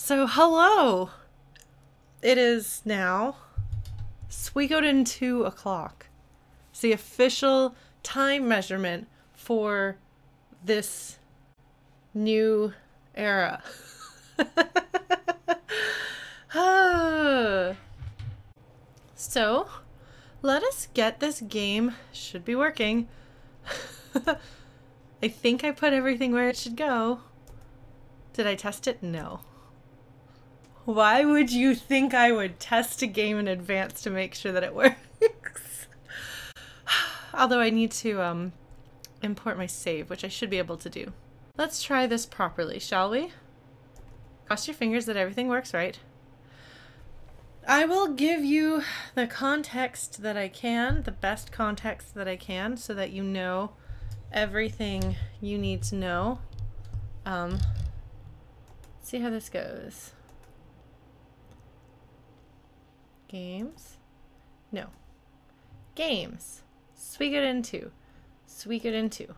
So, hello! It is now Suikoden 2 o'clock. It's the official time measurement for this new era. so, let us get this game. Should be working. I think I put everything where it should go. Did I test it? No. Why would you think I would test a game in advance to make sure that it works? Although I need to um, import my save, which I should be able to do. Let's try this properly, shall we? Cross your fingers that everything works right. I will give you the context that I can, the best context that I can, so that you know everything you need to know. Um, see how this goes. Games? No. Games. Suikoden 2. Suikoden 2.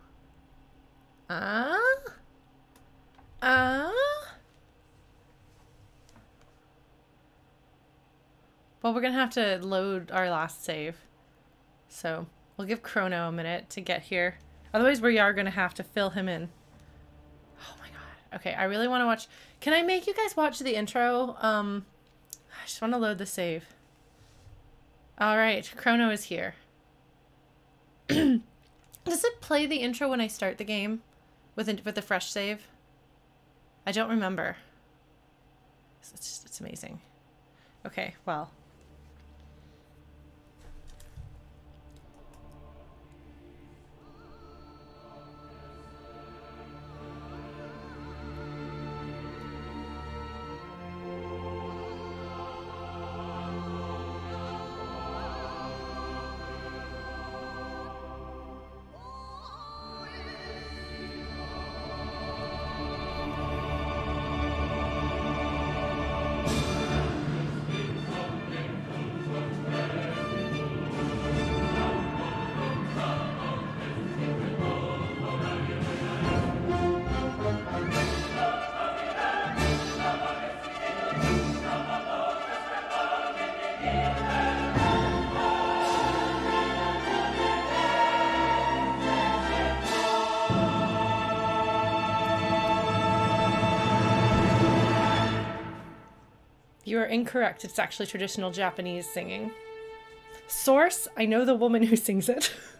Ah? Uh? Ah? Uh? Well, we're going to have to load our last save. So we'll give Chrono a minute to get here. Otherwise, we are going to have to fill him in. Oh my god. Okay, I really want to watch... Can I make you guys watch the intro? Um, I just want to load the save. All right, Chrono is here. Does it play the intro when I start the game with a, with a fresh save? I don't remember. It's, just, it's amazing. Okay, well, are incorrect. It's actually traditional Japanese singing. Source, I know the woman who sings it.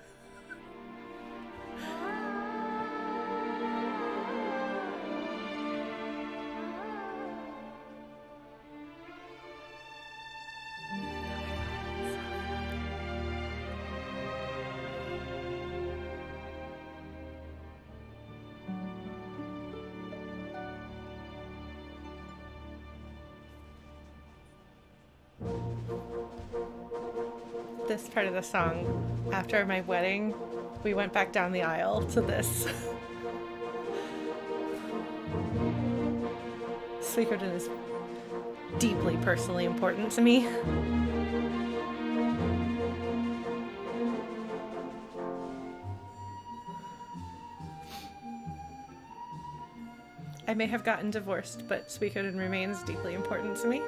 part of the song. After my wedding, we went back down the aisle to this. Suikoden is deeply personally important to me. I may have gotten divorced, but Suikoden remains deeply important to me.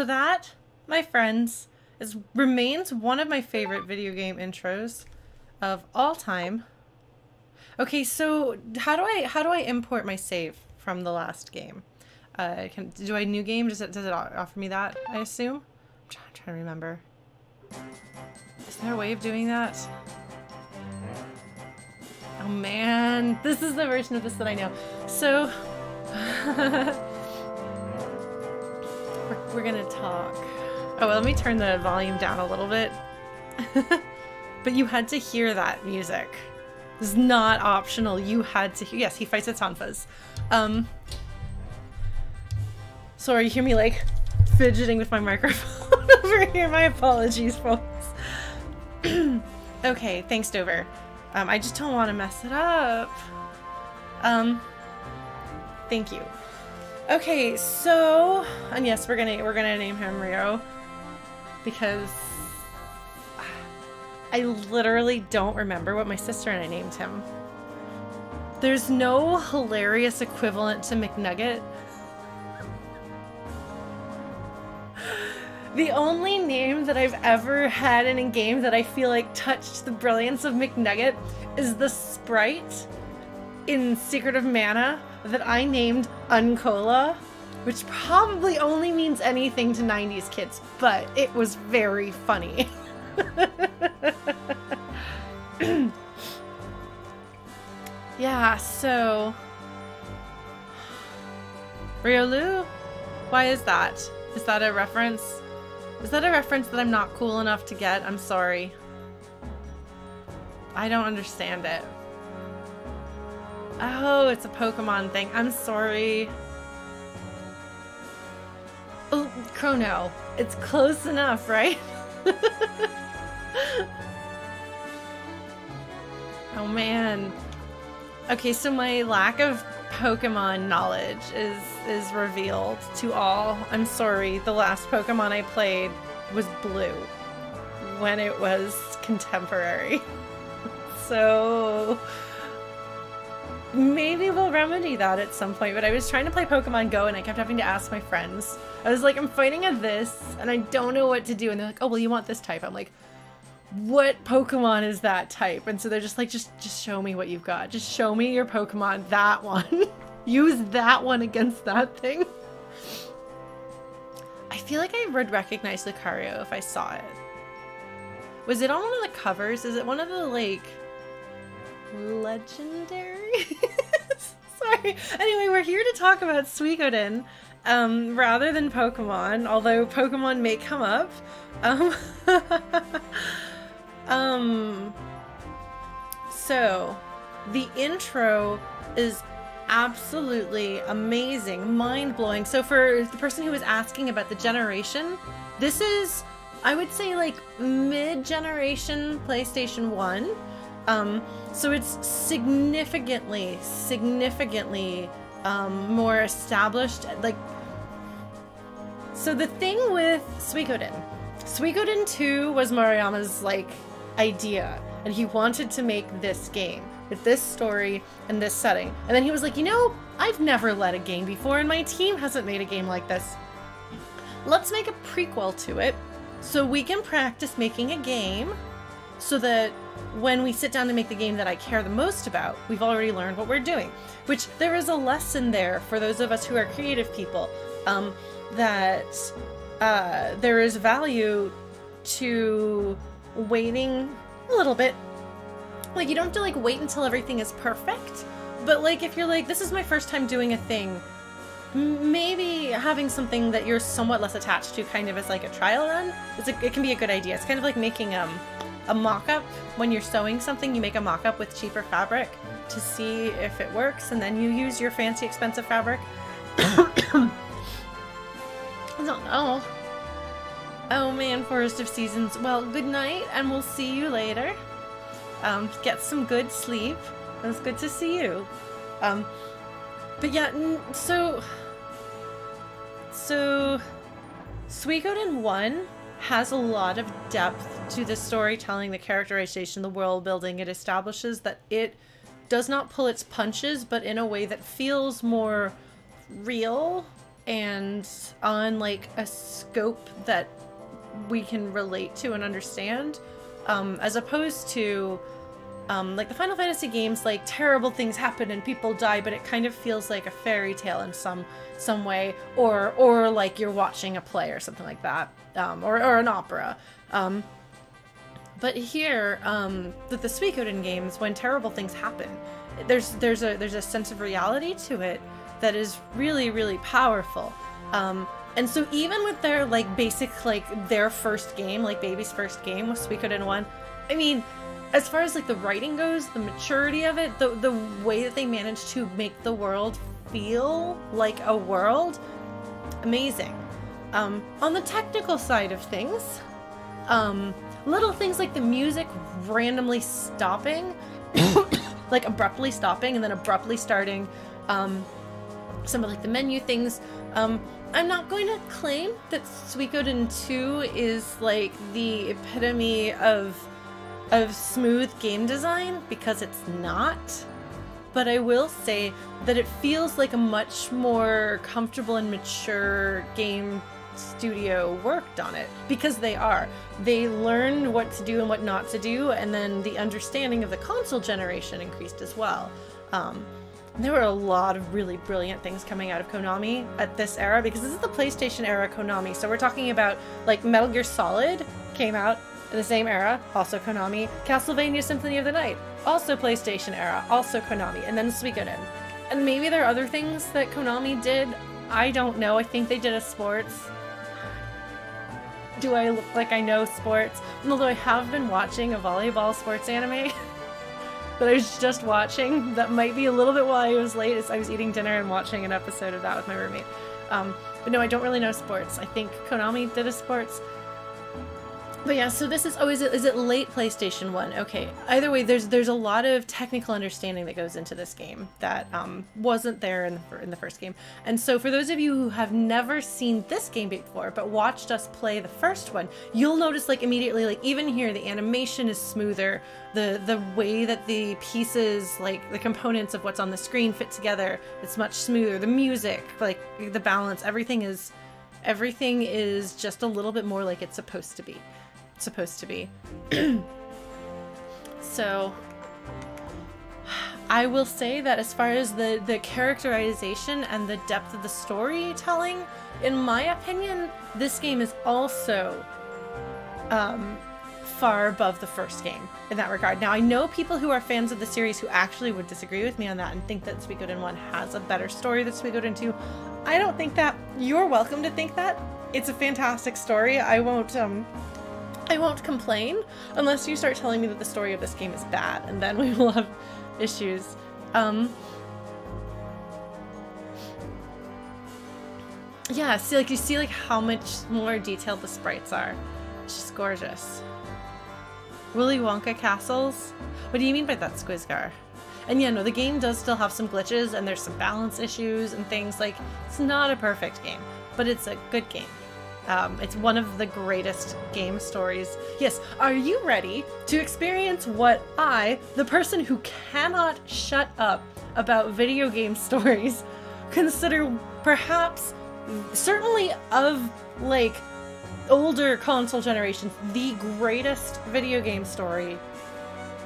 So that, my friends, is remains one of my favorite video game intros of all time. Okay, so how do I how do I import my save from the last game? Uh, can, do I new game? Does it does it offer me that? I assume. I'm trying, I'm trying to remember. Is there a way of doing that? Oh man, this is the version of this that I know. So. we're, we're gonna talk. Oh, well, let me turn the volume down a little bit. but you had to hear that music. It's not optional. You had to. Hear. Yes, he fights at Sanfa's. Um. Sorry, you hear me like fidgeting with my microphone over here. My apologies, folks. okay, thanks, Dover. Um, I just don't want to mess it up. Um. Thank you. Okay, so and yes, we're gonna we're gonna name him Rio because I literally don't remember what my sister and I named him. There's no hilarious equivalent to McNugget. The only name that I've ever had in a game that I feel like touched the brilliance of McNugget is the sprite in Secret of Mana that I named Uncola, which probably only means anything to 90s kids, but it was very funny. yeah, so Riolu? Why is that? Is that a reference? Is that a reference that I'm not cool enough to get? I'm sorry. I don't understand it. Oh, it's a Pokemon thing. I'm sorry. Oh, Chrono. It's close enough, right? oh man. Okay, so my lack of Pokemon knowledge is is revealed to all. I'm sorry. The last Pokemon I played was Blue when it was contemporary. so maybe we'll remedy that at some point, but I was trying to play Pokemon Go and I kept having to ask my friends. I was like, I'm fighting a this and I don't know what to do. And they're like, oh, well, you want this type. I'm like, what Pokemon is that type? And so they're just like, just, just show me what you've got. Just show me your Pokemon, that one. Use that one against that thing. I feel like I would recognize Lucario if I saw it. Was it on one of the covers? Is it one of the, like, legendary? Sorry. Anyway, we're here to talk about Suikoden um, rather than Pokemon, although Pokemon may come up. Um, um, so, the intro is absolutely amazing, mind blowing. So, for the person who was asking about the generation, this is, I would say, like mid generation PlayStation 1. Um, so it's significantly, significantly um, more established. Like, so the thing with Suikoden, Suikoden 2 was Murayama's like idea, and he wanted to make this game with this story and this setting. And then he was like, you know, I've never led a game before, and my team hasn't made a game like this. Let's make a prequel to it so we can practice making a game so that when we sit down to make the game that I care the most about, we've already learned what we're doing. Which there is a lesson there for those of us who are creative people um, that uh, there is value to waiting a little bit. Like you don't have to like wait until everything is perfect, but like if you're like, this is my first time doing a thing, maybe having something that you're somewhat less attached to kind of as like a trial run, it's a, it can be a good idea. It's kind of like making um a mock-up when you're sewing something you make a mock-up with cheaper fabric to see if it works and then you use your fancy expensive fabric. I don't know. Oh man Forest of Seasons. Well good night and we'll see you later. Um, get some good sleep. It was good to see you. Um, but yeah so so Suikoden 1 has a lot of depth to the storytelling, the characterization, the world building. It establishes that it does not pull its punches, but in a way that feels more real and on like a scope that we can relate to and understand, um, as opposed to um, like the Final Fantasy games, like terrible things happen and people die, but it kind of feels like a fairy tale in some some way, or or like you're watching a play or something like that, um, or or an opera. Um, but here, um, the, the Suikoden games, when terrible things happen, there's there's a there's a sense of reality to it that is really really powerful. Um, and so even with their like basic like their first game, like baby's first game with Suikoden one, I mean, as far as like the writing goes, the maturity of it, the the way that they managed to make the world feel like a world, amazing. Um, on the technical side of things, um, little things like the music randomly stopping, like abruptly stopping and then abruptly starting. Um, some of like the menu things. Um, I'm not going to claim that Suikoden 2 is like the epitome of of smooth game design because it's not. But I will say that it feels like a much more comfortable and mature game studio worked on it because they are. They learned what to do and what not to do, and then the understanding of the console generation increased as well. Um, there were a lot of really brilliant things coming out of Konami at this era because this is the PlayStation era Konami. So we're talking about like Metal Gear Solid came out in the same era, also Konami. Castlevania Symphony of the Night, also PlayStation era, also Konami, and then Suikoden. And maybe there are other things that Konami did. I don't know. I think they did a sports. Do I look like I know sports? Although I have been watching a volleyball sports anime that I was just watching. That might be a little bit why I was late. Is I was eating dinner and watching an episode of that with my roommate. Um, but no, I don't really know sports. I think Konami did a sports. But yeah, so this is oh, is it late PlayStation One? Okay. Either way, there's there's a lot of technical understanding that goes into this game that um, wasn't there in the, in the first game. And so for those of you who have never seen this game before but watched us play the first one, you'll notice like immediately, like even here, the animation is smoother. The the way that the pieces, like the components of what's on the screen, fit together, it's much smoother. The music, like the balance, everything is everything is just a little bit more like it's supposed to be supposed to be. so I will say that as far as the, the characterization and the depth of the storytelling, in my opinion, this game is also um, far above the first game in that regard. Now, I know people who are fans of the series who actually would disagree with me on that and think that Suikoden 1 has a better story than Suikoden 2. I don't think that. You're welcome to think that. It's a fantastic story. I won't um, I won't complain unless you start telling me that the story of this game is bad, and then we will have issues. Um, yeah, see, like you see, like how much more detailed the sprites are. It's just gorgeous. Willy Wonka castles. What do you mean by that, Squizgar? And yeah, no, the game does still have some glitches, and there's some balance issues and things. Like, it's not a perfect game, but it's a good game. Um, it's one of the greatest game stories. Yes, are you ready to experience what I, the person who cannot shut up about video game stories, consider perhaps, certainly of like older console generations, the greatest video game story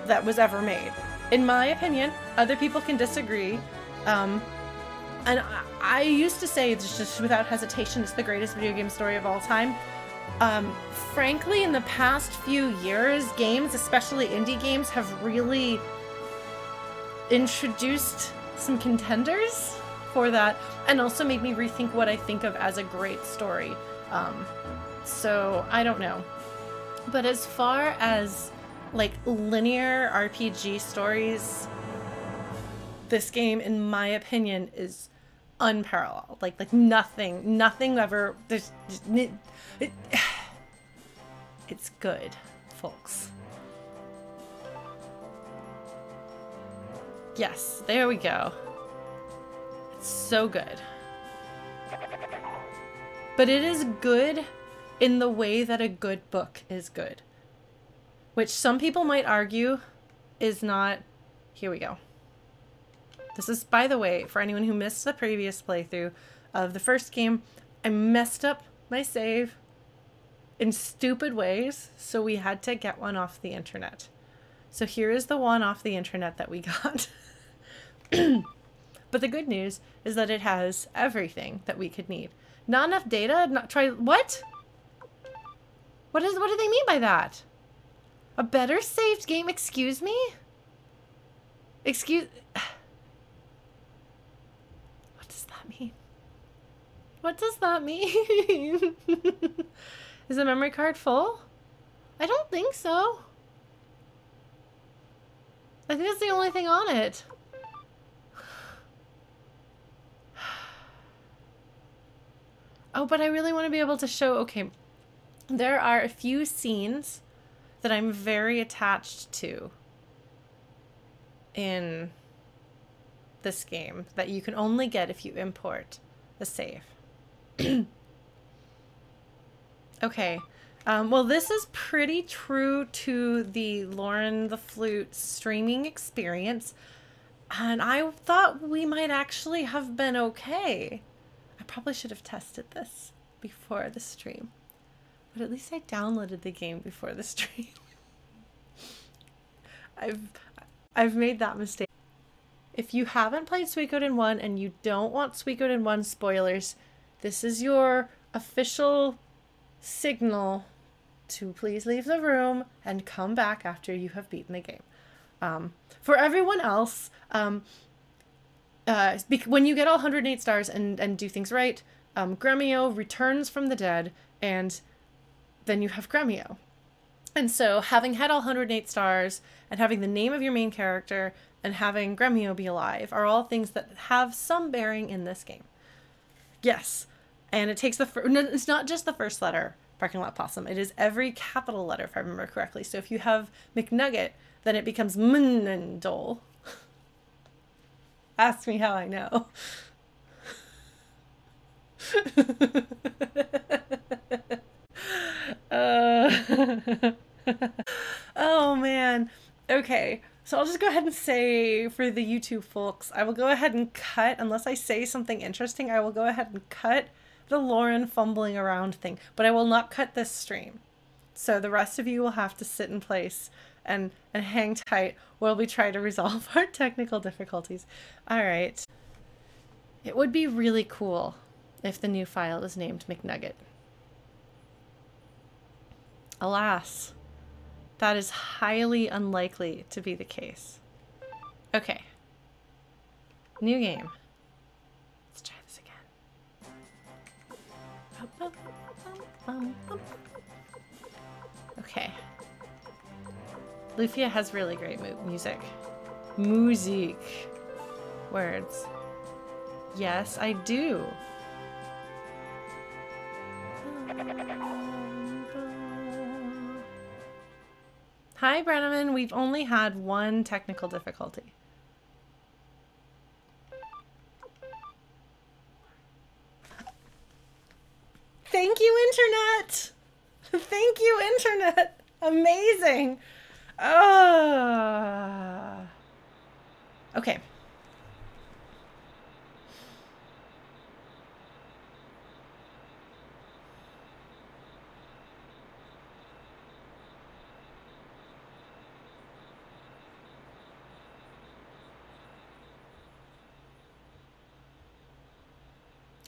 that was ever made? In my opinion, other people can disagree. Um, and I, used to say just without hesitation, it's the greatest video game story of all time. Um, frankly, in the past few years, games, especially indie games, have really introduced some contenders for that, and also made me rethink what I think of as a great story. Um, so I don't know. But as far as like linear RPG stories, this game, in my opinion, is unparalleled. Like like nothing, nothing ever. There's it, it, it's good, folks. Yes, there we go. It's so good. But it is good in the way that a good book is good. Which some people might argue is not. Here we go. This is, by the way, for anyone who missed the previous playthrough of the first game, I messed up my save in stupid ways, so we had to get one off the internet. So here is the one off the internet that we got. but the good news is that it has everything that we could need. Not enough data, not try what? What is what do they mean by that? A better saved game, excuse me? Excuse What does that mean? Is the memory card full? I don't think so. I think that's the only thing on it. Oh, but I really want to be able to show, okay, there are a few scenes that I'm very attached to in this game that you can only get if you import the save. okay. Um, well, this is pretty true to the Lauren the Flute streaming experience, and I thought we might actually have been okay. I probably should have tested this before the stream, but at least I downloaded the game before the stream. I've I've made that mistake. If you haven't played Suikoden 1 and you don't want Suikoden 1 spoilers, this is your official signal to please leave the room and come back after you have beaten the game. Um, for everyone else, um, uh, when you get all 108 stars and, and do things right, um, Gremio returns from the dead, and then you have Gremio. And so, having had all 108 stars, and having the name of your main character, and having Gremio be alive are all things that have some bearing in this game. Yes, and it takes the first, no, it's not just the first letter, parking lot possum. It is every capital letter, if I remember correctly. So if you have McNugget, then it becomes Mnendol. Ask me how I know. uh, oh man. Okay. So I'll just go ahead and say for the YouTube folks, I will go ahead and cut, unless I say something interesting, I will go ahead and cut the Lauren fumbling around thing, but I will not cut this stream. So the rest of you will have to sit in place and, and hang tight while we try to resolve our technical difficulties. All right. It would be really cool if the new file is named McNugget. Alas, that is highly unlikely to be the case. Okay. New game. Okay. Lufia has really great music. Music. Words. Yes, I do. Hi, Brenneman. We've only had one technical difficulty. Thank you, Internet! Thank you, Internet! Amazing! Uh, okay.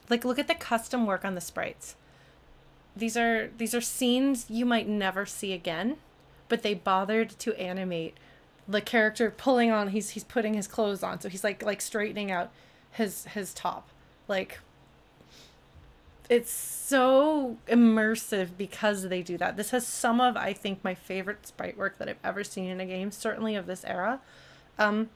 Like look at the custom work on the sprites. These are these are scenes you might never see again, but they bothered to animate the character pulling on he's he's putting his clothes on. So he's like like straightening out his his top. Like it's so immersive because they do that. This has some of I think my favorite sprite work that I've ever seen in a game, certainly of this era. Um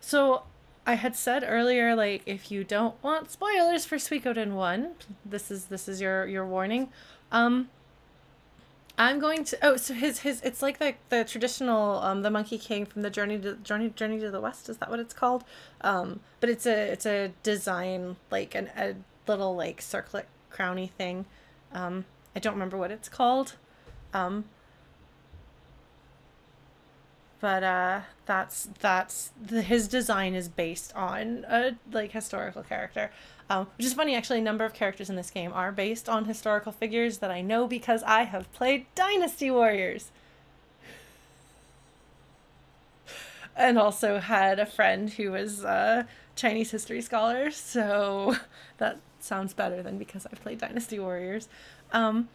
so I had said earlier, like if you don't want spoilers for Suikoden one, this is this is your your warning. Um, I'm going to. Oh, so his his it's like the the traditional um the Monkey King from the Journey to Journey Journey to the West. Is that what it's called? Um, but it's a it's a design like an a little like circlet crowny thing. Um, I don't remember what it's called. Um, but uh, that's that's the, his design is based on a like historical character, um, which is funny actually. A number of characters in this game are based on historical figures that I know because I have played Dynasty Warriors, and also had a friend who was a Chinese history scholar. So that sounds better than because I've played Dynasty Warriors, um,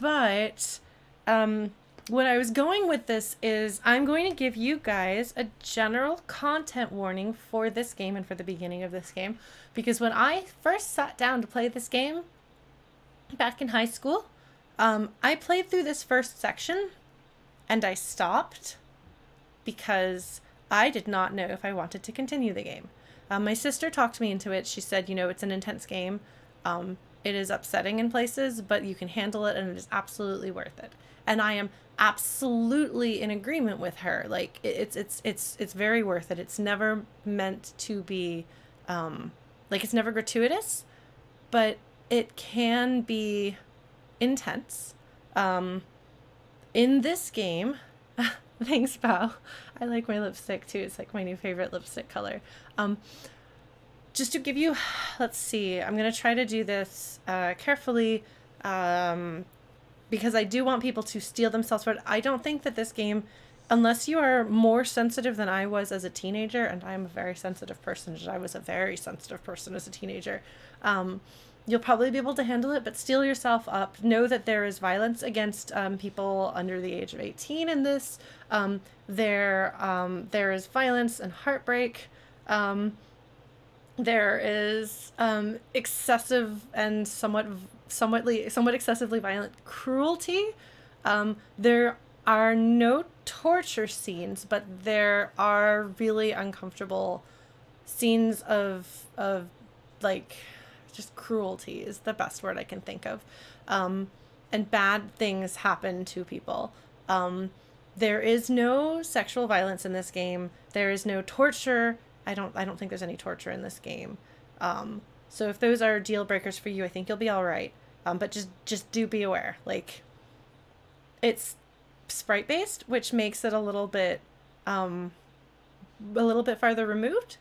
but. Um, what I was going with this is I'm going to give you guys a general content warning for this game and for the beginning of this game. Because when I first sat down to play this game back in high school, um, I played through this first section and I stopped because I did not know if I wanted to continue the game. Um, my sister talked me into it. She said, you know, it's an intense game. Um, it is upsetting in places, but you can handle it and it is absolutely worth it. And I am absolutely in agreement with her. Like it's it's it's it's very worth it. It's never meant to be um like it's never gratuitous, but it can be intense. Um in this game, thanks, Bao. I like my lipstick too. It's like my new favorite lipstick color. Um, just to give you, let's see, I'm going to try to do this uh, carefully um, because I do want people to steel themselves for it. I don't think that this game, unless you are more sensitive than I was as a teenager, and I'm a very sensitive person, I was a very sensitive person as a teenager, um, you'll probably be able to handle it, but steel yourself up. Know that there is violence against um, people under the age of 18 in this. Um, there, um, there is violence and heartbreak. Um, there is um, excessive and somewhat, somewhatly, somewhat excessively violent cruelty. Um, there are no torture scenes, but there are really uncomfortable scenes of of like just cruelty is the best word I can think of. Um, and bad things happen to people. Um, there is no sexual violence in this game. There is no torture. I don't. I don't think there's any torture in this game. Um, so if those are deal breakers for you, I think you'll be all right. Um, but just just do be aware. Like, it's sprite based, which makes it a little bit, um, a little bit farther removed.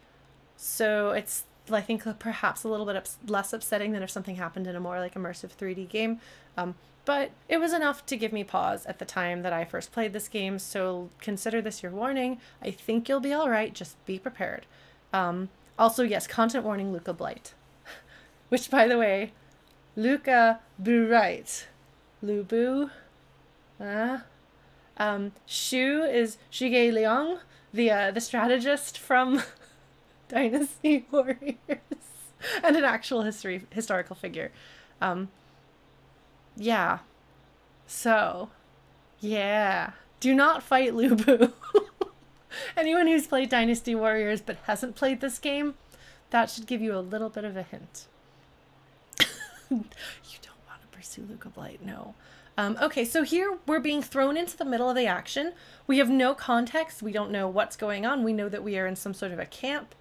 So it's I think perhaps a little bit ups- less upsetting than if something happened in a more like immersive 3D game. Um, but it was enough to give me pause at the time that I first played this game. So consider this your warning. I think you'll be all right. Just be prepared. Um, also, yes, content warning: Luca Blight, which, by the way, Luca Blight, Lubu, uh, um, Shu is Zhuge Liang, the uh, the strategist from Dynasty Warriors and an actual history historical figure. Um, yeah. So, yeah. Do not fight Lubu. Anyone who's played Dynasty Warriors but hasn't played this game, that should give you a little bit of a hint. you don't want to pursue Luca Blight, no. Um, okay, so here we're being thrown into the middle of the action. We have no context. We don't know what's going on. We know that we are in some sort of a camp.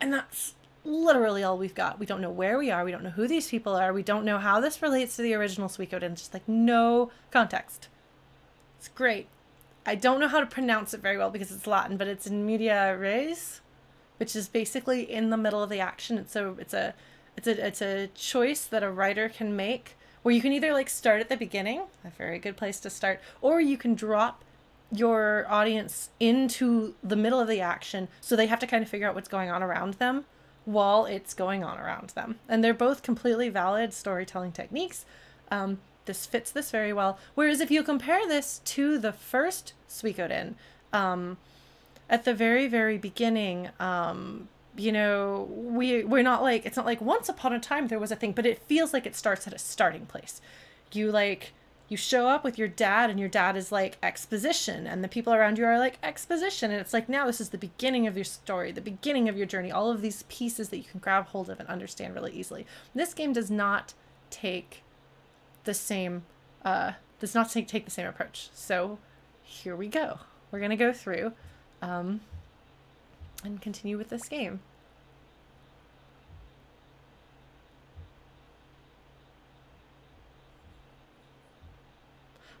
And that's literally all we've got. We don't know where we are. We don't know who these people are. We don't know how this relates to the original Suikoden. It's just like no context. It's great. I don't know how to pronounce it very well because it's Latin, but it's in media res, which is basically in the middle of the action. It's a it's a it's a it's a choice that a writer can make where you can either like start at the beginning, a very good place to start, or you can drop your audience into the middle of the action so they have to kind of figure out what's going on around them while it's going on around them. And they're both completely valid storytelling techniques. Um, this fits this very well. Whereas if you compare this to the first Suikoden, um, at the very, very beginning, um, you know, we we're not like it's not like once upon a time there was a thing, but it feels like it starts at a starting place. You like you show up with your dad and your dad is like exposition and the people around you are like exposition and it's like now this is the beginning of your story the beginning of your journey all of these pieces that you can grab hold of and understand really easily. This game does not take the same uh does not take, take the same approach. So here we go. We're gonna go through um and continue with this game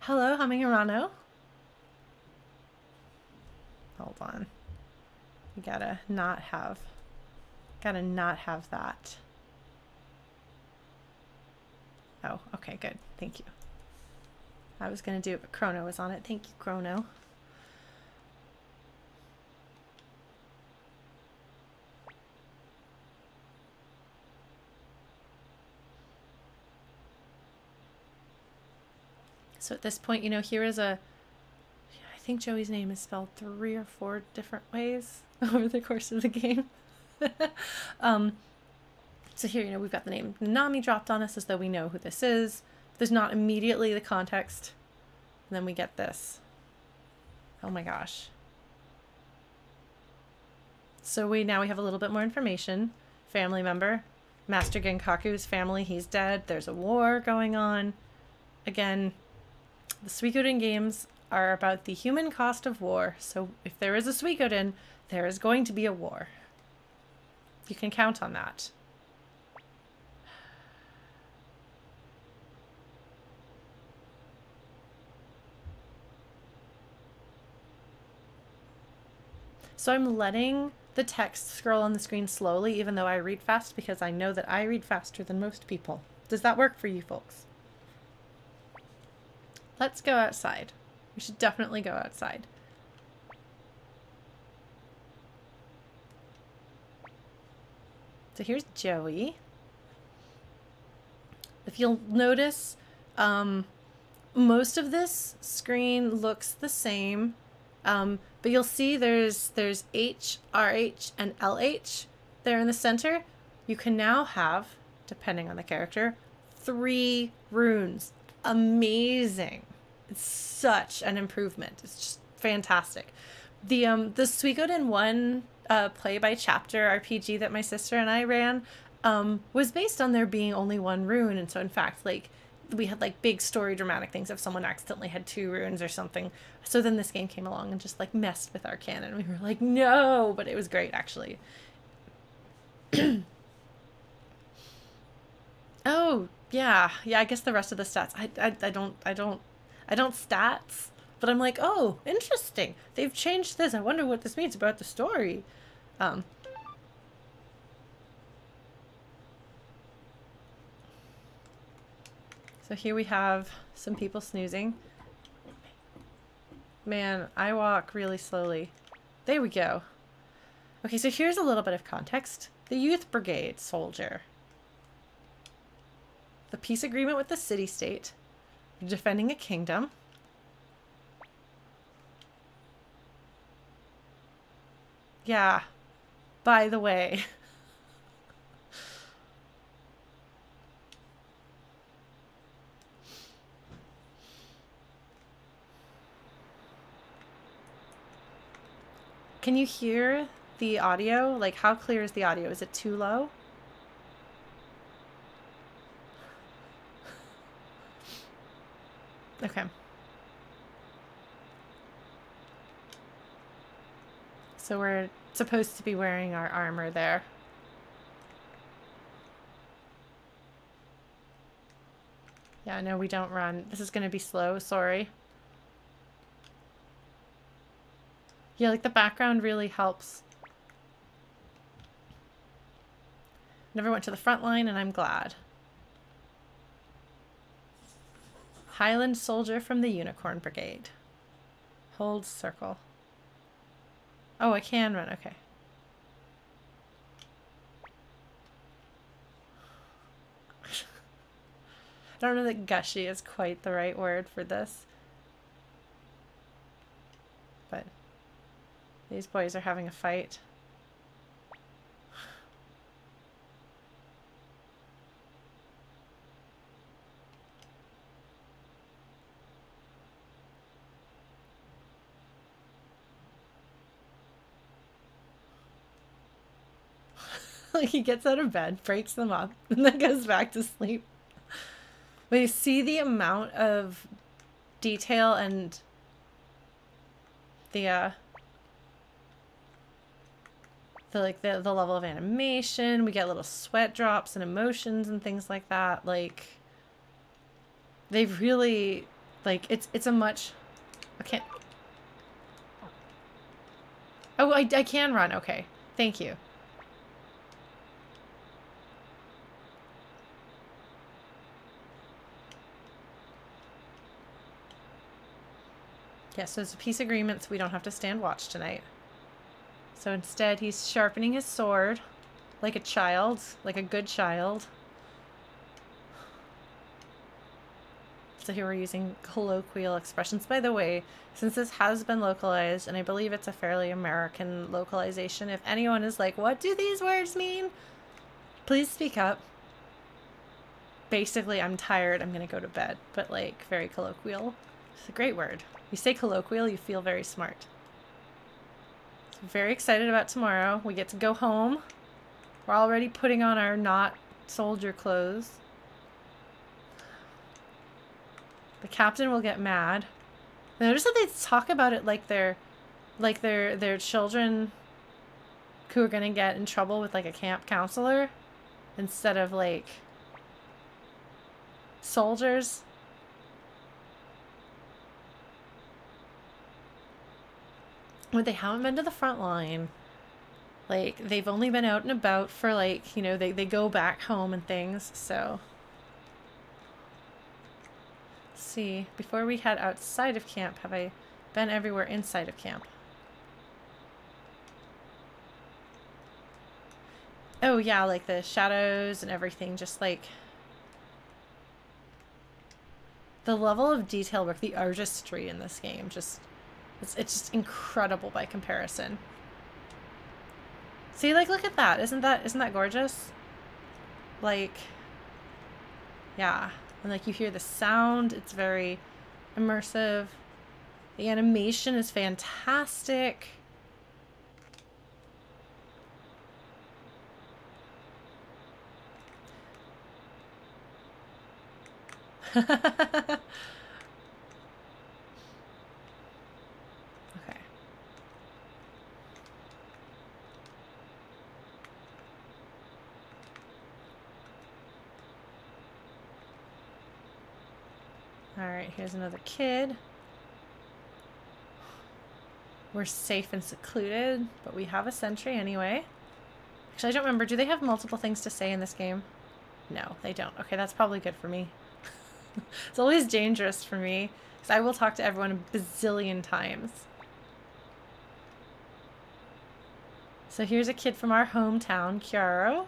Hello, Humming Arano. Hold on. You gotta not have, gotta not have that. Oh, okay, good. Thank you. I was gonna do it, but Chrono was on it. Thank you, Chrono. So at this point, you know, here is a. I think Jowy's name is spelled three or four different ways over the course of the game. um, so here, you know, we've got the name Nami dropped on us as though we know who this is. There's not immediately the context. And then we get this. Oh my gosh. So we now we have a little bit more information. Family member, Master Genkaku's family, he's dead. There's a war going on. Again, the Suikoden games are about the human cost of war. So if there is a Suikoden, there is going to be a war. You can count on that. So I'm letting the text scroll on the screen slowly, even though I read fast, because I know that I read faster than most people. Does that work for you folks? Let's go outside. We should definitely go outside. So here's Jowy. If you'll notice, um, most of this screen looks the same, um, but you'll see there's there's H, RH, and LH there in the center. You can now have, depending on the character, three runes. Amazing. It's such an improvement. It's just fantastic. The um the Suikoden 1 uh, play by chapter RPG that my sister and I ran um, was based on there being only one rune. And so, in fact, like we had like big story dramatic things if someone accidentally had two runes or something. So then this game came along and just like messed with our canon. We were like, no, but it was great actually. oh, yeah. Yeah, I guess the rest of the stats. I, I, I don't, I don't, I don't stats, but I'm like, oh, interesting. They've changed this. I wonder what this means about the story. Um, so here we have some people snoozing. Man, I walk really slowly. There we go. Okay, so here's a little bit of context. The Youth Brigade soldier. The peace agreement with the city-state. Defending a kingdom. Yeah, by the way. Can you hear the audio? Like, how clear is the audio? Is it too low? Okay. So we're supposed to be wearing our armor there. Yeah, no, we don't run. This is going to be slow, sorry. Yeah, like the background really helps. Never went to the front line and I'm glad. Highland soldier from the Unicorn Brigade. Hold circle. Oh, I can run. Okay. I don't know that gushy is quite the right word for this. But these boys are having a fight. like he gets out of bed, breaks them up, and then goes back to sleep. But you see the amount of detail and the uh the like the, the level of animation we get little sweat drops and emotions and things like that like they've really like it's it's a much i can't oh i, I can run okay thank you Yeah, so it's a peace agreement so we don't have to stand watch tonight. So instead he's sharpening his sword like a child, like a good child. So here we're using colloquial expressions. By the way, since this has been localized, and I believe it's a fairly American localization, if anyone is like, what do these words mean? Please speak up. Basically, I'm tired, I'm gonna go to bed, but like, very colloquial. It's a great word. You say colloquial, you feel very smart. Very excited about tomorrow. We get to go home. We're already putting on our not soldier clothes. The captain will get mad. Notice that they talk about it like they're like they're they're children who are gonna get in trouble with like a camp counselor instead of like soldiers. But they haven't been to the front line. Like they've only been out and about for like, you know, they, they go back home and things, so Let's see, before we head outside of camp, have I been everywhere inside of camp? Oh yeah, like the shadows and everything, just like the level of detail work, the artistry in this game, just it's, it's just incredible by comparison. See, like, look at that. Isn't that, isn't that gorgeous? Like, yeah. And, like, you hear the sound. It's very immersive. The animation is fantastic. Alright, here's another kid. We're safe and secluded, but we have a sentry anyway. Actually, I don't remember. Do they have multiple things to say in this game? No, they don't. Okay, that's probably good for me. it's always dangerous for me, because I will talk to everyone a bazillion times. So here's a kid from our hometown, Kyaro.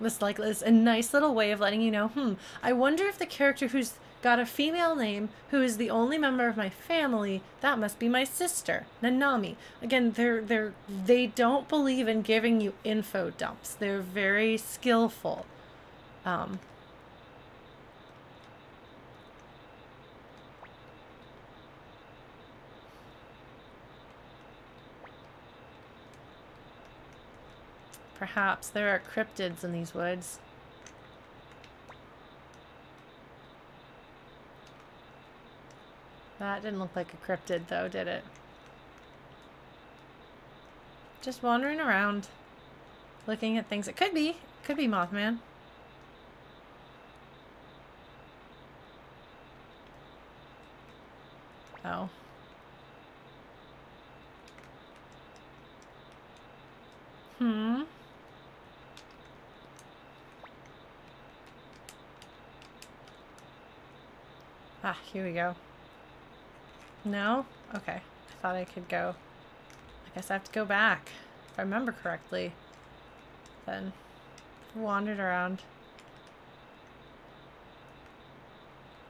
Like is a nice little way of letting you know, hmm, I wonder if the character who's got a female name who is the only member of my family, that must be my sister, Nanami. Again, they're they're they don't believe in giving you info dumps. They're very skillful. Um, Perhaps there are cryptids in these woods. That didn't look like a cryptid though, did it? Just wandering around, looking at things. It could be. Could be Mothman. Oh. Hmm. Ah, here we go. No? Okay. I thought I could go. I guess I have to go back. If I remember correctly. Then wandered around.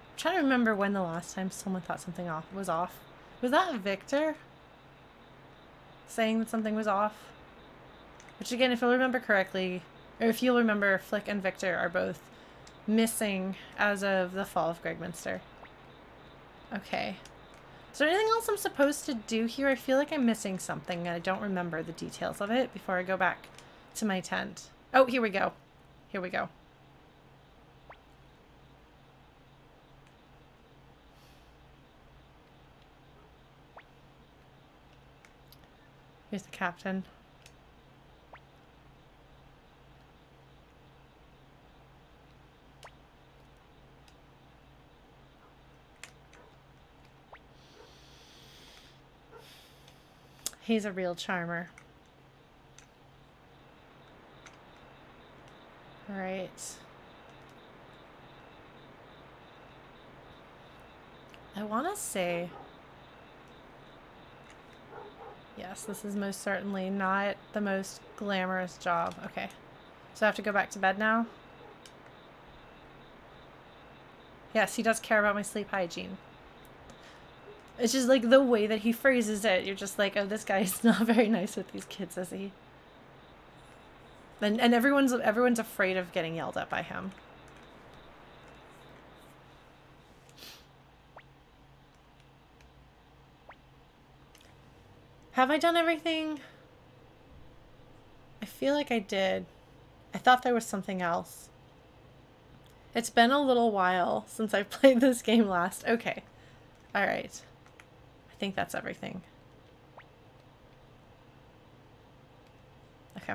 I'm trying to remember when the last time someone thought something off was off. Was that Victor? Saying that something was off? Which again, if I remember correctly, or if you'll remember, Flik and Victor are both missing as of the fall of Gregminster. Okay. Is there anything else I'm supposed to do here? I feel like I'm missing something and I don't remember the details of it before I go back to my tent. Oh, here we go. Here we go. Here's the captain. He's a real charmer. All right. I want to say... Yes, this is most certainly not the most glamorous job. Okay. So I have to go back to bed now? Yes, he does care about my sleep hygiene. It's just like the way that he phrases it. You're just like, oh, this guy's not very nice with these kids, is he? And and everyone's everyone's afraid of getting yelled at by him. Have I done everything? I feel like I did. I thought there was something else. It's been a little while since I played this game last. Okay. Alright. I think that's everything. Okay.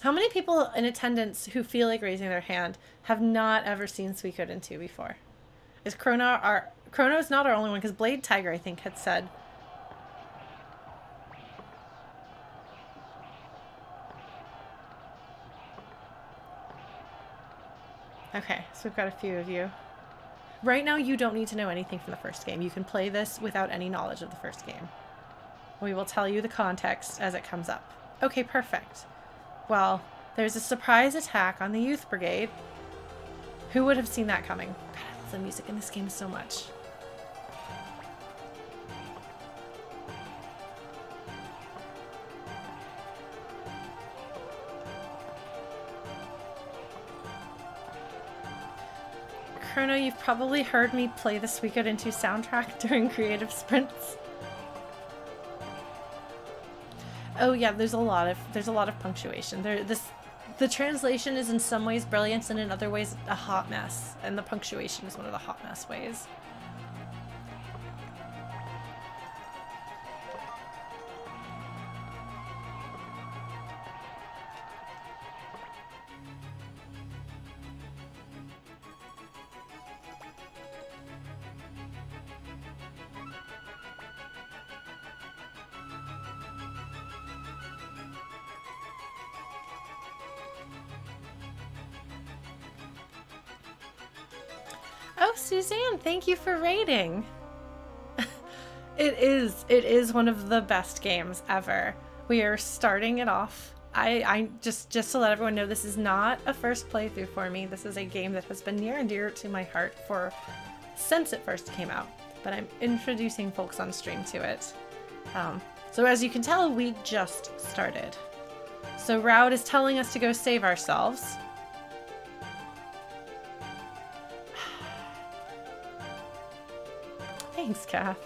How many people in attendance who feel like raising their hand have not ever seen Suikoden 2 before? Is Chrono our Chrono is not our only one because Blade Tiger I think had said Okay, so we've got a few of you. Right now, you don't need to know anything from the first game. You can play this without any knowledge of the first game. We will tell you the context as it comes up. Okay, perfect. Well, there's a surprise attack on the Youth Brigade. Who would have seen that coming? God, the music in this game so much. You've probably heard me play the Suikoden 2 soundtrack during creative sprints. Oh yeah, there's a lot of there's a lot of punctuation. There this the translation is in some ways brilliant and in other ways a hot mess, and the punctuation is one of the hot mess ways. Thank you for rating. it is it is one of the best games ever. We are starting it off. I, I just just to let everyone know this is not a first playthrough for me. This is a game that has been near and dear to my heart for since it first came out. But I'm introducing folks on stream to it. Um, so as you can tell, we just started. So Rowd is telling us to go save ourselves. Thanks, Kath.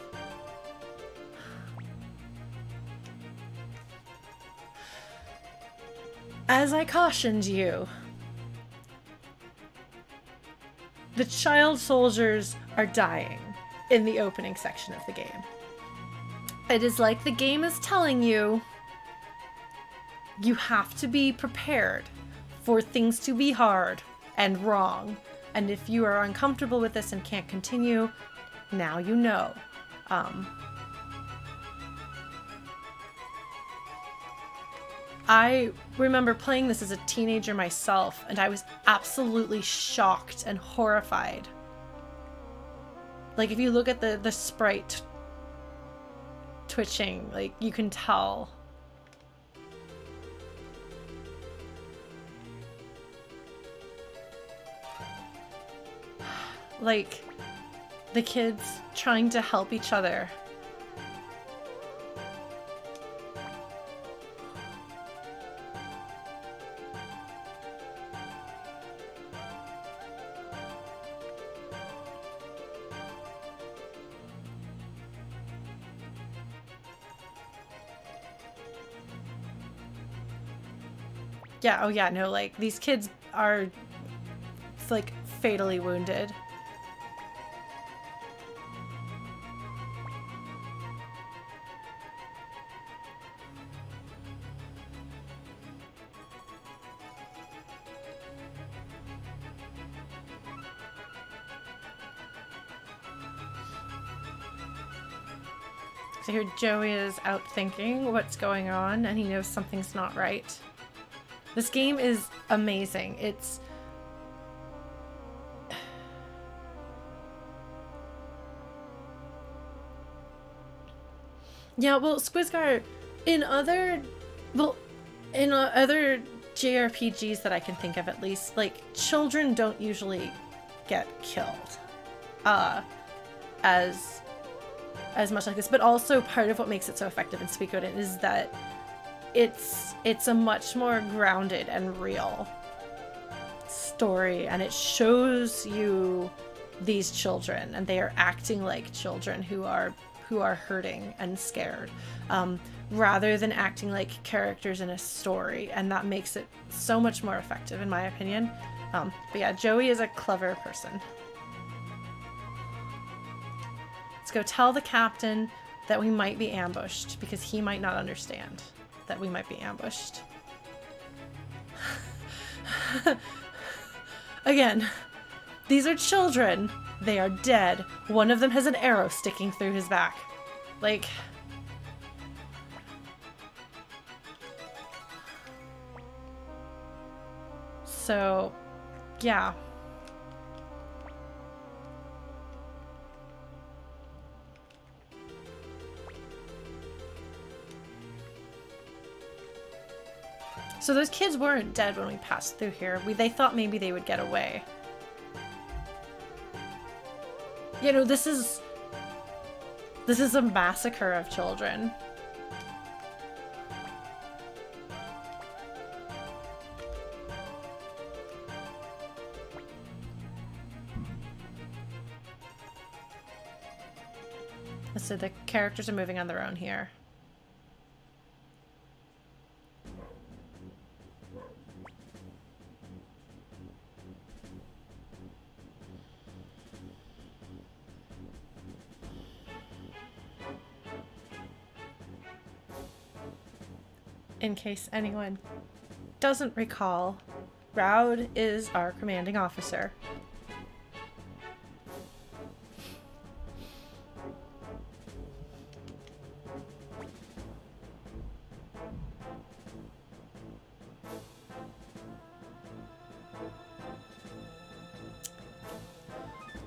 As I cautioned you, the child soldiers are dying in the opening section of the game. It is like the game is telling you you have to be prepared for things to be hard and wrong. And if you are uncomfortable with this and can't continue, now you know. Um, I remember playing this as a teenager myself, and I was absolutely shocked and horrified. Like, if you look at the, the sprite twitching, like, you can tell. Like, the kids trying to help each other. Yeah, oh yeah, no, like, these kids are, like, fatally wounded. So here Jowy is out thinking what's going on and he knows something's not right. This game is amazing. It's Yeah, well, Squizgar, in other, well, in uh, other JRPGs that I can think of at least, like, children don't usually get killed, uh, as as much like this, but also part of what makes it so effective in Suikoden is that it's it's a much more grounded and real story and it shows you these children and they are acting like children who are who are hurting and scared um, rather than acting like characters in a story. And that makes it so much more effective, in my opinion. Um, but yeah, Jowy is a clever person. Let's go tell the captain that we might be ambushed because he might not understand that we might be ambushed. Again, these are children. They are dead. One of them has an arrow sticking through his back. Like... So, yeah. So those kids weren't dead when we passed through here. We, they thought maybe they would get away. You know, this is... This is a massacre of children. So the characters are moving on their own here. In case anyone doesn't recall, Rowd is our commanding officer.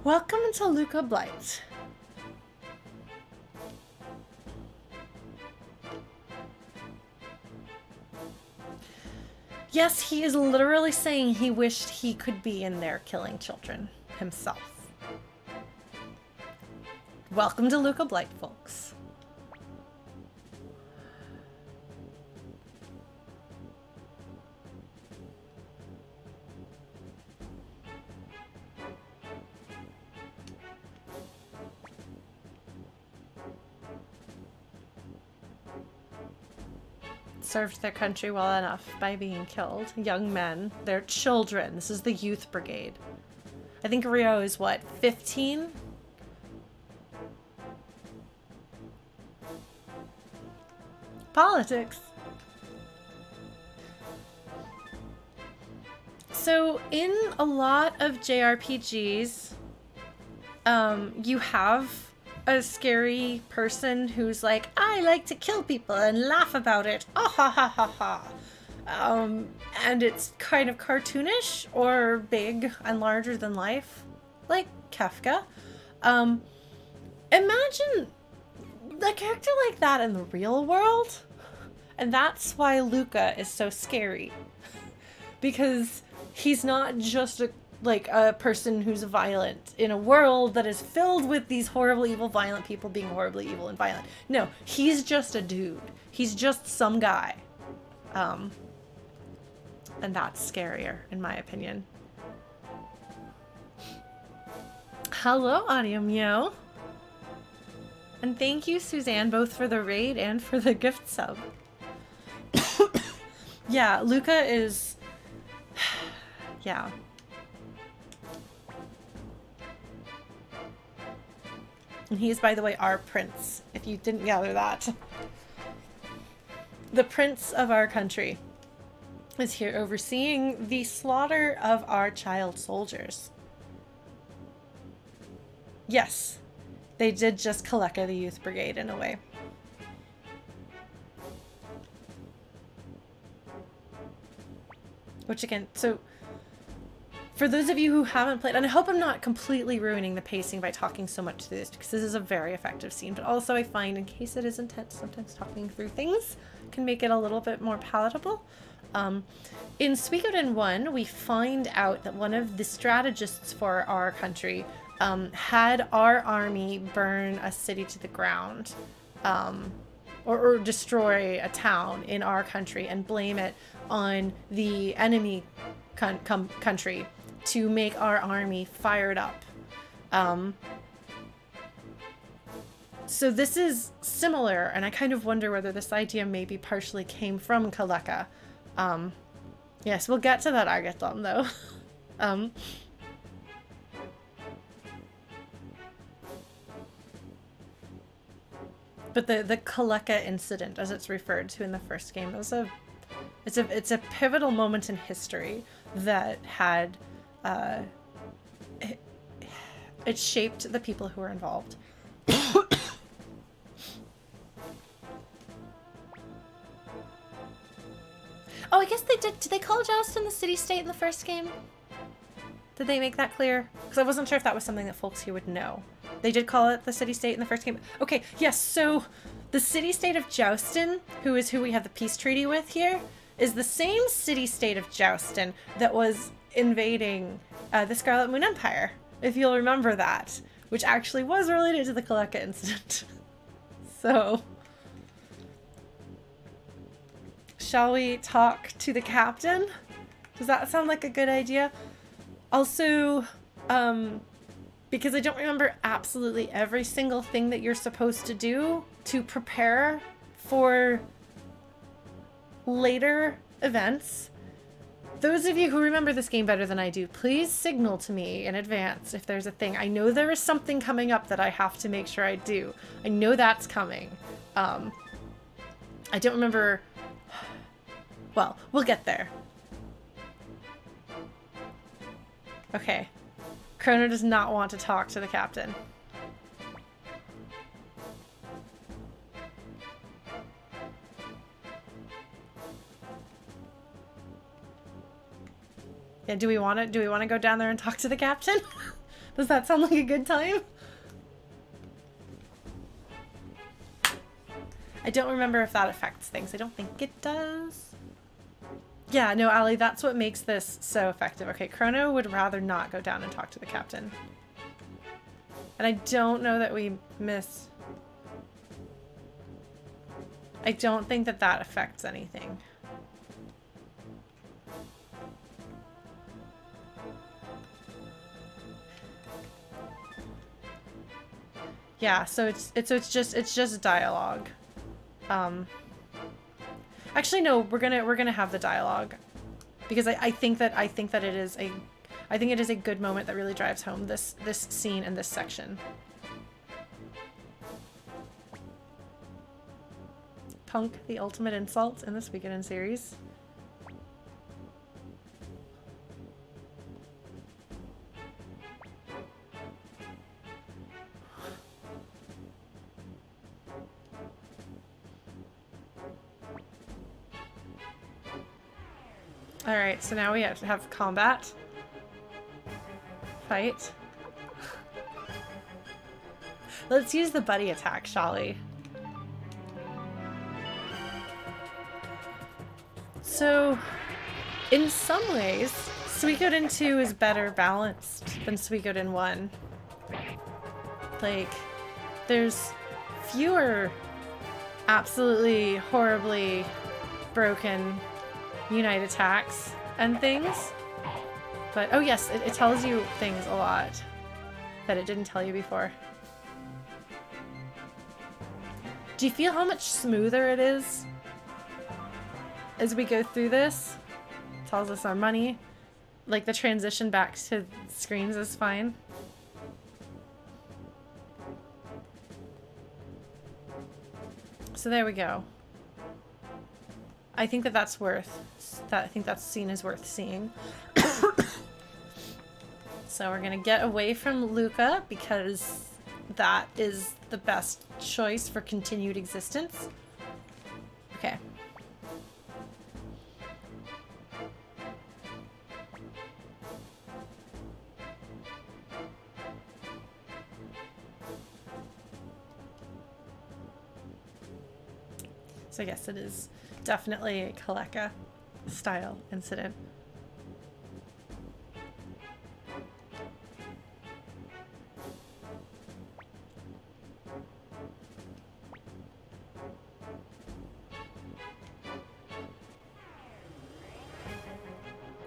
Welcome to Luca Blight. Yes, he is literally saying he wished he could be in there killing children himself. Welcome to Luca Blight, folks. Served their country well enough by being killed. Young men. They're children. This is the youth brigade. I think Rio is what, 15? Politics. So in a lot of JRPGs, um, you have a scary person who's like, I like to kill people and laugh about it. Oh ha ha ha ha. Um, and it's kind of cartoonish or big and larger than life, like Kefka. Um, imagine a character like that in the real world. And that's why Luca is so scary. because he's not just a like a person who's violent in a world that is filled with these horrible, evil, violent people being horribly evil and violent. No, he's just a dude. He's just some guy. Um, and that's scarier, in my opinion. Hello, Audio Meow. And thank you, Suzanne, both for the raid and for the gift sub. yeah, Luca is... yeah. And he is, by the way, our prince, if you didn't gather that. The prince of our country is here overseeing the slaughter of our child soldiers. Yes, they did just Kalekka the Youth Brigade in a way. Which again, so for those of you who haven't played, and I hope I'm not completely ruining the pacing by talking so much through this, because this is a very effective scene, but also I find in case it is intense, sometimes talking through things can make it a little bit more palatable. Um, in Suikoden 1, we find out that one of the strategists for our country um, had our army burn a city to the ground. Um, or, or, destroy a town in our country and blame it on the enemy country to make our army fired up. Um, so this is similar, and I kind of wonder whether this idea maybe partially came from Kalekka. Um, yes, we'll get to that Agathon, though. um, but the the Kalekka incident, as it's referred to in the first game, was a it's a it's a pivotal moment in history that had uh, it, it shaped the people who were involved. Oh, I guess they did. Did they call Jowston the city-state in the first game? Did they make that clear? Because I wasn't sure if that was something that folks here would know. They did call it the city-state in the first game. Okay, yes, so the city-state of Jowston, who is who we have the peace treaty with here, is the same city-state of Jowston that was invading uh, the Scarlet Moon Empire, if you'll remember that, which actually was related to the Kalekka incident. so... Shall we talk to the captain? Does that sound like a good idea? Also, um, because I don't remember absolutely every single thing that you're supposed to do to prepare for later events. Those of you who remember this game better than I do, please signal to me in advance if there's a thing. I know there is something coming up that I have to make sure I do. I know that's coming. Um, I don't remember well, we'll get there. Okay. Chrono does not want to talk to the captain. Yeah, do we want to do we want to go down there and talk to the captain? Does that sound like a good time? I don't remember if that affects things. I don't think it does. Yeah, no, Ali, that's what makes this so effective. Okay, Chrono would rather not go down and talk to the captain. And I don't know that we miss... I don't think that that affects anything. Yeah, so it's it's so it's just it's just dialogue. Um Actually, no. We're gonna we're gonna have the dialogue because I, I think that I think that it is a I think it is a good moment that really drives home this this scene and this section. Punk, the ultimate insult in this weekend series. Alright, so now we have to have combat. Fight. Let's use the buddy attack, shall we? So, in some ways, Suikoden 2 is better balanced than Suikoden 1. Like, there's fewer absolutely horribly broken unite attacks and things. But, oh yes, it, it tells you things a lot that it didn't tell you before. Do you feel how much smoother it is as we go through this? It tells us our money. Like the transition back to screens is fine. So there we go. I think that that's worth that I think that scene is worth seeing. so we're gonna get away from Luca because that is the best choice for continued existence. Okay. So I guess it is definitely a Kalekka style incident.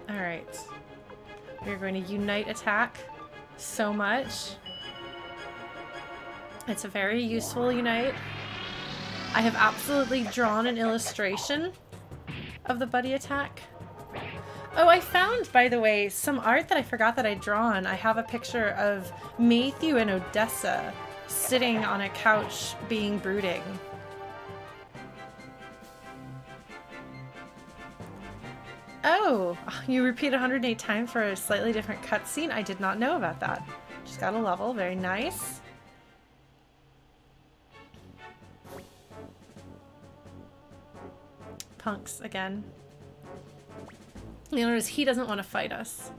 Alright. We're going to unite attack so much. It's a very useful unite. I have absolutely drawn an illustration of the buddy attack. Oh, I found, by the way, some art that I forgot that I'd drawn. I have a picture of Mathiu and Odessa sitting on a couch being brooding. Oh, you repeat 108 times for a slightly different cutscene? I did not know about that. Just got a level, very nice. Punks again. You notice he doesn't want to fight us.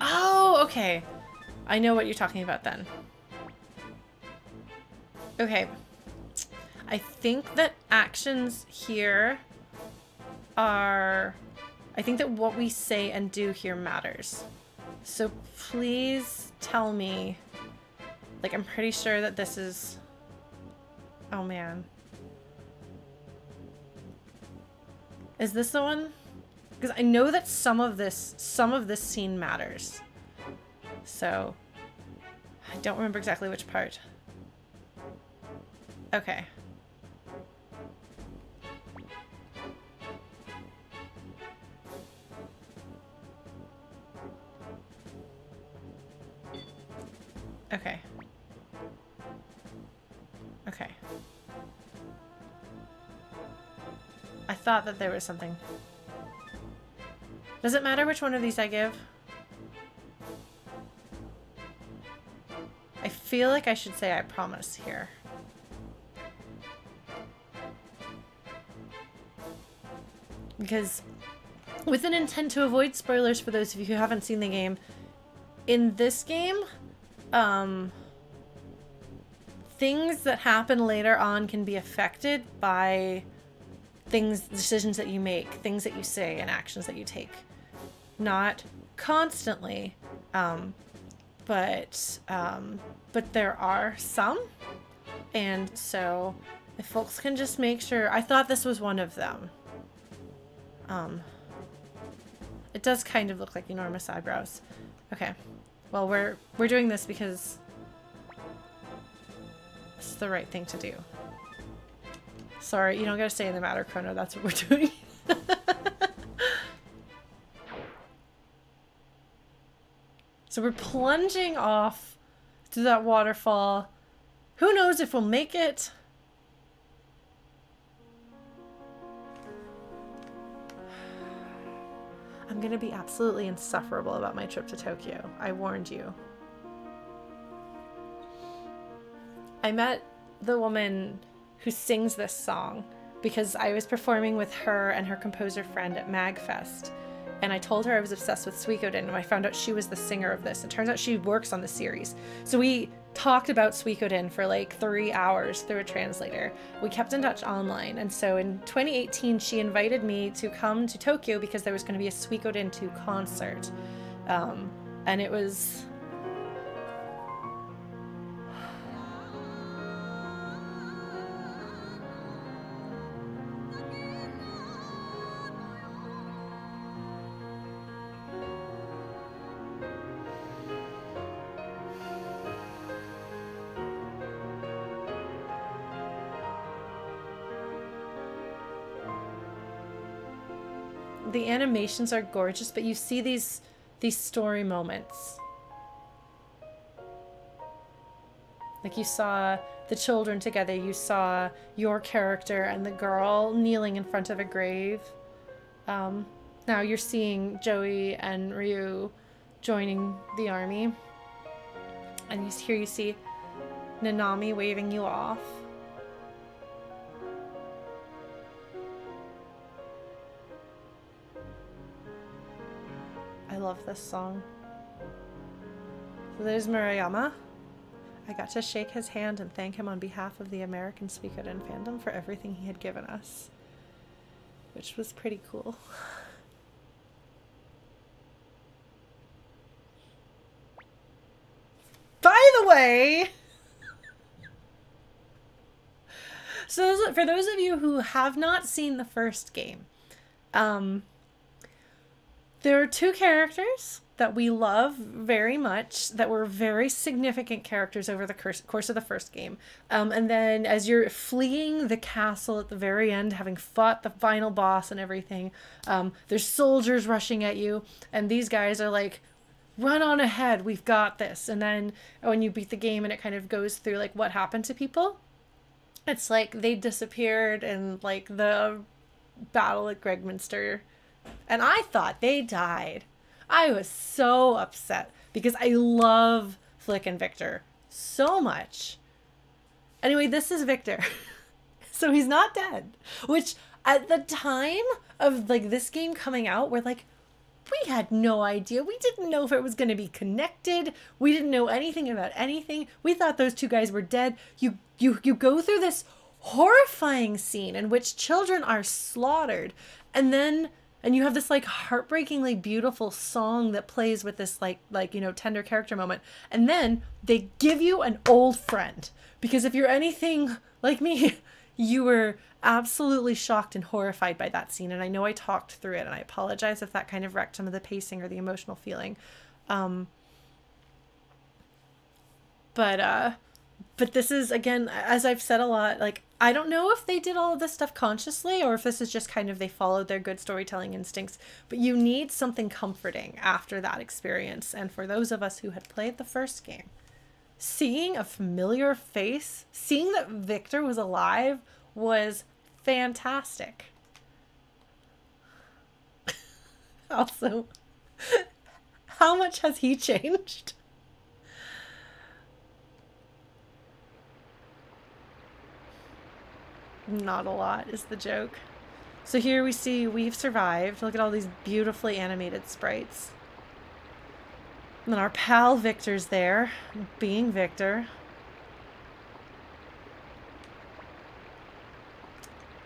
Oh, okay. I know what you're talking about then. Okay. I think that actions here are... I think that what we say and do here matters. So please tell me... Like, I'm pretty sure that this is... Oh, man. Is this the one? Because I know that some of this, some of this scene matters. So, I don't remember exactly which part. Okay. Okay. Thought that there was something. Does it matter which one of these I give? I feel like I should say I promise here. Because with an intent to avoid spoilers for those of you who haven't seen the game, in this game, um, things that happen later on can be affected by things, decisions that you make, things that you say, and actions that you take. Not constantly, um, but um, but there are some, and so if folks can just make sure. I thought this was one of them. Um, it does kind of look like enormous eyebrows. Okay. Well, we're we're doing this because it's the right thing to do. Sorry, you don't gotta stay in the matter, Chrono. That's what we're doing. so we're plunging off to that waterfall. Who knows if we'll make it? I'm gonna be absolutely insufferable about my trip to Tokyo. I warned you. I met the woman who sings this song because I was performing with her and her composer friend at MagFest. And I told her I was obsessed with Suikoden, and I found out she was the singer of this. It turns out she works on the series. So we talked about Suikoden for like three hours through a translator. We kept in touch online. And so in 2018, she invited me to come to Tokyo because there was going to be a Suikoden 2 concert. Um, and it was animations are gorgeous, but you see these these story moments. Like you saw the children together, you saw your character and the girl kneeling in front of a grave. Um, now you're seeing Jowy and Ryu joining the army. And here you see Nanami waving you off. Love this song. So there's Murayama. I got to shake his hand and thank him on behalf of the American Suikoden fandom for everything he had given us, which was pretty cool. By the way, so for those of you who have not seen the first game, um, there are two characters that we love very much that were very significant characters over the course of the first game. Um, and then as you're fleeing the castle at the very end, having fought the final boss and everything, um, there's soldiers rushing at you, and these guys are like, run on ahead, we've got this. And then when you beat the game and it kind of goes through like what happened to people, it's like they disappeared and like the battle at Gregminster. And I thought they died. I was so upset because I love Flik and Victor so much. Anyway, this is Victor. so he's not dead, which at the time of like this game coming out, we're like, we had no idea. We didn't know if it was going to be connected. We didn't know anything about anything. We thought those two guys were dead. You you you go through this horrifying scene in which children are slaughtered and then and you have this like heartbreakingly beautiful song that plays with this like like you know tender character moment. And then they give you an old friend. Because if you're anything like me you were absolutely shocked and horrified by that scene. And i know i talked through it and i apologize if that kind of wrecked some of the pacing or the emotional feeling. Um but uh but this is again as i've said a lot like i don't know if they did all of this stuff consciously or if this is just kind of they followed their good storytelling instincts but you need something comforting after that experience. And for those of us who had played the first game seeing a familiar face seeing that victor was alive was fantastic. Also how much has he changed Not a lot is the joke. So here we see we've survived. Look at all these beautifully animated sprites. And then our pal Victor's there, being Victor.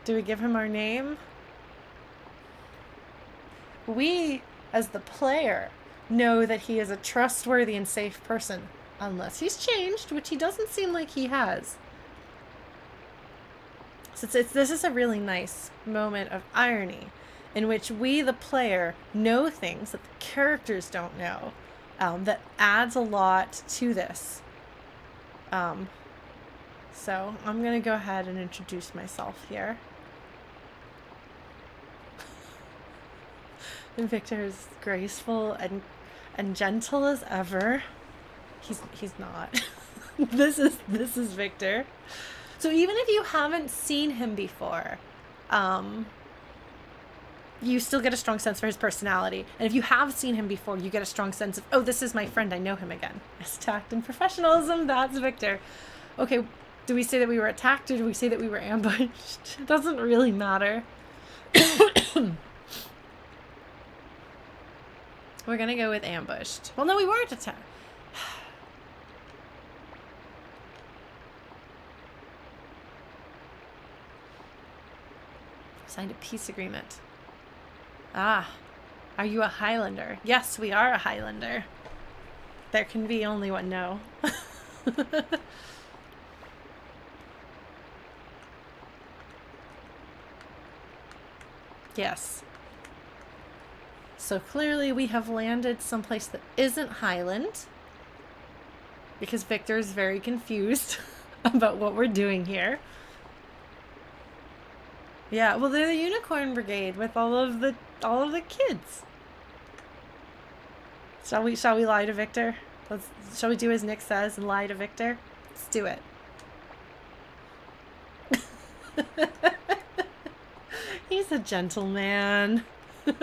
Do we give him our name? We, as the player, know that he is a trustworthy and safe person. Unless he's changed, which he doesn't seem like he has. So it's, this is a really nice moment of irony in which we, the player, know things that the characters don't know. Um, that adds a lot to this. Um, so I'm going to go ahead and introduce myself here. and Victor is graceful and and gentle as ever. He's he's not. this is this is Victor. So even if you haven't seen him before, um, you still get a strong sense for his personality. And if you have seen him before, you get a strong sense of, oh, this is my friend. I know him again. As tact and professionalism, that's Victor. Okay, do we say that we were attacked or do we say that we were ambushed? It doesn't really matter. we're going to go with ambushed. Well, no, we weren't attacked. Signed a peace agreement. Ah, are you a Highlander? Yes, we are a Highlander. There can be only one no. yes. So clearly we have landed someplace that isn't Highland. Because Victor is very confused about what we're doing here. Yeah, well, they're the Unicorn Brigade with all of the all of the kids. Shall we? Shall we lie to Victor? Let's. Shall we do as Nick says and lie to Victor? Let's do it. He's a gentleman.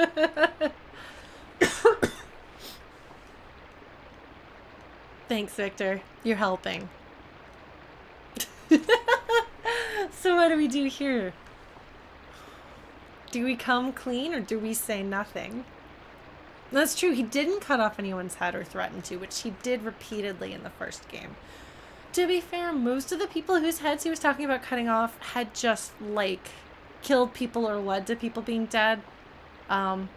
Thanks, Victor. You're helping. so what do we do here? Do we come clean or do we say nothing? That's true. He didn't cut off anyone's head or threaten to, which he did repeatedly in the first game. To be fair, most of the people whose heads he was talking about cutting off had just, like, killed people or led to people being dead. Um,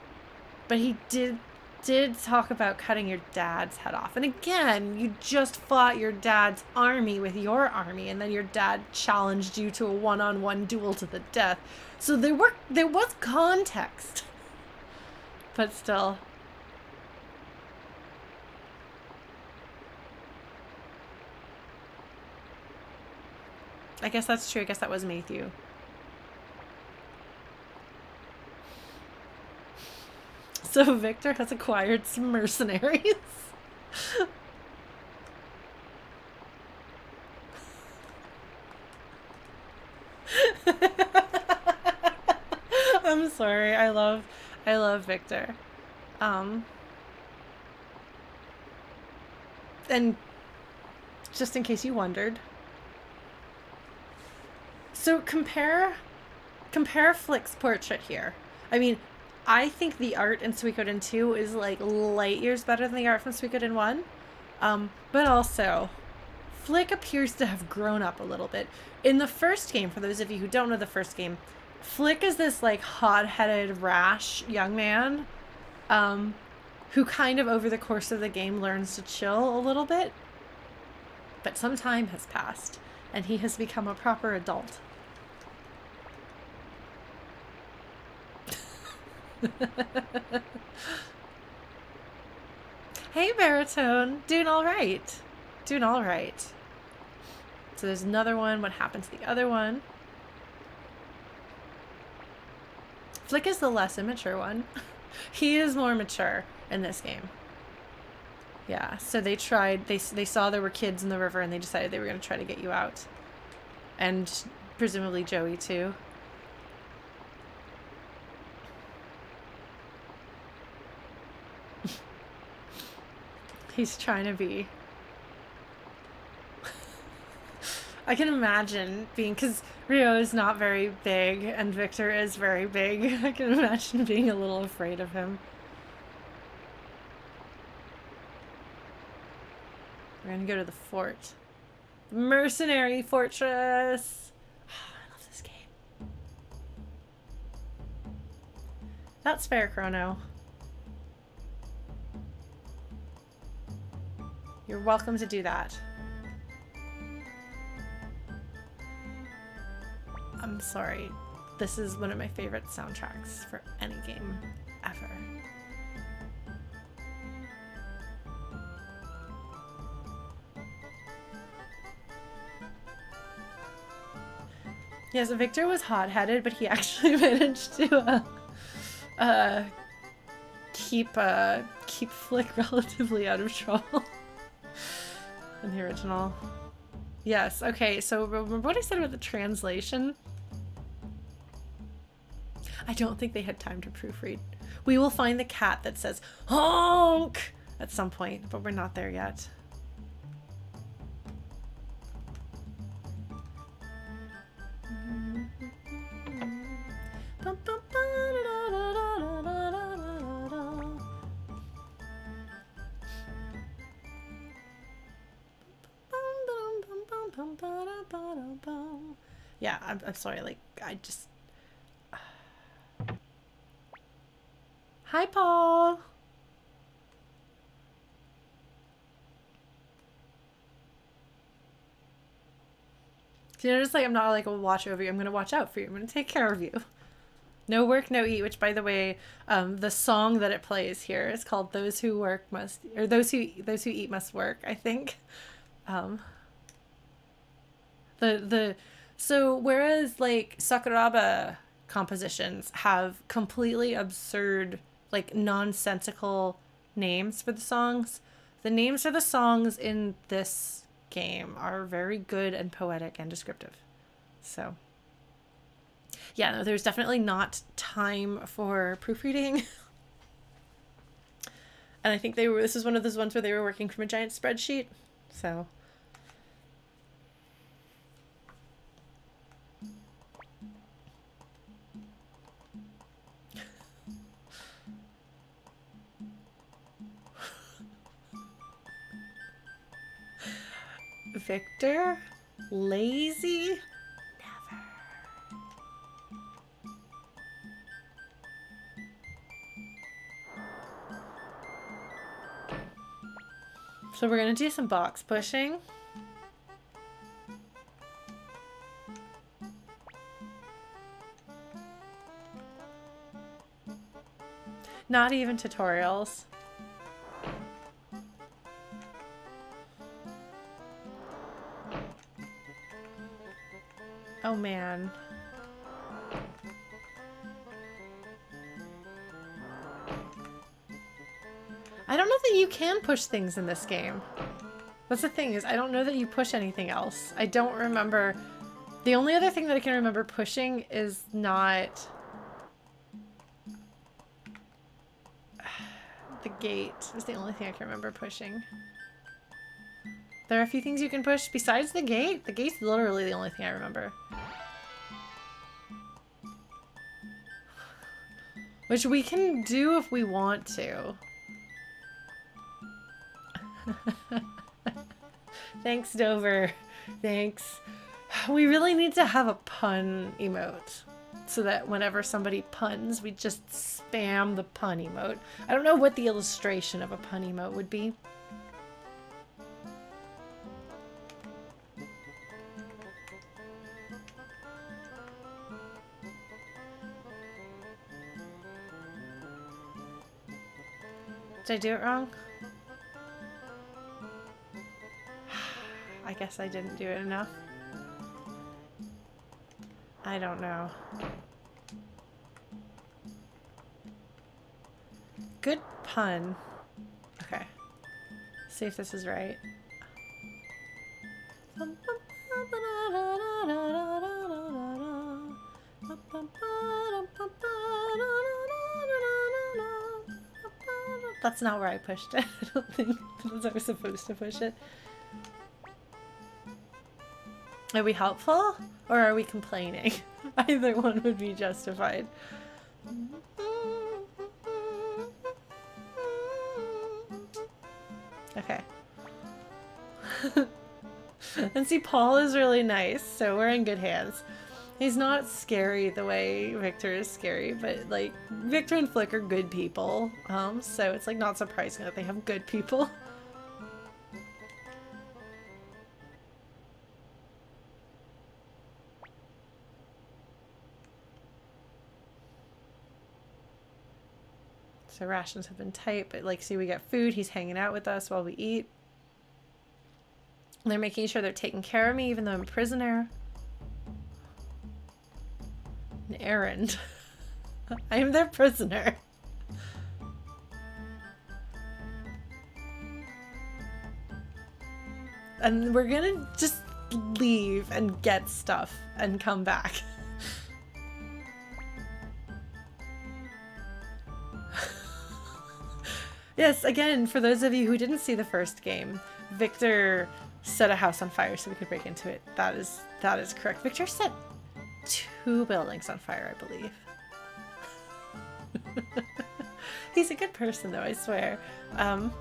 but he did did talk about cutting your dad's head off. And again, you just fought your dad's army with your army, and then your dad challenged you to a one-on-one duel to the death. So there were there was context but still. I guess that's true. I guess that was Mathiu. So Victor has acquired some mercenaries. I'm sorry. I love I love Victor. Um and just in case you wondered. So compare compare Flik's portrait here. I mean, I think the art in Suikoden 2 is like light years better than the art from Suikoden 1. Um, but also, Flik appears to have grown up a little bit. In the first game, for those of you who don't know the first game, Flik is this like hot-headed, rash young man um, who kind of over the course of the game learns to chill a little bit. But some time has passed, and he has become a proper adult. hey, Baritone. Doing all right. Doing all right. So there's another one. What happened to the other one? Flik is the less immature one. he is more mature in this game. Yeah, so they tried, they, they saw there were kids in the river and they decided they were going to try to get you out. And presumably Jowy too. He's trying to be. I can imagine being, because Rio is not very big and Victor is very big. I can imagine being a little afraid of him. We're gonna go to the fort. Mercenary Fortress! Oh, I love this game. That's fair, Chrono. You're welcome to do that. I'm sorry. This is one of my favorite soundtracks for any game ever. Yes, Victor was hot-headed, but he actually managed to uh, uh, keep uh, keep Flik relatively out of trouble in the original. Yes, okay, so remember what I said about the translation? I don't think they had time to proofread. We will find the cat that says honk at some point, but we're not there yet. Yeah, I'm, I'm sorry, like, I just... Hi, Paul! So you notice, like, I'm not, like, a watch over you. I'm gonna watch out for you. I'm gonna take care of you. No work, no eat, which, by the way, um, the song that it plays here is called Those Who Work Must... Or Those Who, those who Eat Must Work, I think. Um, the the so whereas like Sakuraba compositions have completely absurd like nonsensical names for the songs, the names for the songs in this game are very good and poetic and descriptive. So yeah, no, there's definitely not time for proofreading. and I think they were this is one of those ones where they were working from a giant spreadsheet. So Victor? Lazy? Never. So we're gonna do some box pushing. Not even tutorials. Oh man. I don't know that you can push things in this game. That's the thing is I don't know that you push anything else. I don't remember. The only other thing that I can remember pushing is not the gate is the only thing I can remember pushing. There are a few things you can push besides the gate. The gate's literally the only thing I remember. Which we can do if we want to. Thanks, Dover. Thanks. We really need to have a pun emote so that whenever somebody puns, we just spam the pun emote. I don't know what the illustration of a pun emote would be. Did I do it wrong? I guess I didn't do it enough. I don't know. Good pun. Okay. See if this is right. That's not where I pushed it. I don't think that's where I was supposed to push it. Are we helpful or are we complaining? Either one would be justified. Okay. and see, Paul is really nice, so we're in good hands. He's not scary the way Victor is scary, but like Victor and Flik are good people. Um, so it's like not surprising that they have good people. So rations have been tight, but like see we get food, he's hanging out with us while we eat. They're making sure they're taking care of me even though I'm a prisoner. An errand. I am their prisoner. And we're gonna just leave and get stuff and come back. yes, again, for those of you who didn't see the first game, Victor set a house on fire so we could break into it. That is that is correct. Victor set two buildings on fire, I believe. He's a good person, though, I swear. Um,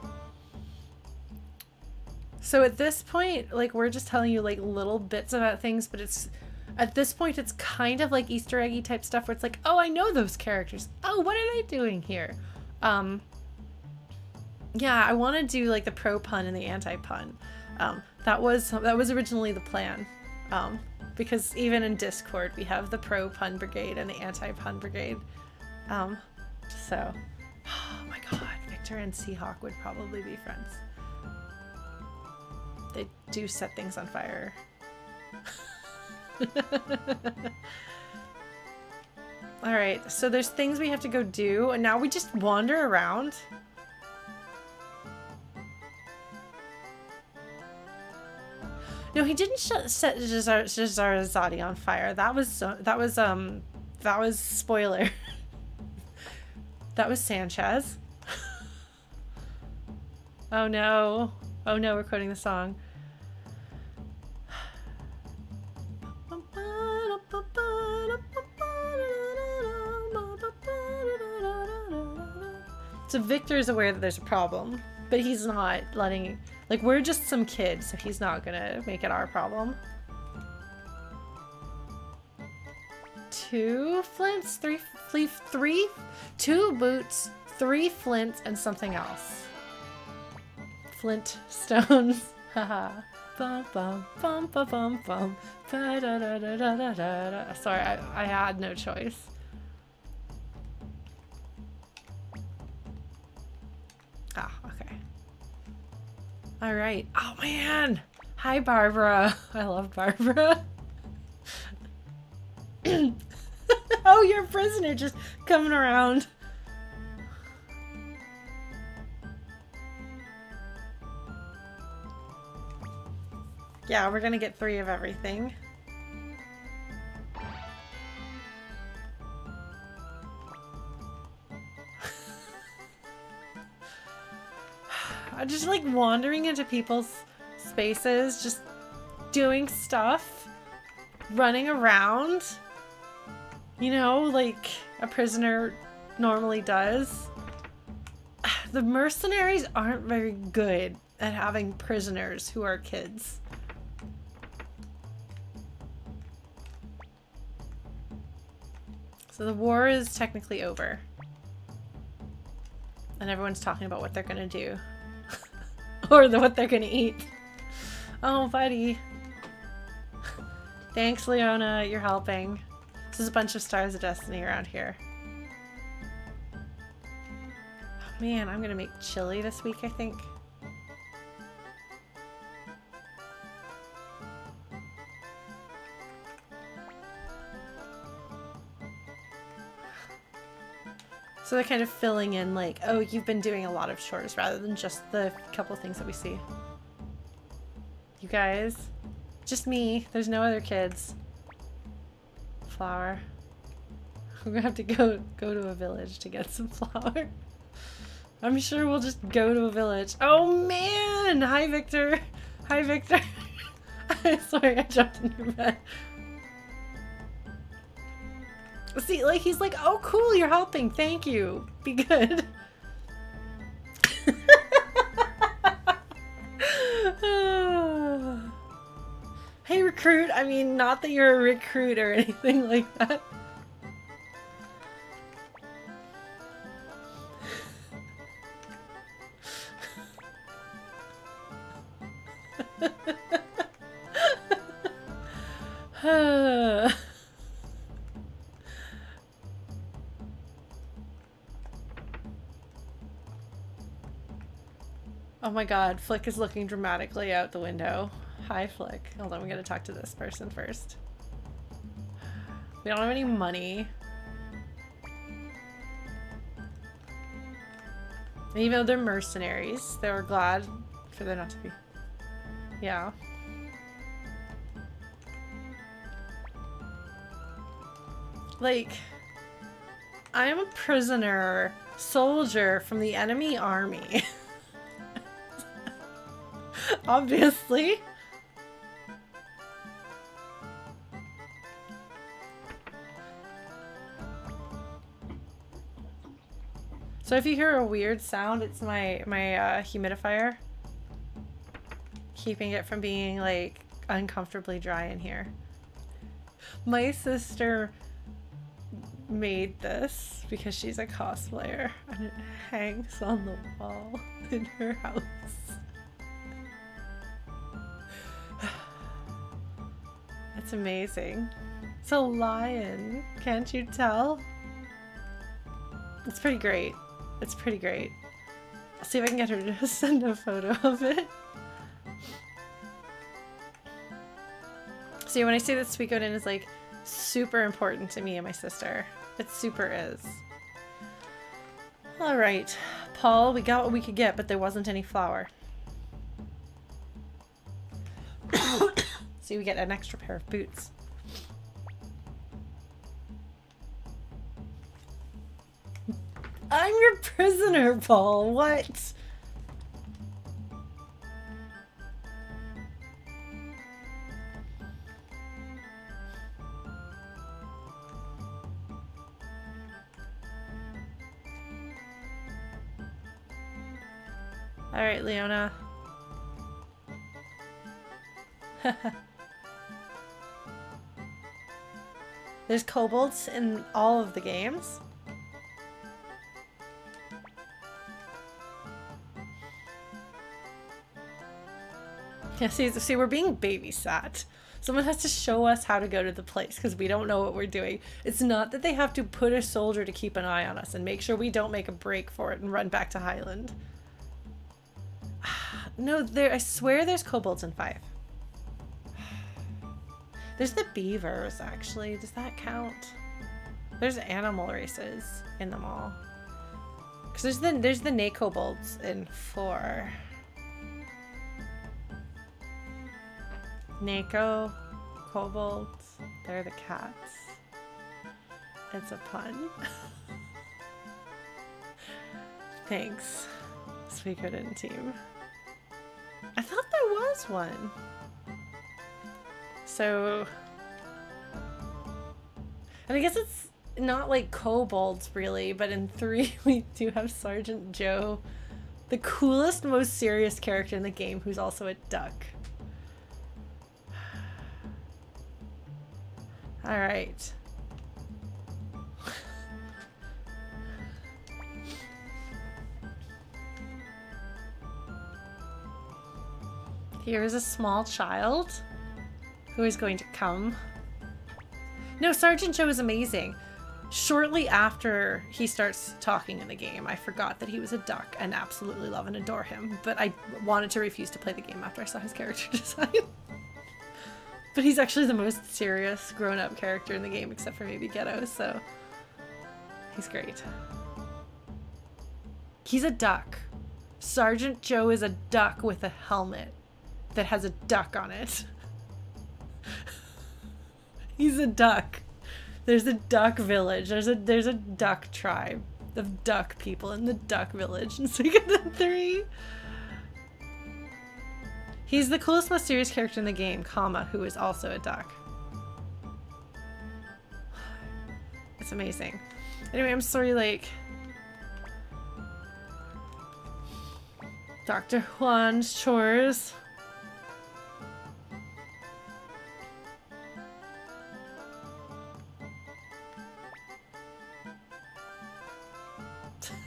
so at this point, like, we're just telling you, like, little bits about things, but it's... At this point, it's kind of like Easter eggy type stuff where it's like, oh, I know those characters. Oh, what are they doing here? Um, yeah, I want to do, like, the pro pun and the anti pun. Um, that was that was originally the plan. Um, because even in Discord we have the pro pun brigade and the anti pun brigade. Um, so, oh my god, Victor and Seahawk would probably be friends. They do set things on fire. Alright, so there's things we have to go do, and now we just wander around. No, he didn't set Jazarzadi on fire. That was that was um that was spoiler. that was Sanchez. oh no. Oh no, we're quoting the song. So Victor is aware that there's a problem, but he's not letting like, we're just some kids, so he's not gonna make it our problem. Two flints, three, three, three, two boots, three flints, and something else. Flint stones. Haha. Sorry, I, I had no choice. All right. Oh man. Hi Barbara. I love Barbara. oh, you're a prisoner just coming around. Yeah, we're gonna get three of everything. Just like wandering into people's spaces, just doing stuff, running around. You know, like a prisoner normally does. The mercenaries aren't very good at having prisoners who are kids. So the war is technically over. And everyone's talking about what they're gonna do. or the, what they're gonna eat. Oh, buddy. Thanks, Leona. You're helping. This is a bunch of Stars of Destiny around here. Oh, man, I'm gonna make chili this week, I think. So they're kind of filling in like, oh, you've been doing a lot of chores rather than just the couple things that we see. You guys, just me. There's no other kids. Flour. We're gonna have to go go to a village to get some flour. I'm sure we'll just go to a village. Oh man! Hi Victor. Hi Victor. Sorry, I jumped in your bed. See, like, he's like, oh, cool, you're helping. Thank you. Be good. hey, recruit. I mean, not that you're a recruit or anything like that. my god, Flik is looking dramatically out the window. Hi, Flik. Hold on, we gotta talk to this person first. We don't have any money. Even though they're mercenaries, they were glad for them not to be. Yeah. Like, I am a prisoner, soldier from the enemy army. Obviously. So if you hear a weird sound, it's my, my uh, humidifier. Keeping it from being like uncomfortably dry in here. My sister made this because she's a cosplayer and it hangs on the wall in her house. It's amazing. It's a lion. Can't you tell? It's pretty great. It's pretty great. I'll see if I can get her to send a photo of it. See, when I say that Suikoden is like super important to me and my sister, it super is. Alright, Paul, we got what we could get, but there wasn't any flour. See, we get an extra pair of boots. I'm your prisoner, Paul. What? All right, Leona. There's kobolds in all of the games. Yeah, see, see, we're being babysat. Someone has to show us how to go to the place because we don't know what we're doing. It's not that they have to put a soldier to keep an eye on us and make sure we don't make a break for it and run back to Highland. no, there. I swear there's kobolds in five. There's the beavers, actually. Does that count? There's animal races in them all. Cause there's the there's the Nay kobolds in four. Nako, kobolds, they're the cats. It's a pun. Thanks, Suikoden team. I thought there was one. So, and I guess it's not like kobolds really, but in three we do have Sergeant Joe, the coolest, most serious character in the game who's also a duck. All right. Here is a small child who is going to come. No, Sergeant Joe is amazing. Shortly after he starts talking in the game, I forgot that he was a duck and absolutely love and adore him, but I wanted to refuse to play the game after I saw his character design. but he's actually the most serious grown-up character in the game, except for maybe Geddoe, so he's great. He's a duck. Sergeant Joe is a duck with a helmet that has a duck on it. He's a duck. There's a duck village. There's a there's a duck tribe of duck people in the duck village in Suikoden 3. He's the coolest, most serious character in the game, comma, who is also a duck. It's amazing. Anyway, I'm sorry, like... Dr. Huan's chores.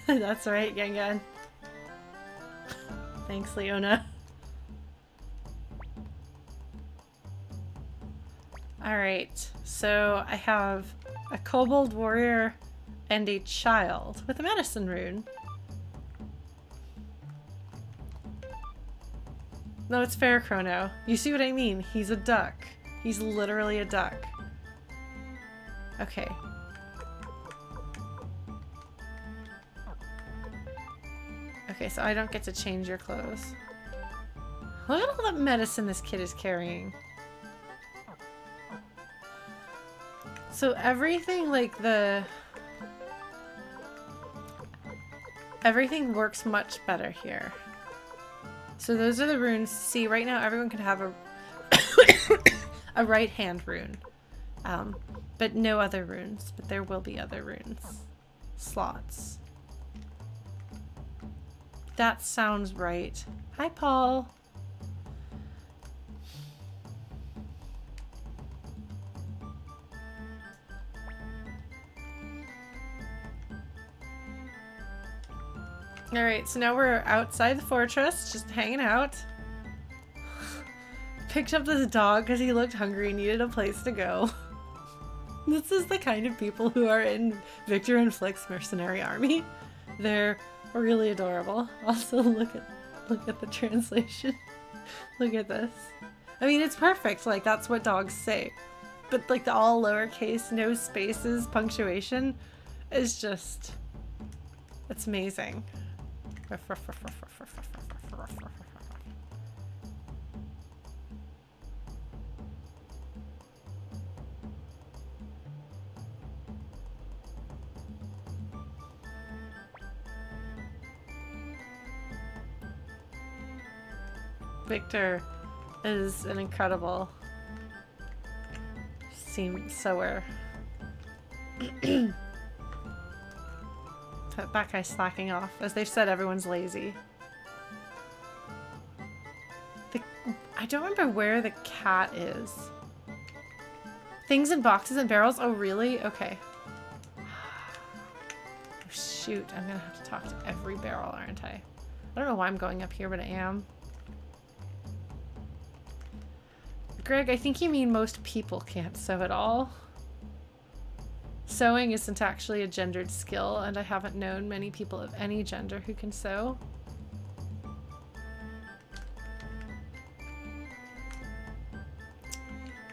That's right, Gengen. Thanks, Leona. Alright, so I have a kobold warrior and a child with a medicine rune. No, it's fair, Chrono. You see what I mean? He's a duck. He's literally a duck. Okay, Okay, so I don't get to change your clothes. Look at all the medicine this kid is carrying. So everything, like the... Everything works much better here. So those are the runes. See, right now everyone can have a a right hand rune. Um, but no other runes. But there will be other runes. Slots. That sounds right. Hi, Paul. Alright, so now we're outside the fortress, just hanging out. Picked up this dog because he looked hungry and needed a place to go. this is the kind of people who are in Victor and Flik's mercenary army. They're really adorable. Also, look at look at the translation. look at this. I mean, it's perfect. Like that's what dogs say. But like the all lowercase, no spaces, punctuation is just it's amazing. Victor is an incredible seam sewer. that guy's slacking off. As they've said, everyone's lazy. The, I don't remember where the cat is. Things in boxes and barrels? Oh, really? Okay. Oh, shoot, I'm gonna have to talk to every barrel, aren't I? I don't know why I'm going up here, but I am. Greg, I think you mean most people can't sew at all. Sewing isn't actually a gendered skill, and I haven't known many people of any gender who can sew.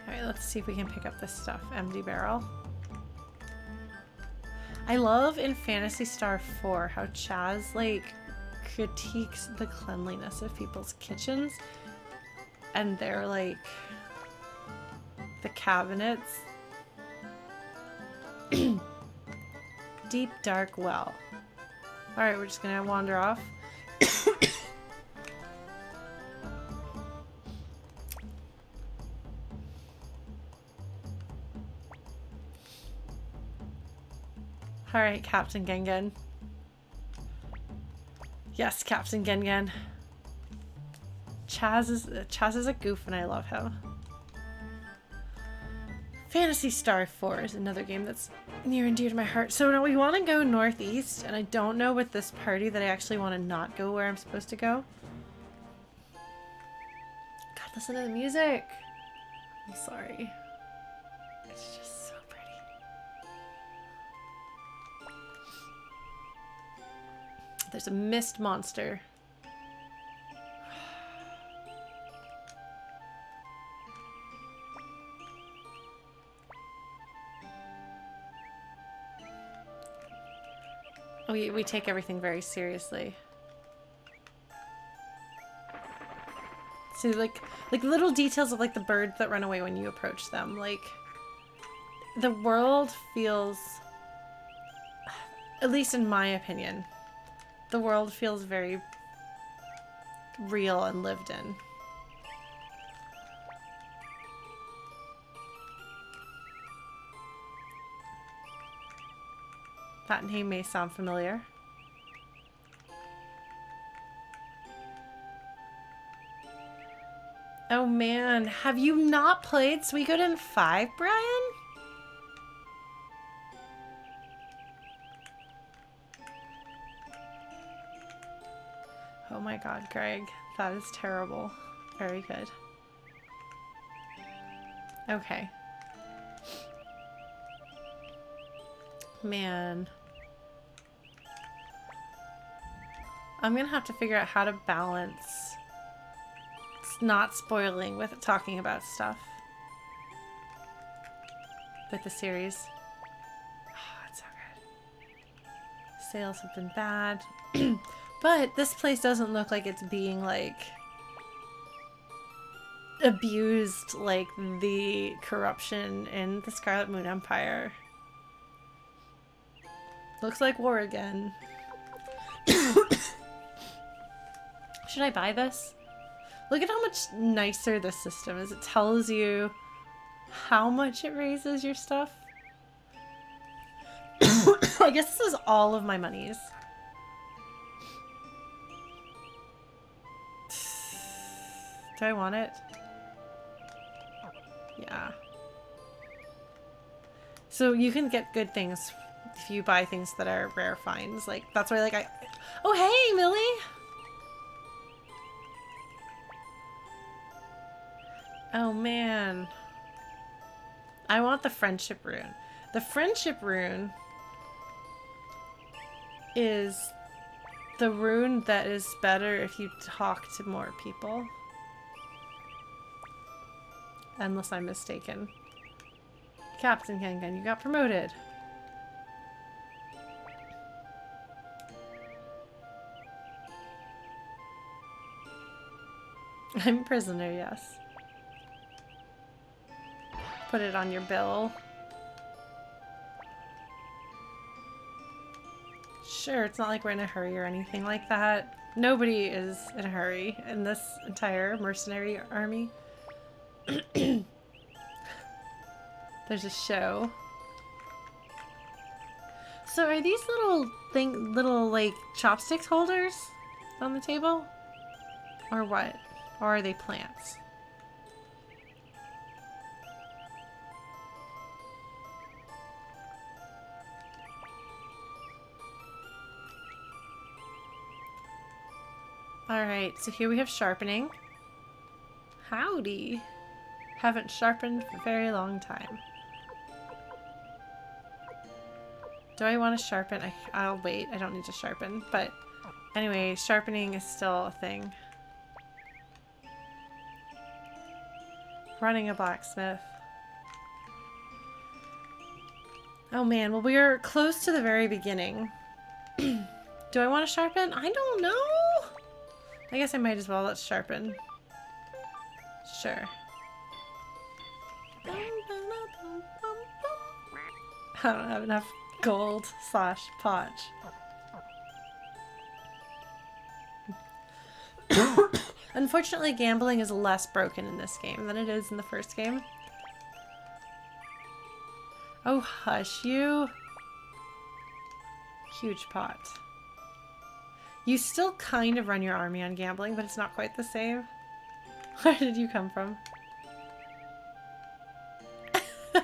Alright, let's see if we can pick up this stuff. Empty barrel. I love in Phantasy Star 4 how Chaz, like, critiques the cleanliness of people's kitchens and they're like the cabinets. Deep, dark well. Alright, we're just gonna wander off. Alright, Captain Gengen. Yes, Captain Gengen. Chaz is Chaz is a goof and I love him. Phantasy Star 4 is another game that's near and dear to my heart. So now we want to go northeast, and I don't know with this party that I actually want to not go where I'm supposed to go. God, listen to the music. I'm sorry. It's just so pretty. There's a mist monster. We, we take everything very seriously. So like like little details of like the birds that run away when you approach them. Like the world feels at least in my opinion, the world feels very real and lived in. That name may sound familiar. Oh man, have you not played Suikoden 5, Brian? Oh my god, Greg. That is terrible. Very good. Okay. Man. I'm gonna have to figure out how to balance it's not spoiling with talking about stuff with the series. Oh, it's so good. Sales have been bad. But this place doesn't look like it's being like abused like the corruption in the Scarlet Moon Empire. Looks like war again. Should I buy this? Look at how much nicer this system is. It tells you how much it raises your stuff. I guess this is all of my monies. Do I want it? Yeah. So you can get good things if you buy things that are rare finds. Like, that's why, like, I... Oh, hey, Millie! Oh, man. I want the friendship rune. The friendship rune is the rune that is better if you talk to more people. Unless I'm mistaken. Captain Gengen, you got promoted. I'm prisoner, yes. Put it on your bill. Sure, it's not like we're in a hurry or anything like that. Nobody is in a hurry in this entire mercenary army. There's a show. So are these little thing little like chopsticks holders on the table? Or what? Or are they plants? Alright, so here we have sharpening. Howdy! Haven't sharpened for a very long time. Do I want to sharpen? I, I'll wait. I don't need to sharpen. But anyway, sharpening is still a thing. Running a blacksmith. Oh man, well we are close to the very beginning. Do I want to sharpen? I don't know. I guess I might as well. Let's sharpen. Sure. I don't have enough gold slash potch. Unfortunately, gambling is less broken in this game than it is in the first game. Oh, hush you. Huge pot. You still kind of run your army on gambling, but it's not quite the same. Where did you come from?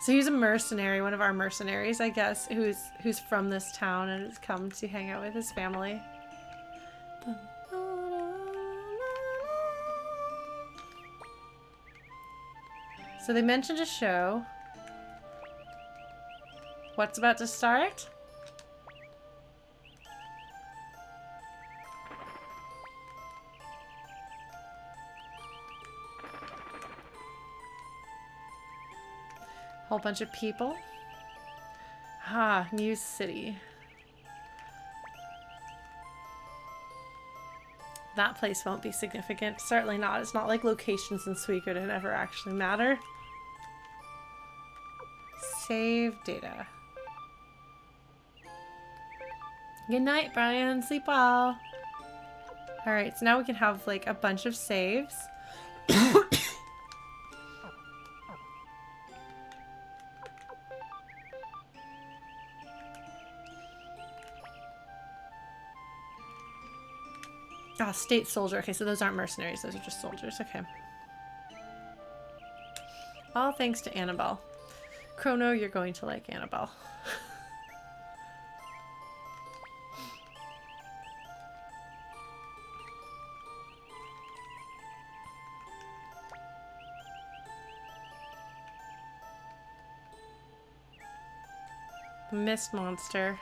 so he's a mercenary, one of our mercenaries, I guess, who's who's from this town and has come to hang out with his family. So they mentioned a show. What's about to start? Whole bunch of people. Ah, Muse City. That place won't be significant. Certainly not. It's not like locations in Suikoden ever actually matter. Save data. Good night, Brian. Sleep well. Alright, so now we can have like a bunch of saves. state soldier. Okay, so those aren't mercenaries. Those are just soldiers. Okay. All thanks to Annabelle. Chrono, you're going to like Annabelle. Mist monster.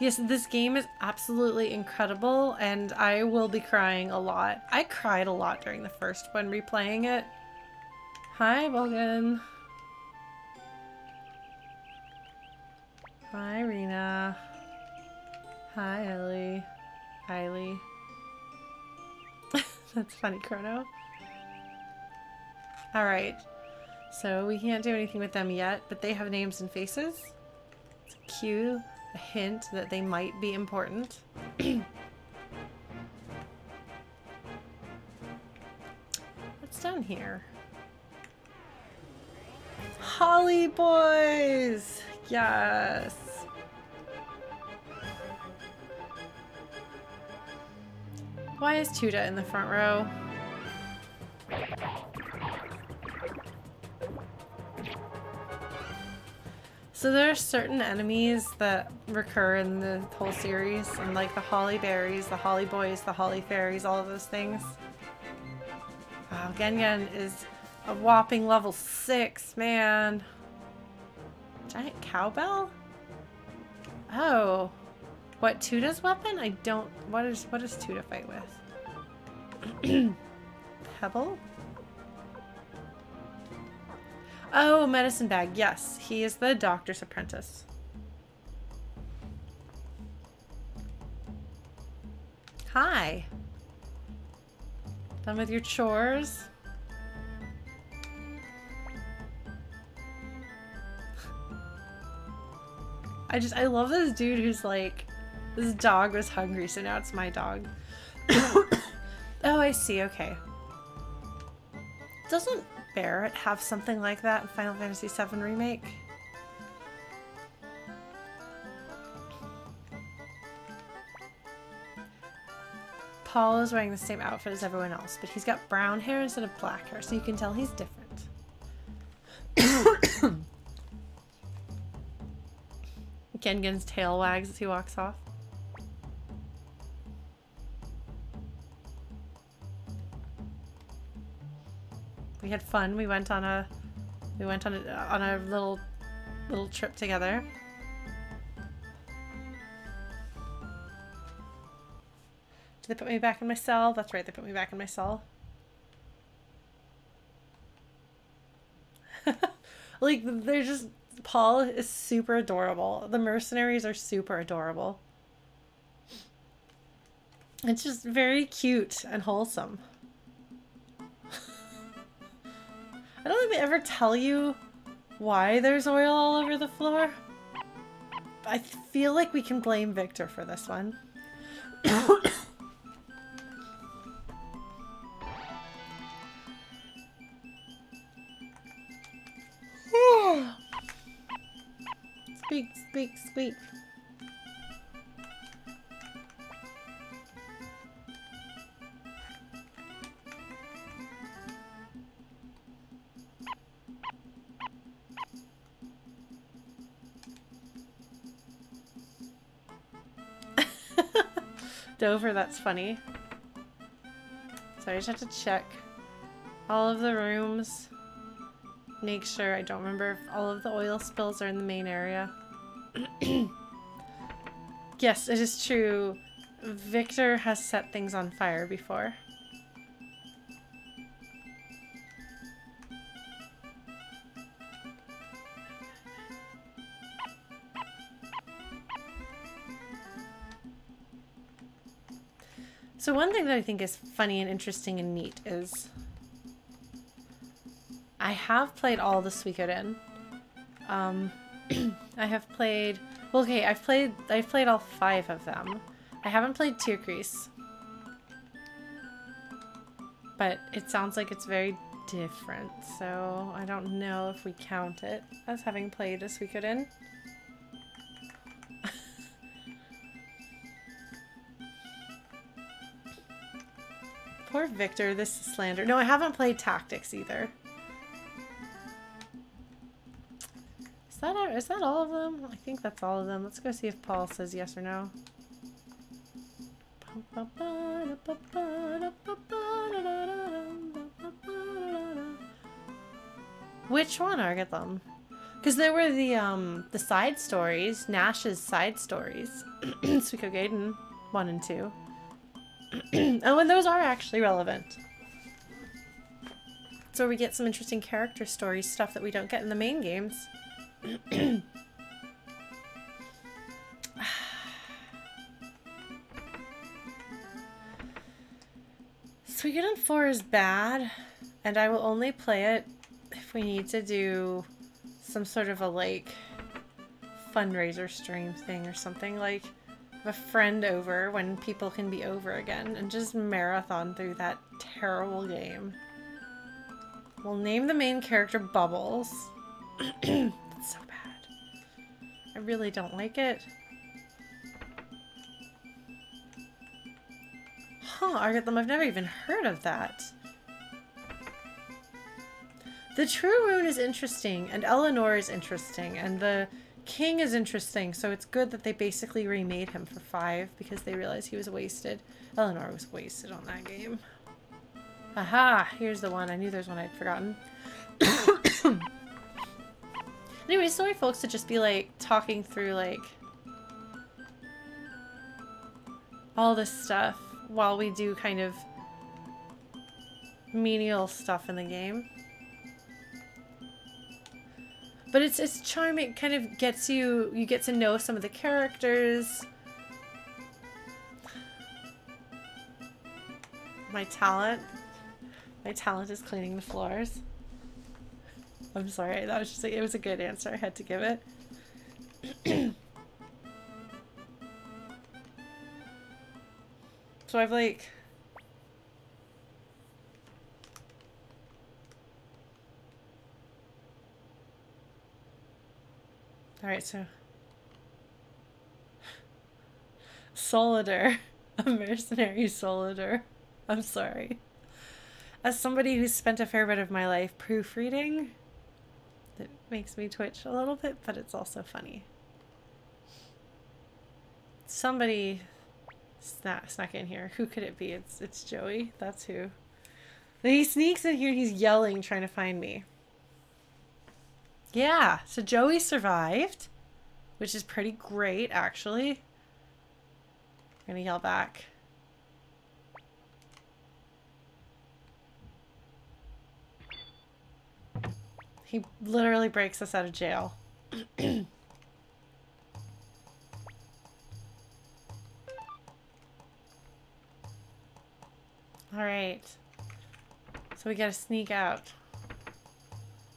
Yes, this game is absolutely incredible, and I will be crying a lot. I cried a lot during the first one replaying it. Hi, Bogan. Hi, Rena. Hi, Ellie. Kylie. That's funny, Chrono. Alright. So we can't do anything with them yet, but they have names and faces. It's a cue, a hint that they might be important. What's down here? Holly boys! Yes! Why is Tuda in the front row? So there are certain enemies that recur in the whole series, and like the Holly Berries, the Holly Boys, the Holly Fairies, all of those things. Wow, Gengen is a whopping level 6, man. Giant cowbell? Oh. What, Tuda's weapon? I don't... What is, what is Tuda fight with? Pebble? Oh, medicine bag. Yes, he is the doctor's apprentice. Hi. Done with your chores? I just, I love this dude who's like, this dog was hungry, so now it's my dog. oh, I see. Okay. Doesn't Barret have something like that in Final Fantasy VII Remake? Paul is wearing the same outfit as everyone else, but he's got brown hair instead of black hair, so you can tell he's different. Gengen's tail wags as he walks off. We had fun. We went on a we went on a, on a little little trip together. Did they put me back in my cell? That's right. They put me back in my cell. like they're just Paul is super adorable. The mercenaries are super adorable. It's just very cute and wholesome. I don't think they ever tell you why there's oil all over the floor. I feel like we can blame Victor for this one. squeak, squeak, squeak. Dover, that's funny. So I just have to check all of the rooms. Make sure I don't remember if all of the oil spills are in the main area. yes, it is true. Victor has set things on fire before. So one thing that I think is funny and interesting and neat is I have played all the Suikoden. Um, I have played, well, okay, I've played, I've played all five of them. I haven't played Tierkreis. But it sounds like it's very different, so I don't know if we count it as having played a Suikoden. Poor Victor, this is slander. No, I haven't played Tactics either. Is that, is that all of them? I think that's all of them. Let's go see if Paul says yes or no. Which one are them? Because there were the um the side stories, Nash's side stories. Suiko Gaiden 1 and 2. oh, and those are actually relevant. So we get some interesting character stories, stuff that we don't get in the main games. Suikoden 4 is bad, and I will only play it if we need to do some sort of a, like, fundraiser stream thing or something. Like, a friend over when people can be over again and just marathon through that terrible game. We'll name the main character Bubbles. it's so bad. I really don't like it. Huh, Argatham, I've never even heard of that. The True Rune is interesting, and Eleanor is interesting, and the King is interesting, so it's good that they basically remade him for five because they realized he was wasted. Eleanor was wasted on that game. Aha! Here's the one. I knew there's one I'd forgotten. anyway, sorry folks to just be like talking through like all this stuff while we do kind of menial stuff in the game. But it's it's charming. It kind of gets you you get to know some of the characters. My talent. My talent is cleaning the floors. I'm sorry. That was just it was a good answer. I had to give it. so I've like Alright, so... solider, A mercenary solider. I'm sorry. As somebody who's spent a fair bit of my life proofreading, it makes me twitch a little bit, but it's also funny. Somebody snuck, snuck in here. Who could it be? It's, it's Jowy. That's who. He sneaks in here he's yelling, trying to find me. Yeah, so Jowy survived, which is pretty great, actually. I'm gonna yell back. He literally breaks us out of jail. Alright. So we gotta sneak out.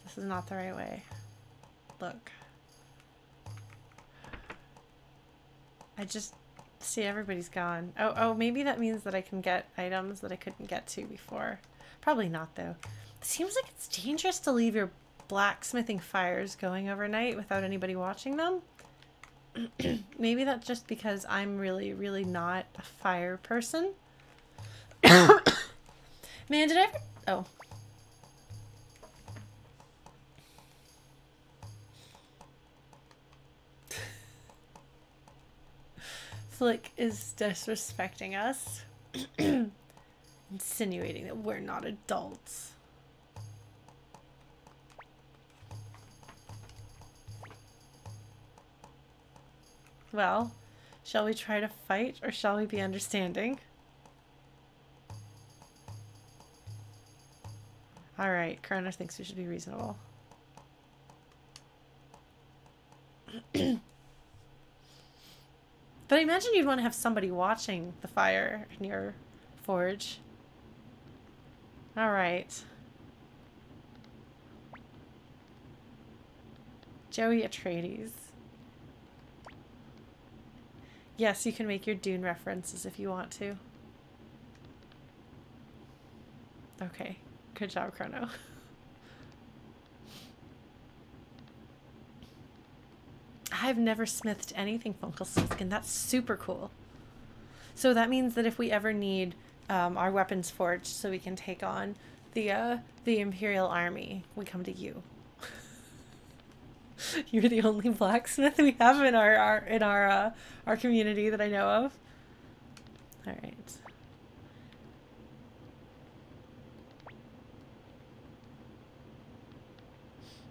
This is not the right way. Look. I just see everybody's gone. Oh, oh, maybe that means that I can get items that I couldn't get to before. Probably not, though. It seems like it's dangerous to leave your blacksmithing fires going overnight without anybody watching them. maybe that's just because I'm really, really not a fire person. Man, did I ever... Oh. Flik is disrespecting us. Insinuating that we're not adults. Well, shall we try to fight or shall we be understanding? Alright, Chrono thinks we should be reasonable. but I imagine you'd want to have somebody watching the fire in your forge. Alright. Jowy Atreides. Yes, you can make your Dune references if you want to. Okay. Good job, Chrono. I've never smithed anything Funkelstiltskin. That's super cool. So that means that if we ever need um, our weapons forged so we can take on the uh, the Imperial Army, we come to you. You're the only blacksmith we have in our, our in our uh, our community that I know of. All right.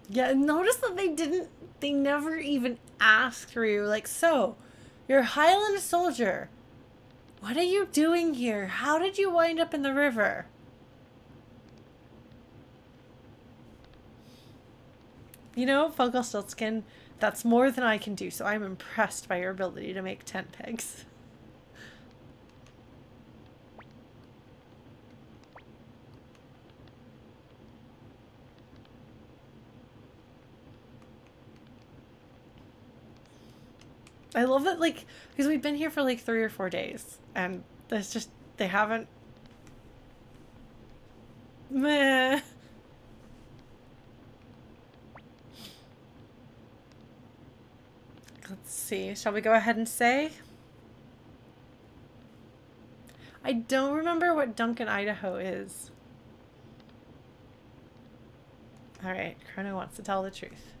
Yeah, notice that they didn't, they never even asked you. like, so, you're a Highland soldier. What are you doing here? How did you wind up in the river? You know, Funkelstiltskin, that's more than I can do, so I'm impressed by your ability to make tent pegs. I love that, like, because we've been here for like three or four days, and there's just, they haven't. Meh. Let's see. Shall we go ahead and say? I don't remember what Duncan, Idaho is. Alright, Chrono wants to tell the truth.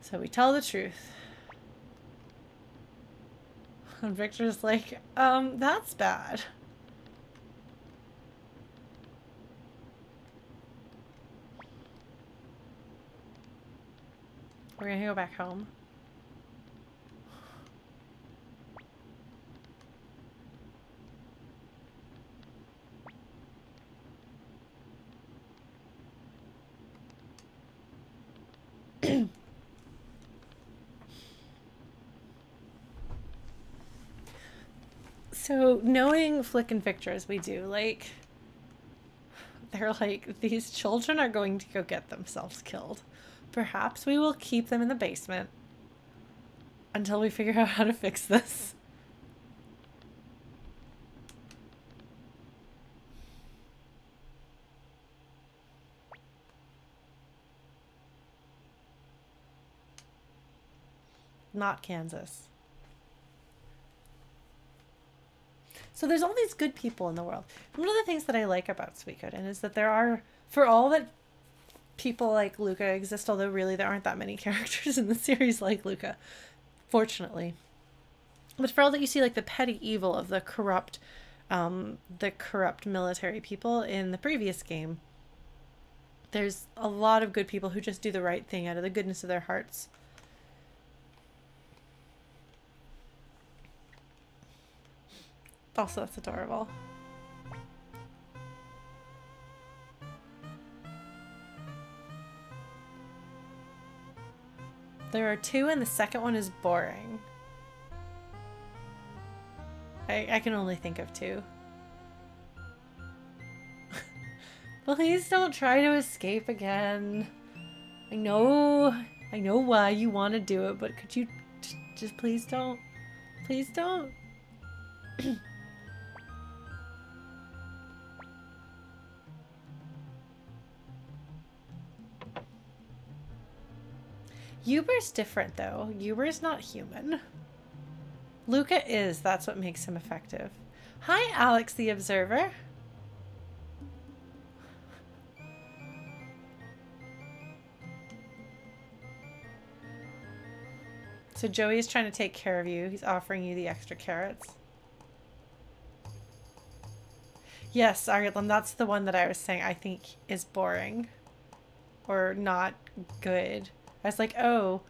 So we tell the truth. And Victor's like, um, that's bad. We're gonna go back home. So knowing Flik and Victor as we do, like they're like these children are going to go get themselves killed. Perhaps we will keep them in the basement until we figure out how to fix this. Not Kansas. So there's all these good people in the world. One of the things that I like about Suikoden is that there are, for all that people like Luca exist, although really there aren't that many characters in the series like Luca, fortunately. But for all that you see like the petty evil of the corrupt, um, the corrupt military people in the previous game, there's a lot of good people who just do the right thing out of the goodness of their hearts. Also, that's adorable. There are two and the second one is boring. I, I can only think of two. Please don't try to escape again. I know, I know why you want to do it, but could you just please don't, please don't. Yuber's different though. Yuber's not human. Luca is. That's what makes him effective. Hi, Alex the Observer. So Jowy is trying to take care of you. He's offering you the extra carrots. Yes, Ireland, that's the one that I was saying I think is boring. Or not good. I was like, oh,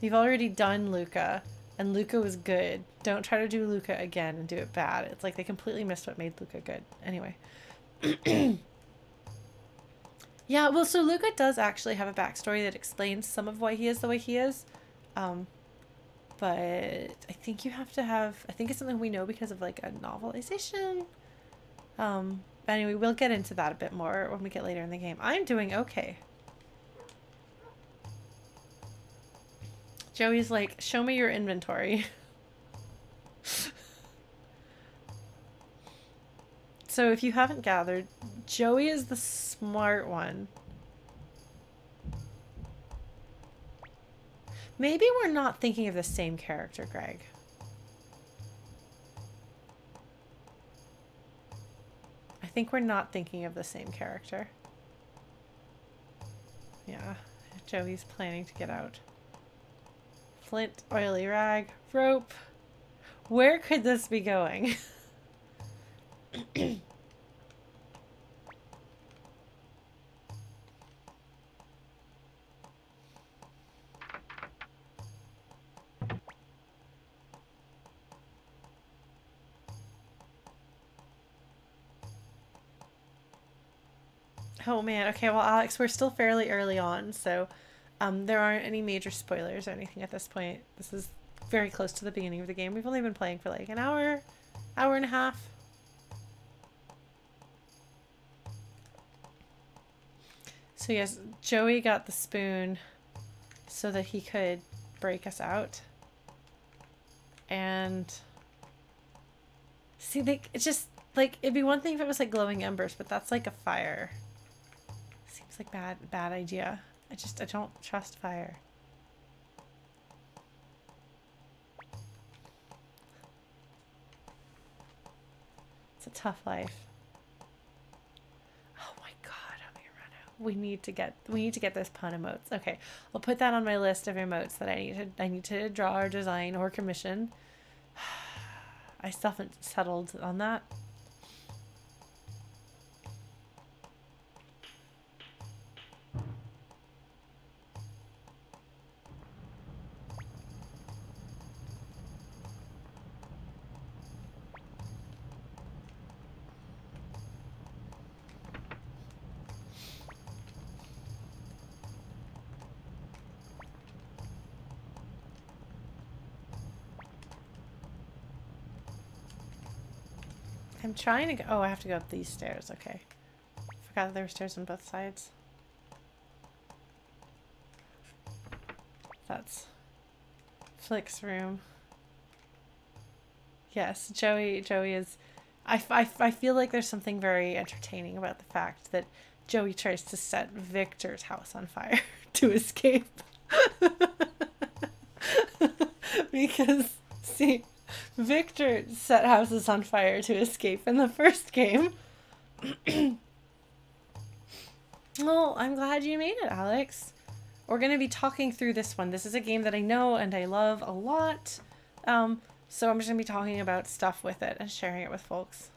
you've already done Luca, and Luca was good. Don't try to do Luca again and do it bad. It's like they completely missed what made Luca good. Anyway. yeah, well, so Luca does actually have a backstory that explains some of why he is the way he is. Um, but I think you have to have, I think it's something we know because of like a novelization. Um, but anyway, we'll get into that a bit more when we get later in the game. I'm doing okay. Jowy's like, show me your inventory. so if you haven't gathered, Jowy is the smart one. Maybe we're not thinking of the same character, Greg. I think we're not thinking of the same character. Yeah, Jowy's planning to get out. Flint, oily rag, rope. Where could this be going? Oh man, okay, well Alex, we're still fairly early on, so um, there aren't any major spoilers or anything at this point. This is very close to the beginning of the game. We've only been playing for like an hour, hour and a half. So yes, Jowy got the spoon so that he could break us out. And see, they, it's just like, it'd be one thing if it was like glowing embers, but that's like a fire. Seems like bad, bad idea. I just, I don't trust fire. It's a tough life. Oh my god, I'm gonna run out. We need to get we need to get those pun emotes. Okay, I'll put that on my list of emotes that I need to I need to draw or design or commission. I still haven't settled on that. Trying to go. Oh, I have to go up these stairs. Okay. Forgot there were stairs on both sides. That's Flik's room. Yes, Jowy. Jowy is. I, I, I feel like there's something very entertaining about the fact that Jowy tries to set Victor's house on fire to escape. because, see, Victor set houses on fire to escape in the first game. well, I'm glad you made it, Alex. We're going to be talking through this one. This is a game that I know and I love a lot. Um, so I'm just going to be talking about stuff with it and sharing it with folks.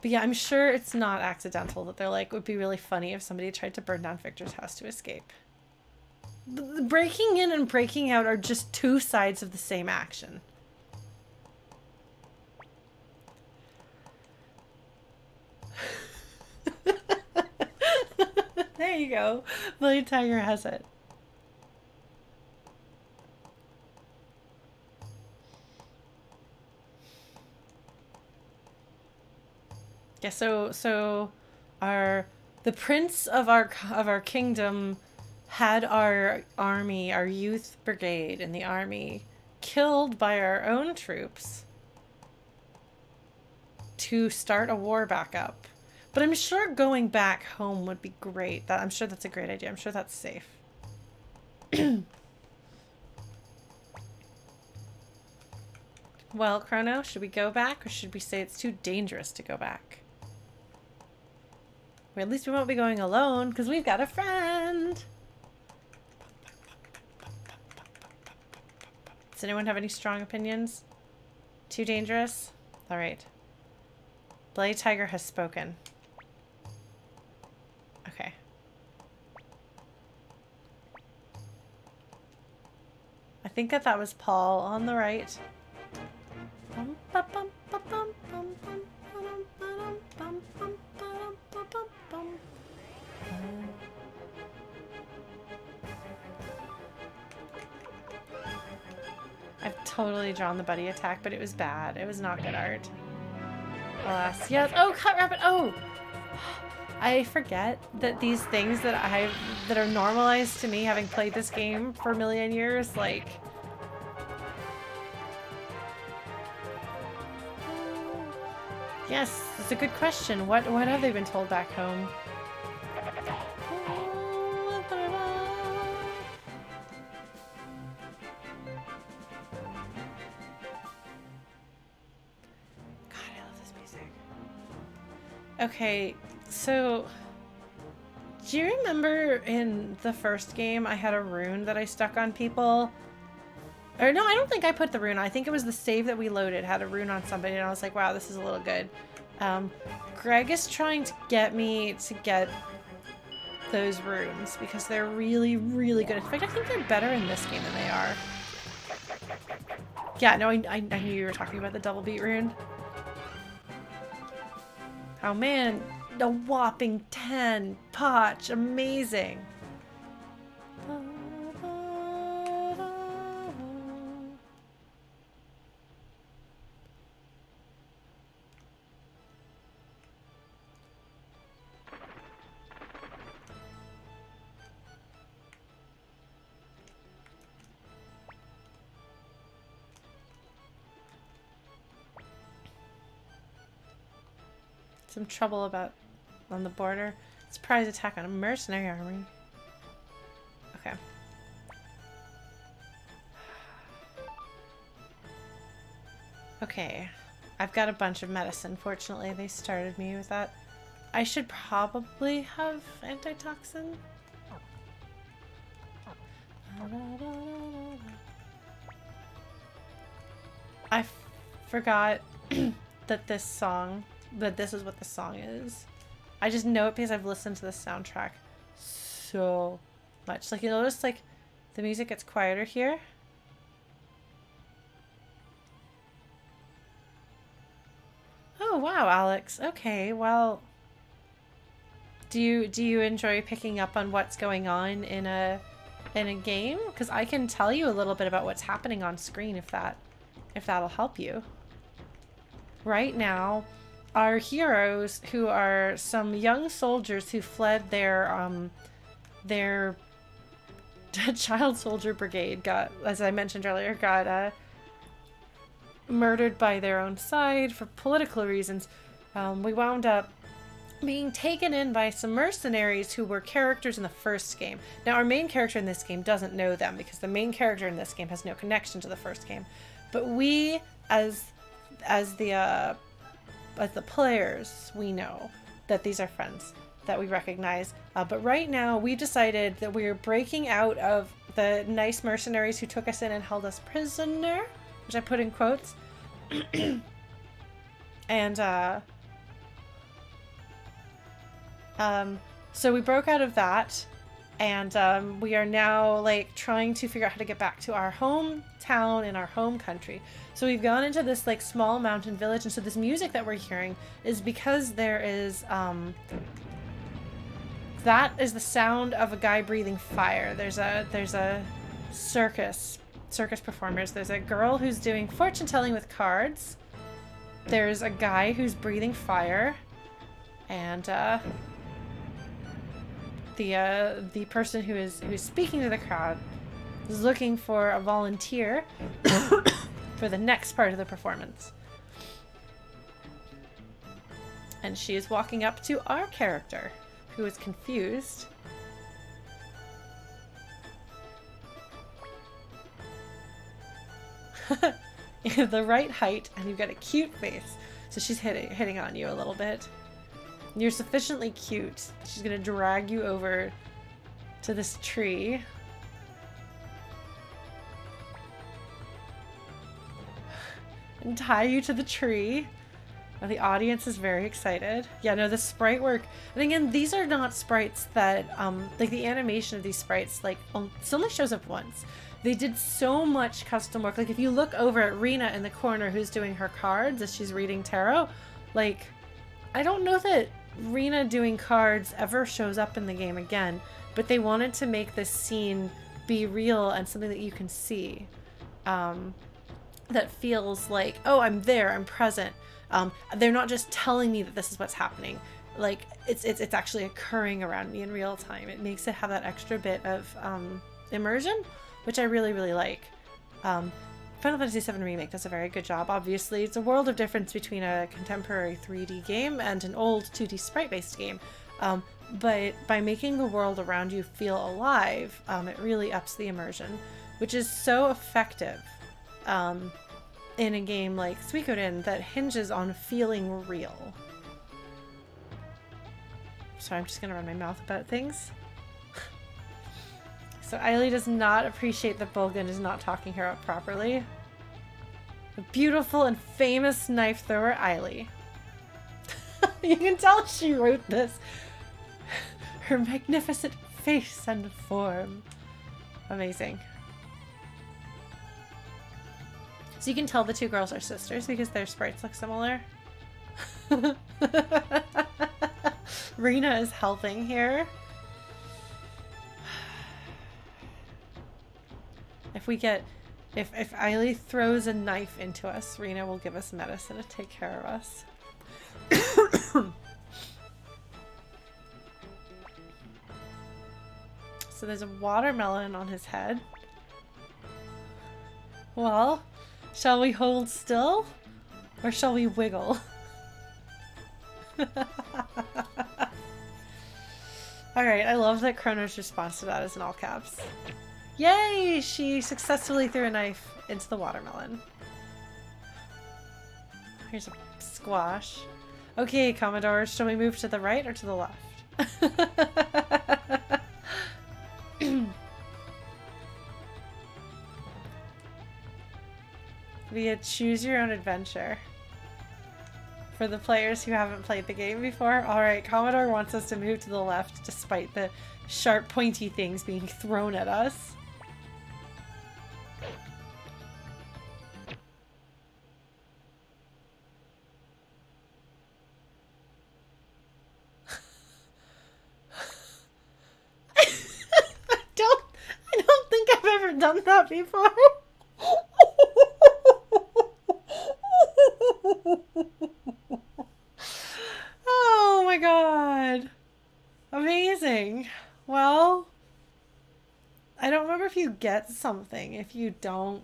But yeah, I'm sure it's not accidental that they're like, it would be really funny if somebody tried to burn down Victor's house to escape breaking in and breaking out are just two sides of the same action. there you go. Blade Tiger has it. Yeah, so so our the prince of our of our kingdom had our army, our youth brigade in the army killed by our own troops to start a war back up. But I'm sure going back home would be great. That I'm sure that's a great idea. I'm sure that's safe. well, Chrono, should we go back or should we say it's too dangerous to go back? Or at least we won't be going alone because we've got a friend. Does anyone have any strong opinions? Too dangerous? All right. Blade Tiger has spoken. Okay. I think that that was Paul on the right. I've totally drawn the buddy attack, but it was bad. It was not good art. Alas. Yes. Oh, cut rabbit. Oh! I forget that these things that I that are normalized to me having played this game for a million years, like Yes, it's a good question. What what have they been told back home? Okay, so do you remember in the first game I had a rune that I stuck on people? Or no, I don't think I put the rune on. I think it was the save that we loaded had a rune on somebody and I was like, wow, this is a little good. Um, Greg is trying to get me to get those runes because they're really, really good. In fact, I think they're better in this game than they are. Yeah, no, I, I, I knew you were talking about the double beat rune. Oh man, a whopping 10. Potch, amazing. Some trouble about on the border. Surprise attack on a mercenary army. Okay. Okay. I've got a bunch of medicine. Fortunately, they started me with that. I should probably have antitoxin. I forgot that this song but this is what the song is. I just know it because I've listened to the soundtrack so much. Like you notice like the music gets quieter here. Oh wow, Alex. Okay, well do you do you enjoy picking up on what's going on in a in a game? Because I can tell you a little bit about what's happening on screen if that if that'll help you. Right now, our heroes, who are some young soldiers who fled their um, their child soldier brigade, got, as I mentioned earlier, got uh, murdered by their own side for political reasons. Um, we wound up being taken in by some mercenaries who were characters in the first game. Now, our main character in this game doesn't know them because the main character in this game has no connection to the first game. But we, as as the uh, as the players, we know that these are friends that we recognize. Uh, but right now, we decided that we are breaking out of the nice mercenaries who took us in and held us prisoner, which I put in quotes. and uh, um, so we broke out of that, and um, we are now like trying to figure out how to get back to our hometown in our home country. So we've gone into this like small mountain village, and so this music that we're hearing is because there is um, that is the sound of a guy breathing fire. There's a there's a circus circus performers. There's a girl who's doing fortune telling with cards. There's a guy who's breathing fire, and uh, the uh, the person who is who's speaking to the crowd is looking for a volunteer for the next part of the performance. And she is walking up to our character, who is confused. you have the right height and you've got a cute face. So she's hitting hitting on you a little bit. You're sufficiently cute. She's gonna drag you over to this tree. And tie you to the tree. And the audience is very excited. Yeah, no, the sprite work. And again, these are not sprites that, um, like the animation of these sprites, like, um, only shows up once. They did so much custom work. Like, if you look over at Rena in the corner who's doing her cards as she's reading tarot, like, I don't know that Rena doing cards ever shows up in the game again, but they wanted to make this scene be real and something that you can see. Um, that feels like, oh, I'm there, I'm present. Um, they're not just telling me that this is what's happening. Like it's it's it's actually occurring around me in real time. It makes it have that extra bit of um, immersion, which I really really like. Um, Final Fantasy VII Remake does a very good job. Obviously, it's a world of difference between a contemporary 3D game and an old 2D sprite-based game. Um, but by making the world around you feel alive, um, it really ups the immersion, which is so effective um, in a game like Suikoden that hinges on feeling real. So I'm just gonna run my mouth about things. so Eiley does not appreciate that Bolgan is not talking her up properly. The beautiful and famous knife thrower Eiley. you can tell she wrote this. Her magnificent face and form. Amazing. So you can tell the two girls are sisters because their sprites look similar. Rena is helping here. If we get... If, if Eiley throws a knife into us, Rena will give us medicine to take care of us. so there's a watermelon on his head. Well, Shall we hold still? Or shall we wiggle? Alright, I love that Chrono's response to that is in all caps. Yay! She successfully threw a knife into the watermelon. Here's a squash. Okay, Commodore, shall we move to the right or to the left? via Choose Your Own Adventure. For the players who haven't played the game before, alright, Commodore wants us to move to the left despite the sharp pointy things being thrown at us. Done that before. oh my god. Amazing. Well, I don't remember if you get something if you don't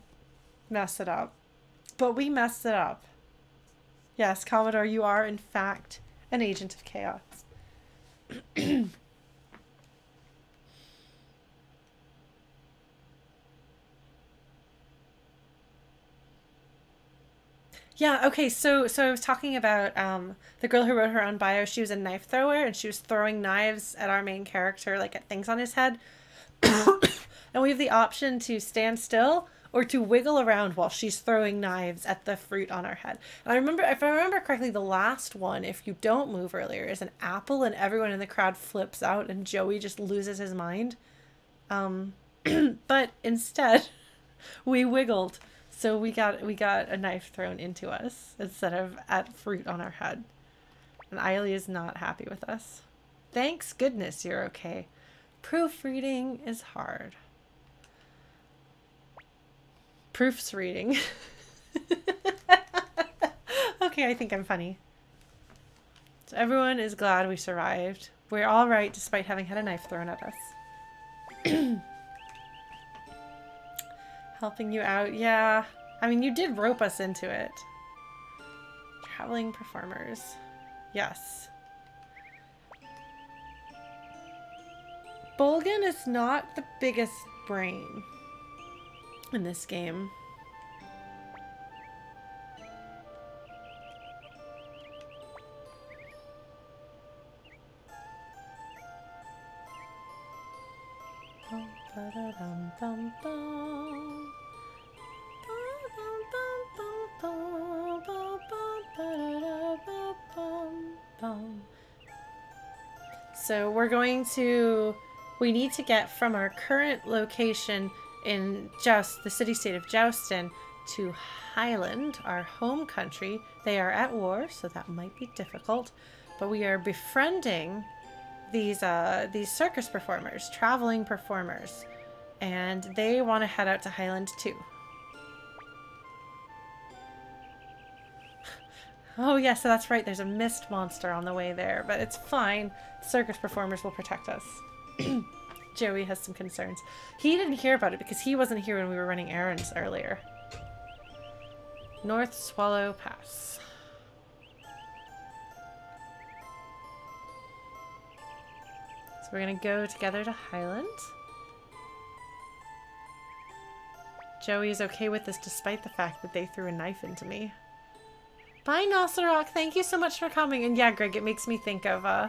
mess it up. But we messed it up. Yes, Commodore, you are in fact an agent of chaos. Yeah, okay, so so I was talking about um the girl who wrote her own bio, she was a knife thrower and she was throwing knives at our main character, like at things on his head. and we have the option to stand still or to wiggle around while she's throwing knives at the fruit on our head. And I remember if I remember correctly, the last one, if you don't move earlier, is an apple and everyone in the crowd flips out and Jowy just loses his mind. Um but instead we wiggled so we got we got a knife thrown into us instead of at fruit on our head. And Eiley is not happy with us. Thanks goodness you're okay. Proofreading is hard. Proofs reading. okay, I think I'm funny. So everyone is glad we survived. We're all right despite having had a knife thrown at us. Helping you out, yeah. I mean, you did rope us into it. Traveling performers. Yes. Bolgan is not the biggest brain in this game. So we're going to, we need to get from our current location in Joust, the city-state of Jowston, to Highland, our home country. They are at war, so that might be difficult. But we are befriending these uh, these circus performers, traveling performers, and they want to head out to Highland too. Oh, yeah, so that's right. There's a mist monster on the way there, but it's fine. Circus performers will protect us. Jowy has some concerns. He didn't hear about it because he wasn't here when we were running errands earlier. North Swallow Pass. So we're going to go together to Highland. Jowy is okay with this despite the fact that they threw a knife into me. Bye, Nosarok. Thank you so much for coming. And yeah, Greg, it makes me think of, uh,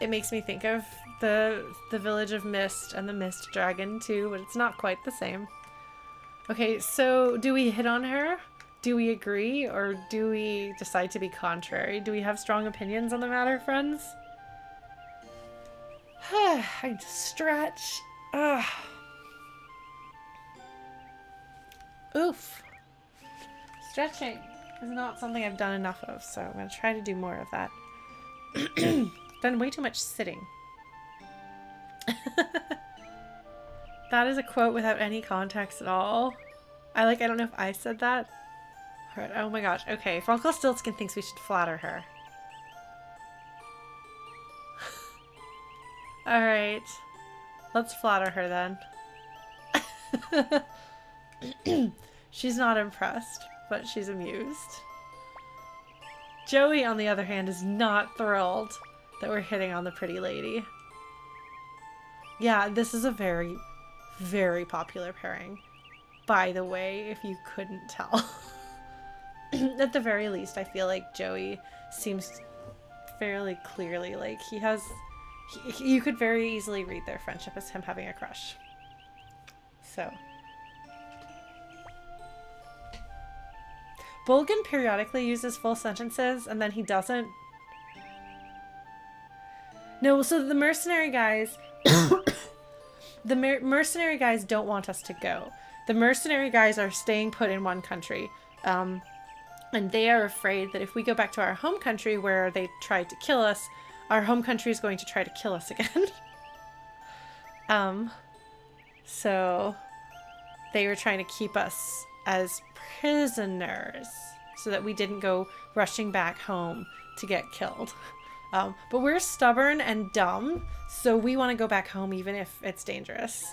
it makes me think of the, the Village of Mist and the Mist Dragon too, but it's not quite the same. Okay, so do we hit on her? Do we agree or do we decide to be contrary? Do we have strong opinions on the matter, friends? I stretch. Ugh. Oof. Stretching is not something I've done enough of, so I'm going to try to do more of that. done way too much sitting. that is a quote without any context at all. I like, I don't know if I said that. Right, oh my gosh. Okay, Stiltskin thinks we should flatter her. Alright. Let's flatter her then. she's not impressed but she's amused. Jowy, on the other hand, is not thrilled that we're hitting on the pretty lady. Yeah, this is a very, very popular pairing. By the way, if you couldn't tell. At the very least, I feel like Jowy seems fairly clearly like he has. He, you could very easily read their friendship as him having a crush. So. Bolgan periodically uses full sentences and then he doesn't. No, so the mercenary guys. the mer mercenary guys don't want us to go. The mercenary guys are staying put in one country. Um, and they are afraid that if we go back to our home country where they tried to kill us, our home country is going to try to kill us again. um, so they were trying to keep us as prisoners so that we didn't go rushing back home to get killed. Um, but we're stubborn and dumb, so we want to go back home even if it's dangerous.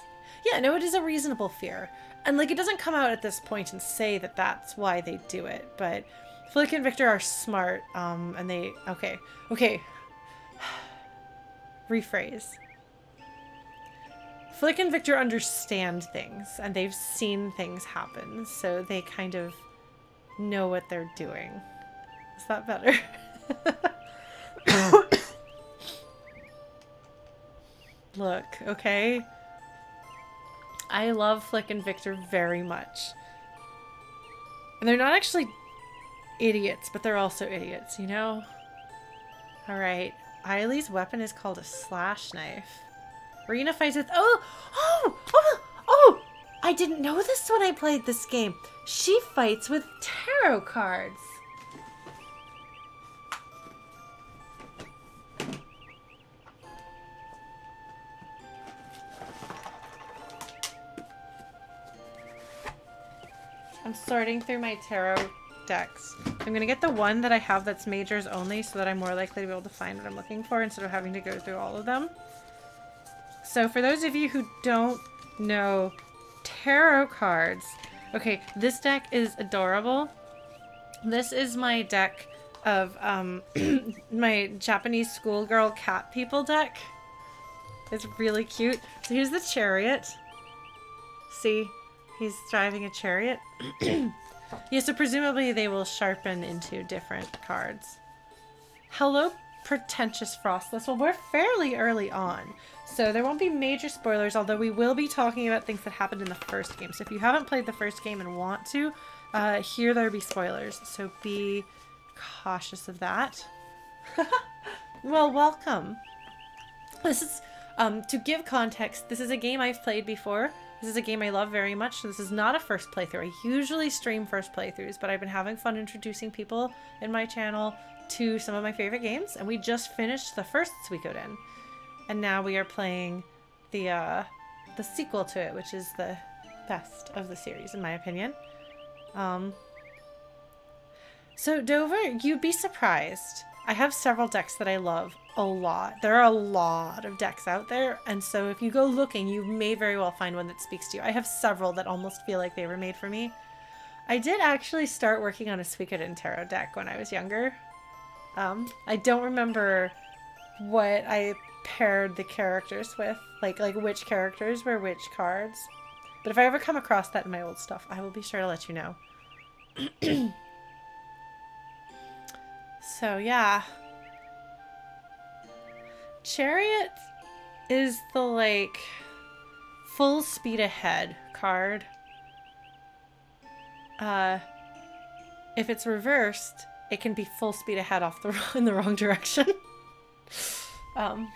Yeah, no, it is a reasonable fear. And, like, it doesn't come out at this point and say that that's why they do it, but Flik and Victor are smart, um, and they... Okay, okay. Rephrase. Flik and Victor understand things, and they've seen things happen, so they kind of know what they're doing. Is that better? Look, okay? I love Flik and Victor very much. And they're not actually idiots, but they're also idiots, you know? Alright. Eileen's weapon is called a slash knife. Arena fights with oh oh oh oh! I didn't know this when I played this game. She fights with tarot cards. I'm sorting through my tarot decks. I'm going to get the one that I have that's majors only so that I'm more likely to be able to find what I'm looking for instead of having to go through all of them. So for those of you who don't know tarot cards, okay, this deck is adorable. This is my deck of um, my Japanese schoolgirl cat people deck. It's really cute. So here's the chariot. See, he's driving a chariot. yeah, so presumably they will sharpen into different cards. Hello, pretentious frostless. Well, we're fairly early on, so there won't be major spoilers, although we will be talking about things that happened in the first game. So if you haven't played the first game and want to, uh, here there'll be spoilers, so be cautious of that. well, welcome. This is, um, to give context, this is a game I've played before. This is a game I love very much, so this is not a first playthrough. I usually stream first playthroughs, but I've been having fun introducing people in my channel to some of my favorite games, and we just finished the first Suikoden. And now we are playing the, uh, the sequel to it, which is the best of the series, in my opinion. Um, so Dover, you'd be surprised. I have several decks that I love a lot. There are a lot of decks out there, and so if you go looking, you may very well find one that speaks to you. I have several that almost feel like they were made for me. I did actually start working on a Suikoden Tarot deck when I was younger. Um, I don't remember what I paired the characters with, like like which characters were which cards. But if I ever come across that in my old stuff, I will be sure to let you know. so yeah. Chariot is the like full speed ahead card. Uh if it's reversed, it can be full speed ahead off the in the wrong direction. um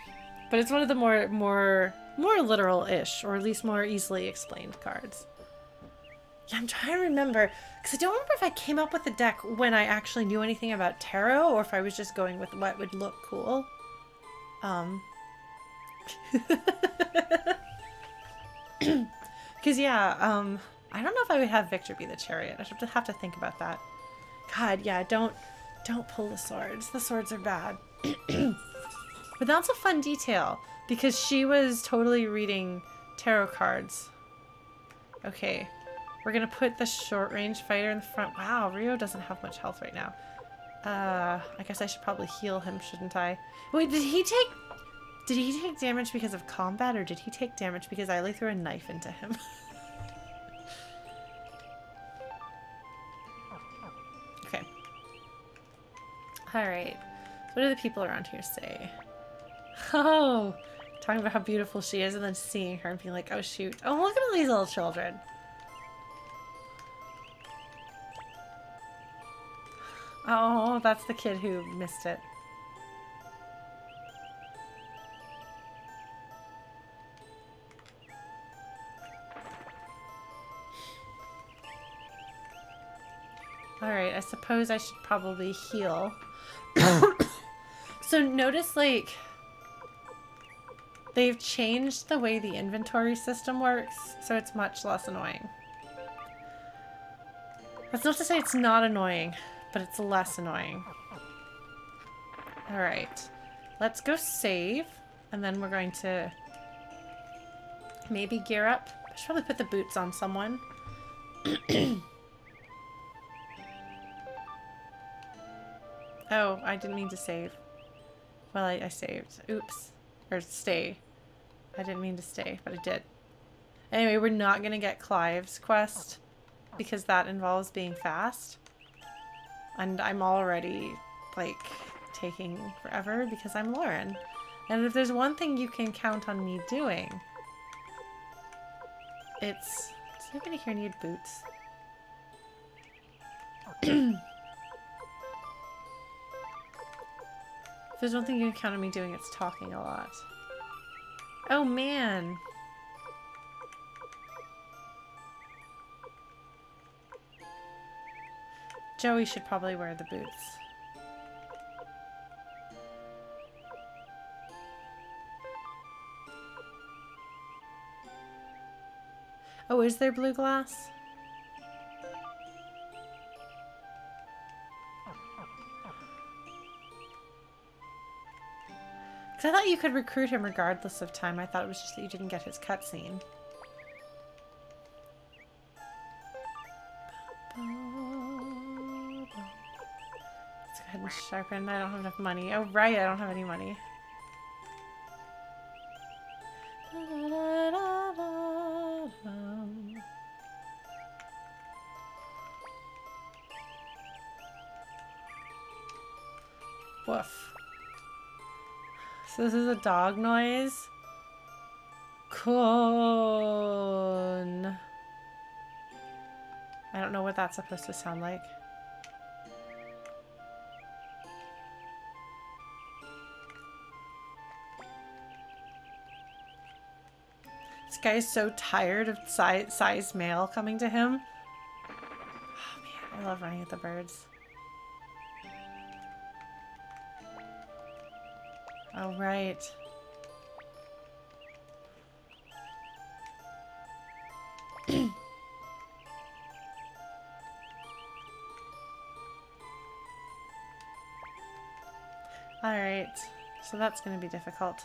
but it's one of the more more more literal-ish or at least more easily explained cards. Yeah, I'm trying to remember because I don't remember if I came up with the deck when I actually knew anything about tarot or if I was just going with what would look cool. Um. Because, yeah, um, I don't know if I would have Victor be the chariot. I should have to think about that. God, yeah, don't, don't pull the swords. The swords are bad. but that's a fun detail because she was totally reading tarot cards. Okay, we're gonna put the short range fighter in the front. Wow, Rio doesn't have much health right now. Uh, I guess I should probably heal him, shouldn't I? Wait, did he take... Did he take damage because of combat, or did he take damage because I like threw a knife into him? okay. Alright. What do the people around here say? Oh! Talking about how beautiful she is and then seeing her and being like, oh shoot. Oh, look at all these little children. Oh, that's the kid who missed it. Alright, I suppose I should probably heal. so notice, like, they've changed the way the inventory system works, so it's much less annoying. That's not to say it's not annoying but it's less annoying. Alright. Let's go save. And then we're going to maybe gear up. I should probably put the boots on someone. oh, I didn't mean to save. Well, I, I saved. Oops. Or stay. I didn't mean to stay, but I did. Anyway, we're not going to get Clive's quest because that involves being fast. And I'm already, like, taking forever because I'm Lauren. And if there's one thing you can count on me doing, it's... Does anybody here need boots? if there's one thing you can count on me doing, it's talking a lot. Oh, man. Jowy should probably wear the boots. Oh, is there blue glass? Because I thought you could recruit him regardless of time. I thought it was just that you didn't get his cutscene. Let's go ahead and sharpen. I don't have enough money. Oh, right, I don't have any money. Woof. So this is a dog noise? Con. I don't know what that's supposed to sound like. This guy is so tired of size, size mail coming to him. Oh man, I love running at the birds. Oh, right. Alright, so that's going to be difficult.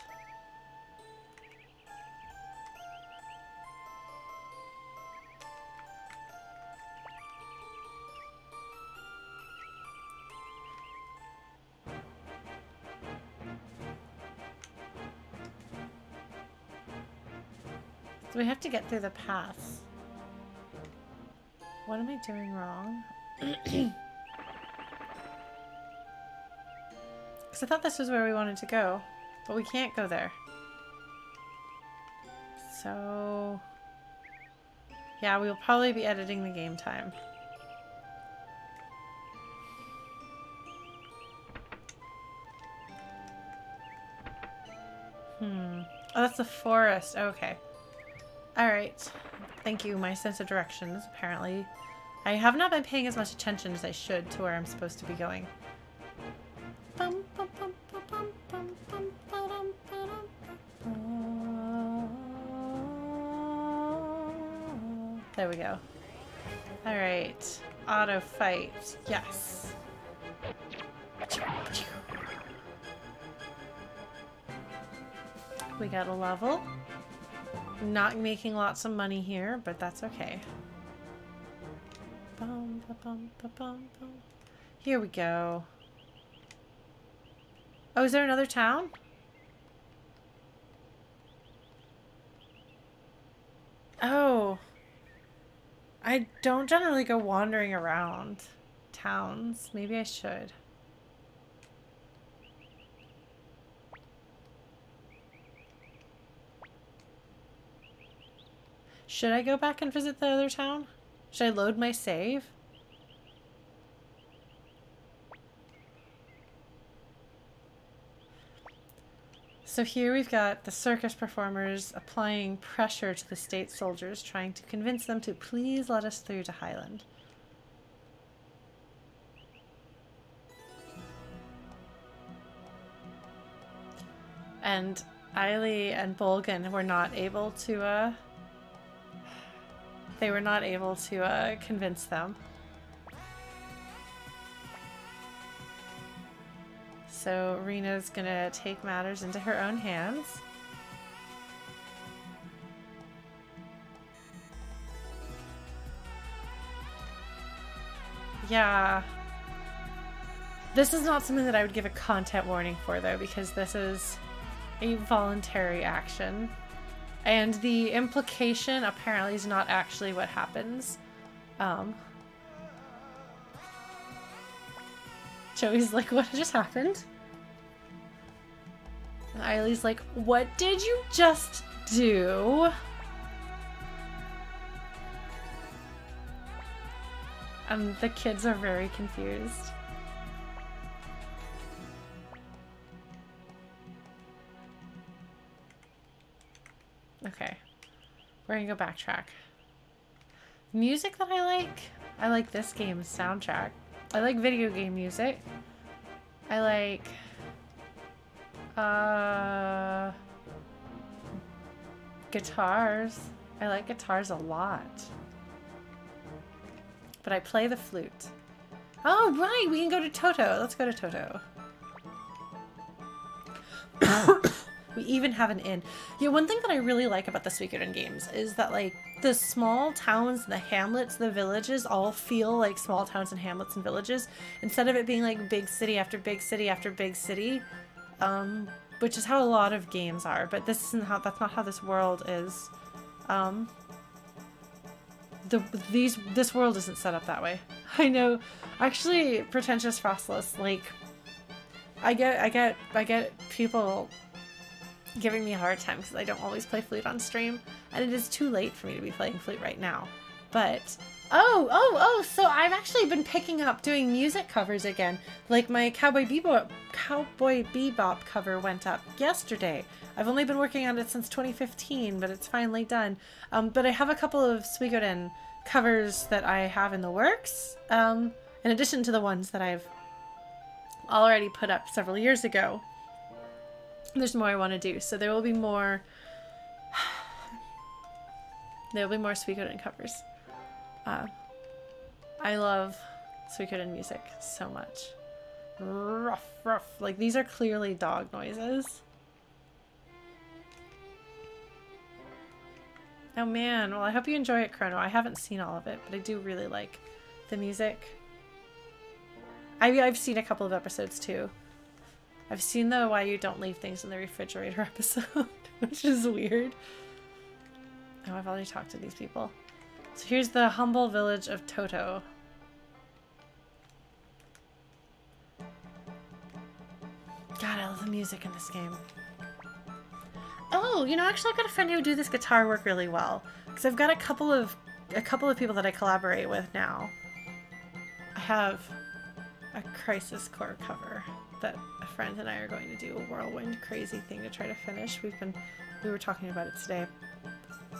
Have to get through the paths. What am I doing wrong? Because I thought this was where we wanted to go. But we can't go there. So... Yeah, we'll probably be editing the game time. Hmm. Oh, that's the forest. Okay. Alright. Thank you, my sense of directions, apparently. I have not been paying as much attention as I should to where I'm supposed to be going. There we go. Alright. Auto fight. Yes. We got a level. Not making lots of money here, but that's okay. Bum, bum, bum, here we go. Oh, is there another town? Oh. I don't generally go wandering around towns. Maybe I should. Should I go back and visit the other town? Should I load my save? So here we've got the circus performers applying pressure to the state soldiers, trying to convince them to please let us through to Highland. And Eilie and Bolgan were not able to uh, they were not able to uh, convince them. So Rina's gonna take matters into her own hands. Yeah. This is not something that I would give a content warning for though, because this is a voluntary action. And the implication apparently is not actually what happens. Um, Jowy's like, what just happened? And Eilie's like, what did you just do? And the kids are very confused. Okay. We're gonna go backtrack. Music that I like? I like this game's soundtrack. I like video game music. I like... Uh... Guitars. I like guitars a lot. But I play the flute. Oh, right! We can go to Toto. Let's go to Toto. We even have an inn. Yeah, one thing that I really like about the Suikoden games is that like the small towns, the hamlets, the villages all feel like small towns and hamlets and villages instead of it being like big city after big city after big city. Um, which is how a lot of games are, but this isn't how that's not how this world is. Um, the these this world isn't set up that way. I know. Actually, pretentious frostless like I get I get I get people giving me a hard time because I don't always play flute on stream, and it is too late for me to be playing flute right now. But oh oh oh, so I've actually been picking up doing music covers again. Like my Cowboy Bebop Cowboy Bebop cover went up yesterday. I've only been working on it since 2015, but it's finally done. Um, but I have a couple of Suikoden covers that I have in the works, um, in addition to the ones that I've already put up several years ago. There's more I want to do, so there will be more. there will be more Suikoden covers. Uh, I love Suikoden music so much. Rough, rough. Like these are clearly dog noises. Oh man, well I hope you enjoy it, Chrono. I haven't seen all of it, but I do really like the music. I, I've seen a couple of episodes too. I've seen the why you don't leave things in the refrigerator episode, which is weird. Oh, I've already talked to these people. So here's the humble village of Toto. God, I love the music in this game. Oh, you know, actually I've got a friend who do this guitar work really well. Because I've got a couple of a couple of people that I collaborate with now. I have a Crisis Core cover that a friend and I are going to do a whirlwind crazy thing to try to finish. We've been we were talking about it today.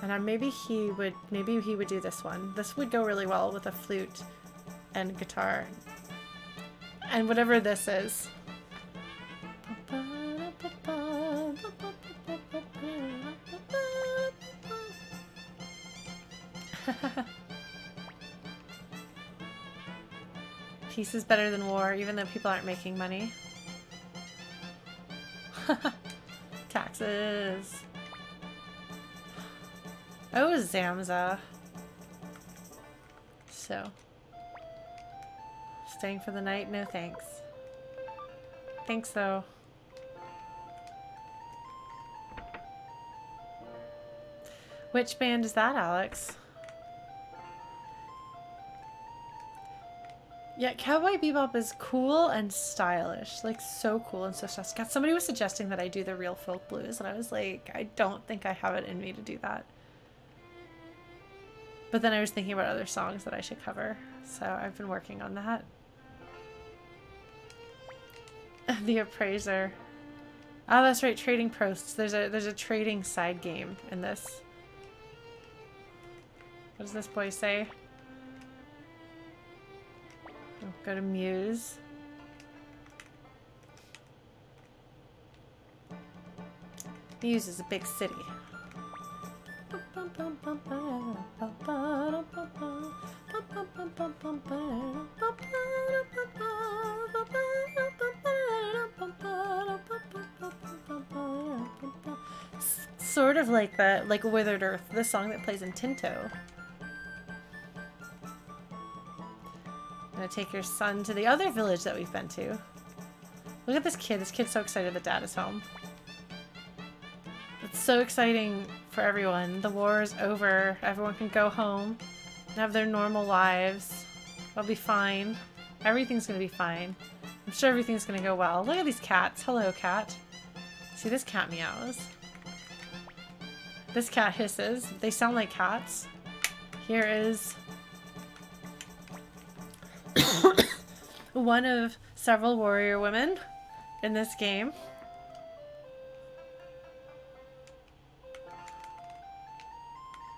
And I, maybe he would maybe he would do this one. This would go really well with a flute and guitar. And whatever this is. Peace is better than war, even though people aren't making money. Taxes. Oh, Zamza. So. Staying for the night? No thanks. Thanks, though. Which band is that, Alex? Yeah, Cowboy Bebop is cool and stylish. Like, so cool and so stylish. Somebody was suggesting that I do the real folk blues, and I was like, I don't think I have it in me to do that. But then I was thinking about other songs that I should cover, so I've been working on that. the Appraiser. Oh, that's right, trading posts. There's a there's a trading side game in this. What does this boy say? Go to Muse. Muse is a big city. Sort of like the like Withered Earth, the song that plays in Tinto. Gonna take your son to the other village that we've been to. Look at this kid. This kid's so excited that dad is home. It's so exciting for everyone. The war is over. Everyone can go home and have their normal lives. They'll be fine. Everything's gonna be fine. I'm sure everything's gonna go well. Look at these cats. Hello, cat. See, this cat meows. This cat hisses. They sound like cats. Here is one of several warrior women in this game.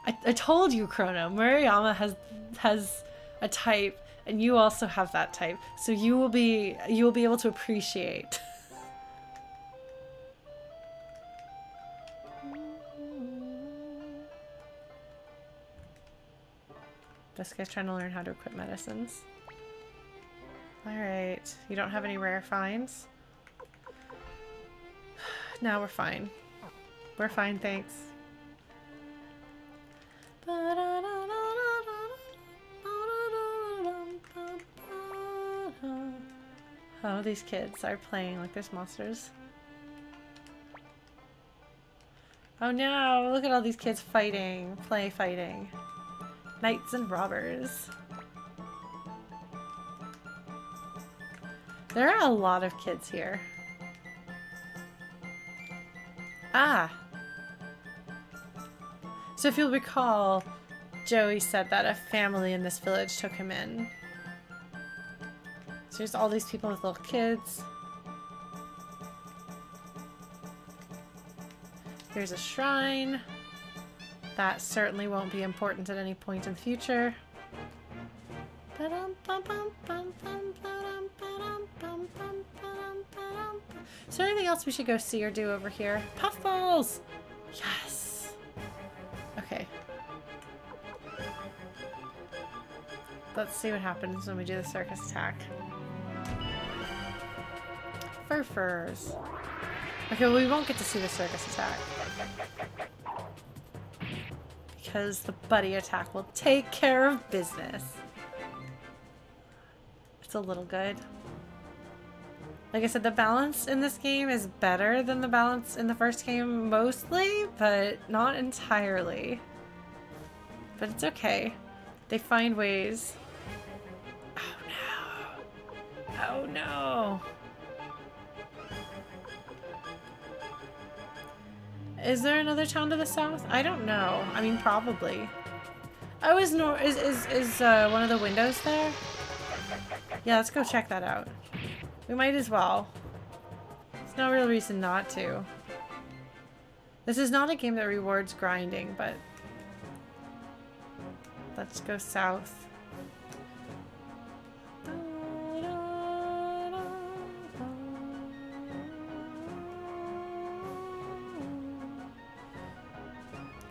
I, I told you, Chrono. Murayama has has a type, and you also have that type. So you will be you will be able to appreciate. this guy's trying to learn how to equip medicines. Alright. You don't have any rare finds? now we're fine. We're fine, thanks. Oh, these kids are playing like there's monsters. Oh no, look at all these kids fighting, play fighting. Knights and robbers. There are a lot of kids here. Ah! So if you'll recall, Jowy said that a family in this village took him in. So there's all these people with little kids. There's a shrine. That certainly won't be important at any point in the future. Is there anything else we should go see or do over here? Puffballs! Yes! Okay. Let's see what happens when we do the circus attack. Fur furs. Okay, well, we won't get to see the circus attack. Because the buddy attack will take care of business. It's a little good. Like I said, the balance in this game is better than the balance in the first game mostly, but not entirely. But it's okay. They find ways. Oh no. Oh no. Is there another town to the south? I don't know. I mean, probably. Oh, is nor is is is uh, one of the windows there? Yeah, let's go check that out. We might as well. There's no real reason not to. This is not a game that rewards grinding, but let's go south.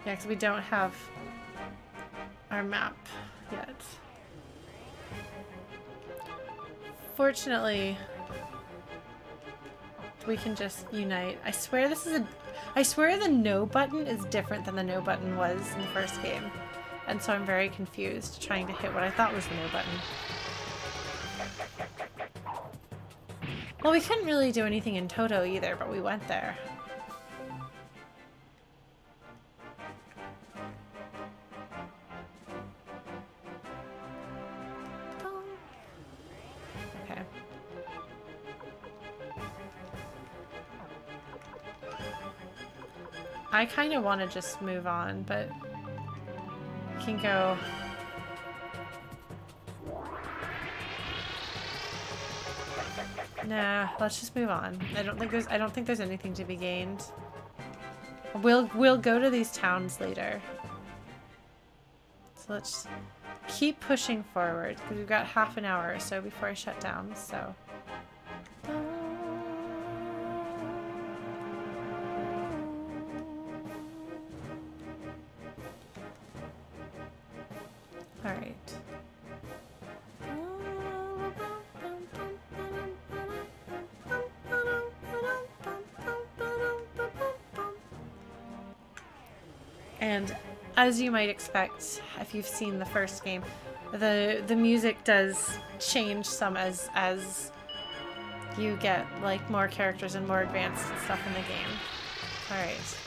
Yeah, because we don't have our map yet. Fortunately, we can just unite. I swear this is a... I swear the no button is different than the no button was in the first game. And so I'm very confused trying to hit what I thought was the no button. Well, we couldn't really do anything in Toto either, but we went there. I kind of want to just move on, but can go... Nah, let's just move on. I don't think there's I don't think there's anything to be gained. We'll we'll go to these towns later. So let's keep pushing forward because we've got half an hour or so before I shut down, so as you might expect if you've seen the first game, the the music does change some as as you get like more characters and more advanced stuff in the game. All right.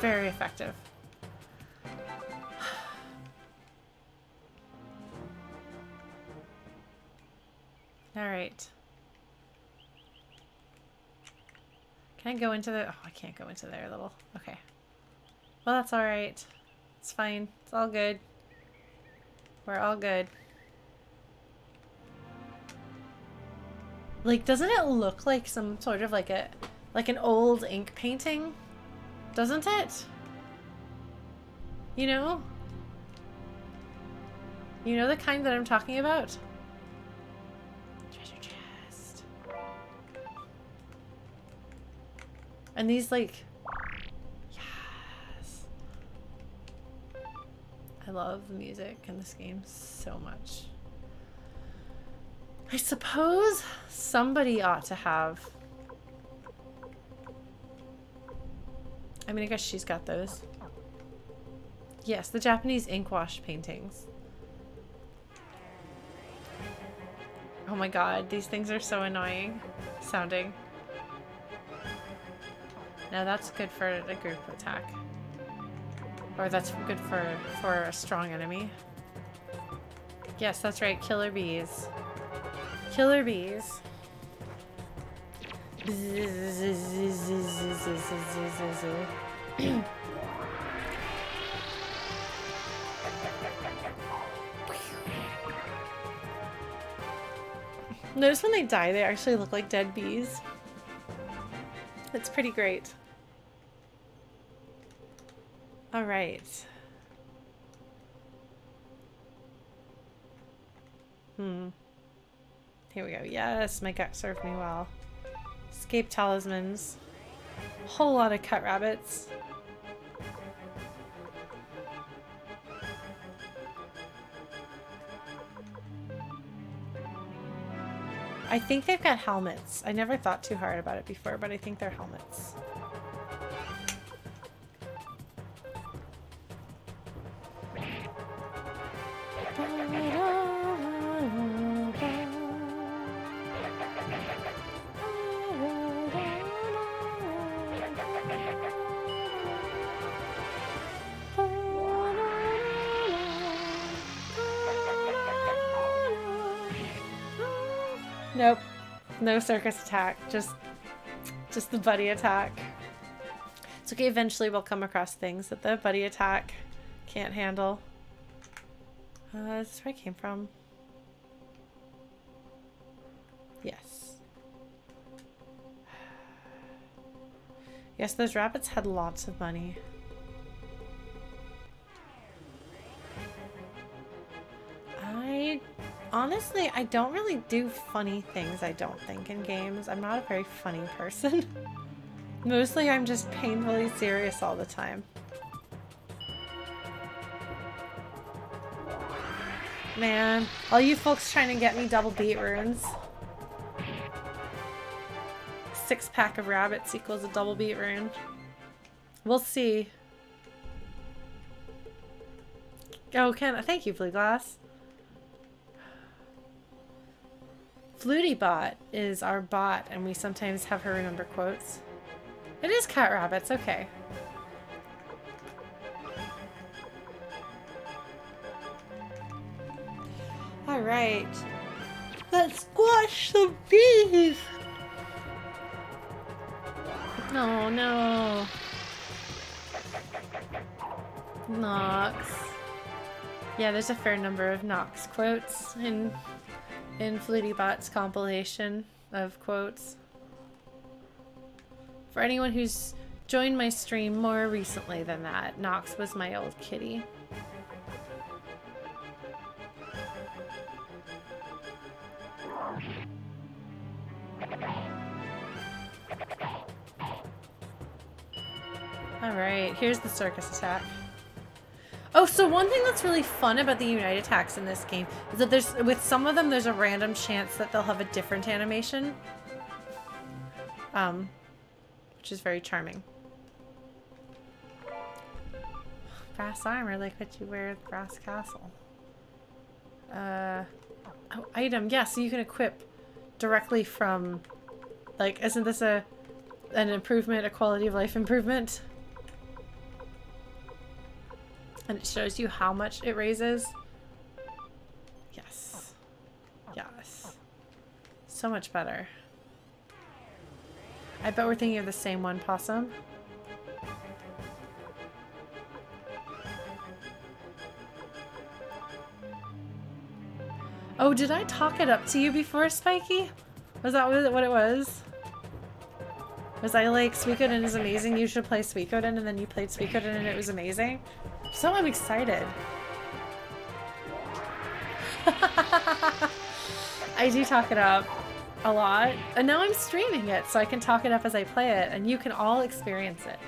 Very effective. All right. Can I go into the... Oh, I can't go into there, little... Okay. Well, that's alright. It's fine. It's all good. We're all good. Like, doesn't it look like some sort of like a... Like an old ink painting? Doesn't it? You know? You know the kind that I'm talking about? And these like, yes. I love the music in this game so much. I suppose somebody ought to have I mean, I guess she's got those. Yes, the Japanese ink wash paintings. Oh my god, these things are so annoying sounding. Now that's good for a group attack. Or that's good for, for a strong enemy. Yes, that's right, killer bees. Killer bees. Notice when they die, they actually look like dead bees. It's pretty great. All right. Hmm. Here we go. Yes, my gut served me well. Escape talismans. Whole lot of cut rabbits. I think they've got helmets. I never thought too hard about it before, but I think they're helmets. Nope. No circus attack. Just just the buddy attack. It's okay, eventually we'll come across things that the buddy attack can't handle. Uh, this is where I came from. Yes. Yes, those rabbits had lots of money. I honestly, I don't really do funny things, I don't think, in games. I'm not a very funny person. Mostly I'm just painfully serious all the time. Man, all you folks trying to get me double beat runes. Six pack of rabbits equals a double beat rune. We'll see. Oh, Ken, thank you, Blue Glass. Fluty Bot is our bot, and we sometimes have her remember quotes. It is cat rabbits, okay. Alright. Let's squash some bees! No, no. Nox. Yeah, there's a fair number of Nox quotes in in FlutyBot's compilation of quotes. For anyone who's joined my stream more recently than that, Nox was my old kitty. Alright, here's the circus attack. Oh, so one thing that's really fun about the Unite attacks in this game is that there's, with some of them, there's a random chance that they'll have a different animation. Um, which is very charming. Brass armor, like what you wear at Brass Castle. Uh, oh, item, yeah, so you can equip directly from, like, isn't this a, an improvement, a quality of life improvement? And it shows you how much it raises. Yes. Yes. So much better. I bet we're thinking of the same one, Possum. Oh, did I talk it up to you before, Spiky? Was that what it was? Was I like, Suikoden is amazing, you should play Suikoden, and then you played Suikoden and it was amazing? So I'm excited. I do talk it up a lot. And now I'm streaming it so I can talk it up as I play it and you can all experience it.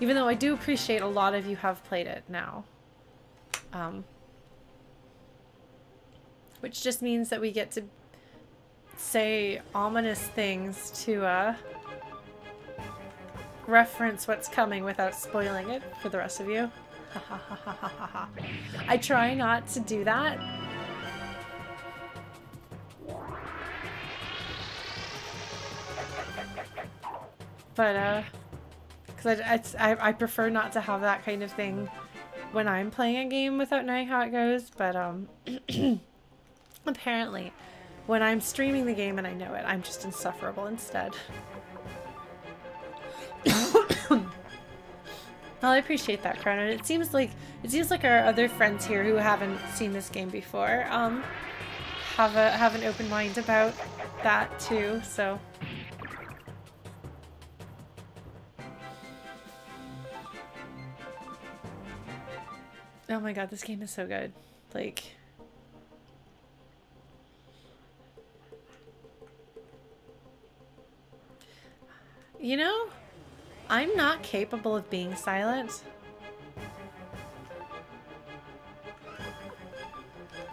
Even though I do appreciate a lot of you have played it now. Um, which just means that we get to say ominous things to uh, reference what's coming without spoiling it for the rest of you. I try not to do that. But, uh, because I, I, I prefer not to have that kind of thing when I'm playing a game without knowing how it goes, but, um, apparently, when I'm streaming the game and I know it, I'm just insufferable instead. Well, I appreciate that, Cronin. It seems like it seems like our other friends here who haven't seen this game before um, have a have an open mind about that too. So. Oh my god, this game is so good. Like. You know, I'm not capable of being silent.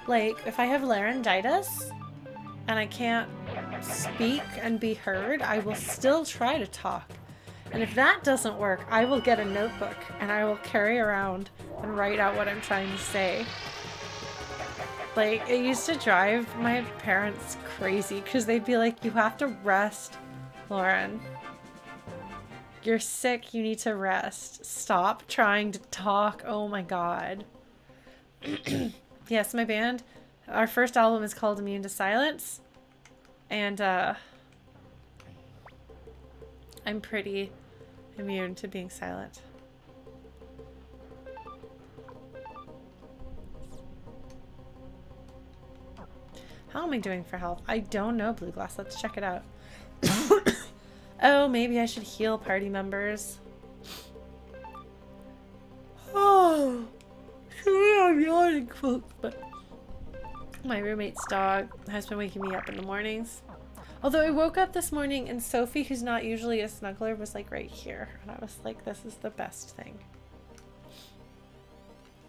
Like, if I have laryngitis and I can't speak and be heard, I will still try to talk. And if that doesn't work, I will get a notebook and I will carry around and write out what I'm trying to say. Like, it used to drive my parents crazy because they'd be like, you have to rest, Lauren. You're sick, you need to rest. Stop trying to talk. Oh my god. yes, my band. Our first album is called Immune to Silence. And, uh... I'm pretty immune to being silent. How am I doing for health? I don't know, Blue Glass. Let's check it out. oh, maybe I should heal party members. Oh, I'm yawning, folks, but my roommate's dog has been waking me up in the mornings. Although I woke up this morning and Sophie, who's not usually a snuggler, was like right here. And I was like, this is the best thing.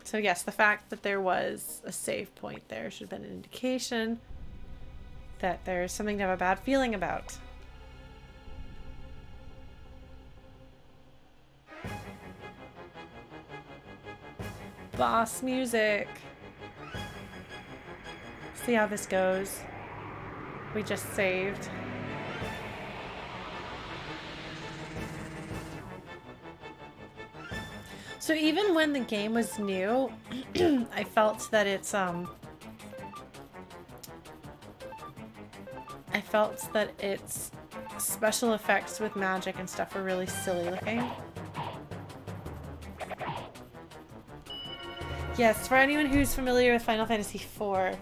So yes, the fact that there was a save point there should have been an indication that there's something to have a bad feeling about. Boss music. See how this goes. We just saved. So even when the game was new, I felt that it's um I felt that its special effects with magic and stuff were really silly looking. Yes, for anyone who's familiar with Final Fantasy IV,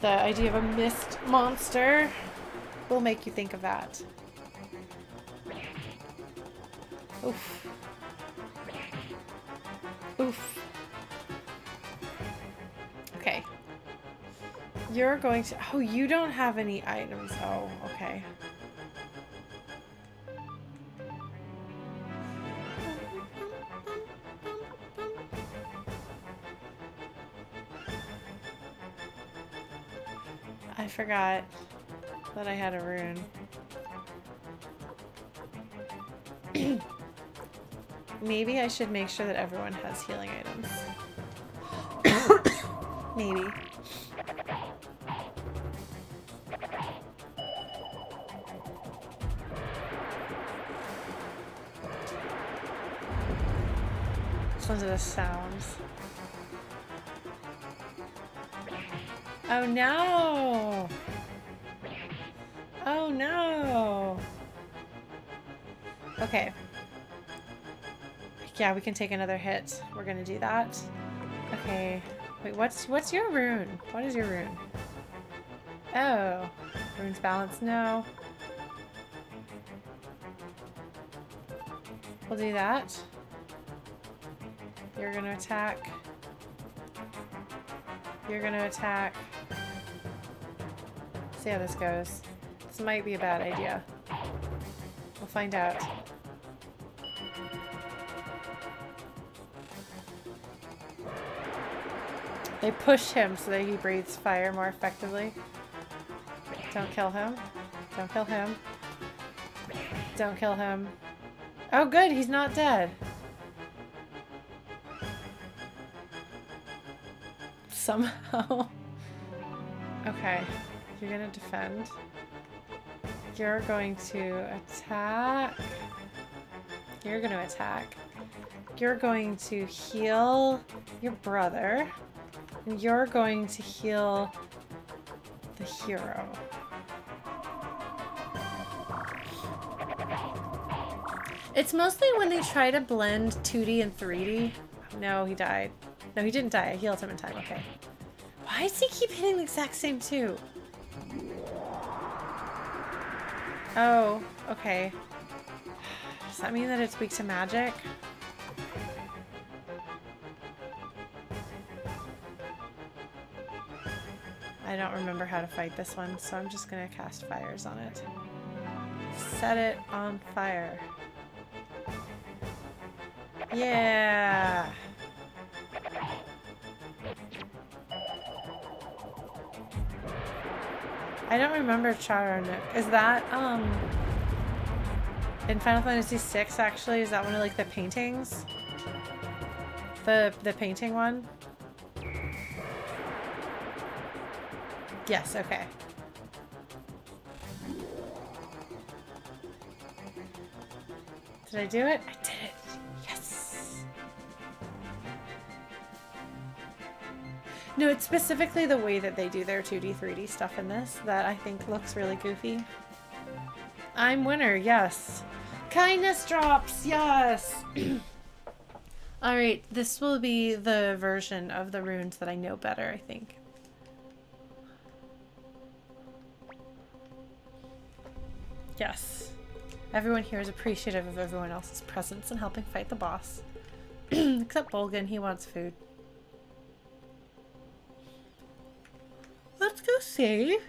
the idea of a mist monster will make you think of that. Oof. Oof. Okay. You're going to... Oh, you don't have any items. Oh, okay. I forgot that I had a rune. Maybe I should make sure that everyone has healing items. Maybe. Listen to the sounds. Oh no! Oh no! Okay. Yeah, we can take another hit. We're gonna do that. Okay. Wait, what's what's your rune? What is your rune? Oh. Rune's balance? No. We'll do that. You're gonna attack. You're gonna attack. See how this goes. This might be a bad idea. We'll find out. They push him so that he breathes fire more effectively. Don't kill him. Don't kill him. Don't kill him. Oh, good. He's not dead. Somehow. okay. You're gonna defend. You're going to attack. You're gonna attack. You're going to heal your brother. And you're going to heal the hero. It's mostly when they try to blend 2D and 3D. No, he died. No, he didn't die. I healed him in time. Okay. Why does he keep hitting the exact same two? Oh, okay. Does that mean that it's weak to magic? I don't remember how to fight this one, so I'm just gonna cast fires on it. Set it on fire. Yeah. I don't remember Chadarnook. Is that, um, in Final Fantasy VI, actually? Is that one of, like, the paintings? The, the painting one? Yes, okay. Did I do it? I No, it's specifically the way that they do their 2D, 3D stuff in this that I think looks really goofy. I'm winner, yes. Kindness drops, yes! Alright, this will be the version of the runes that I know better, I think. Yes. Everyone here is appreciative of everyone else's presence and helping fight the boss. Except Bolgan, he wants food. Let's go save.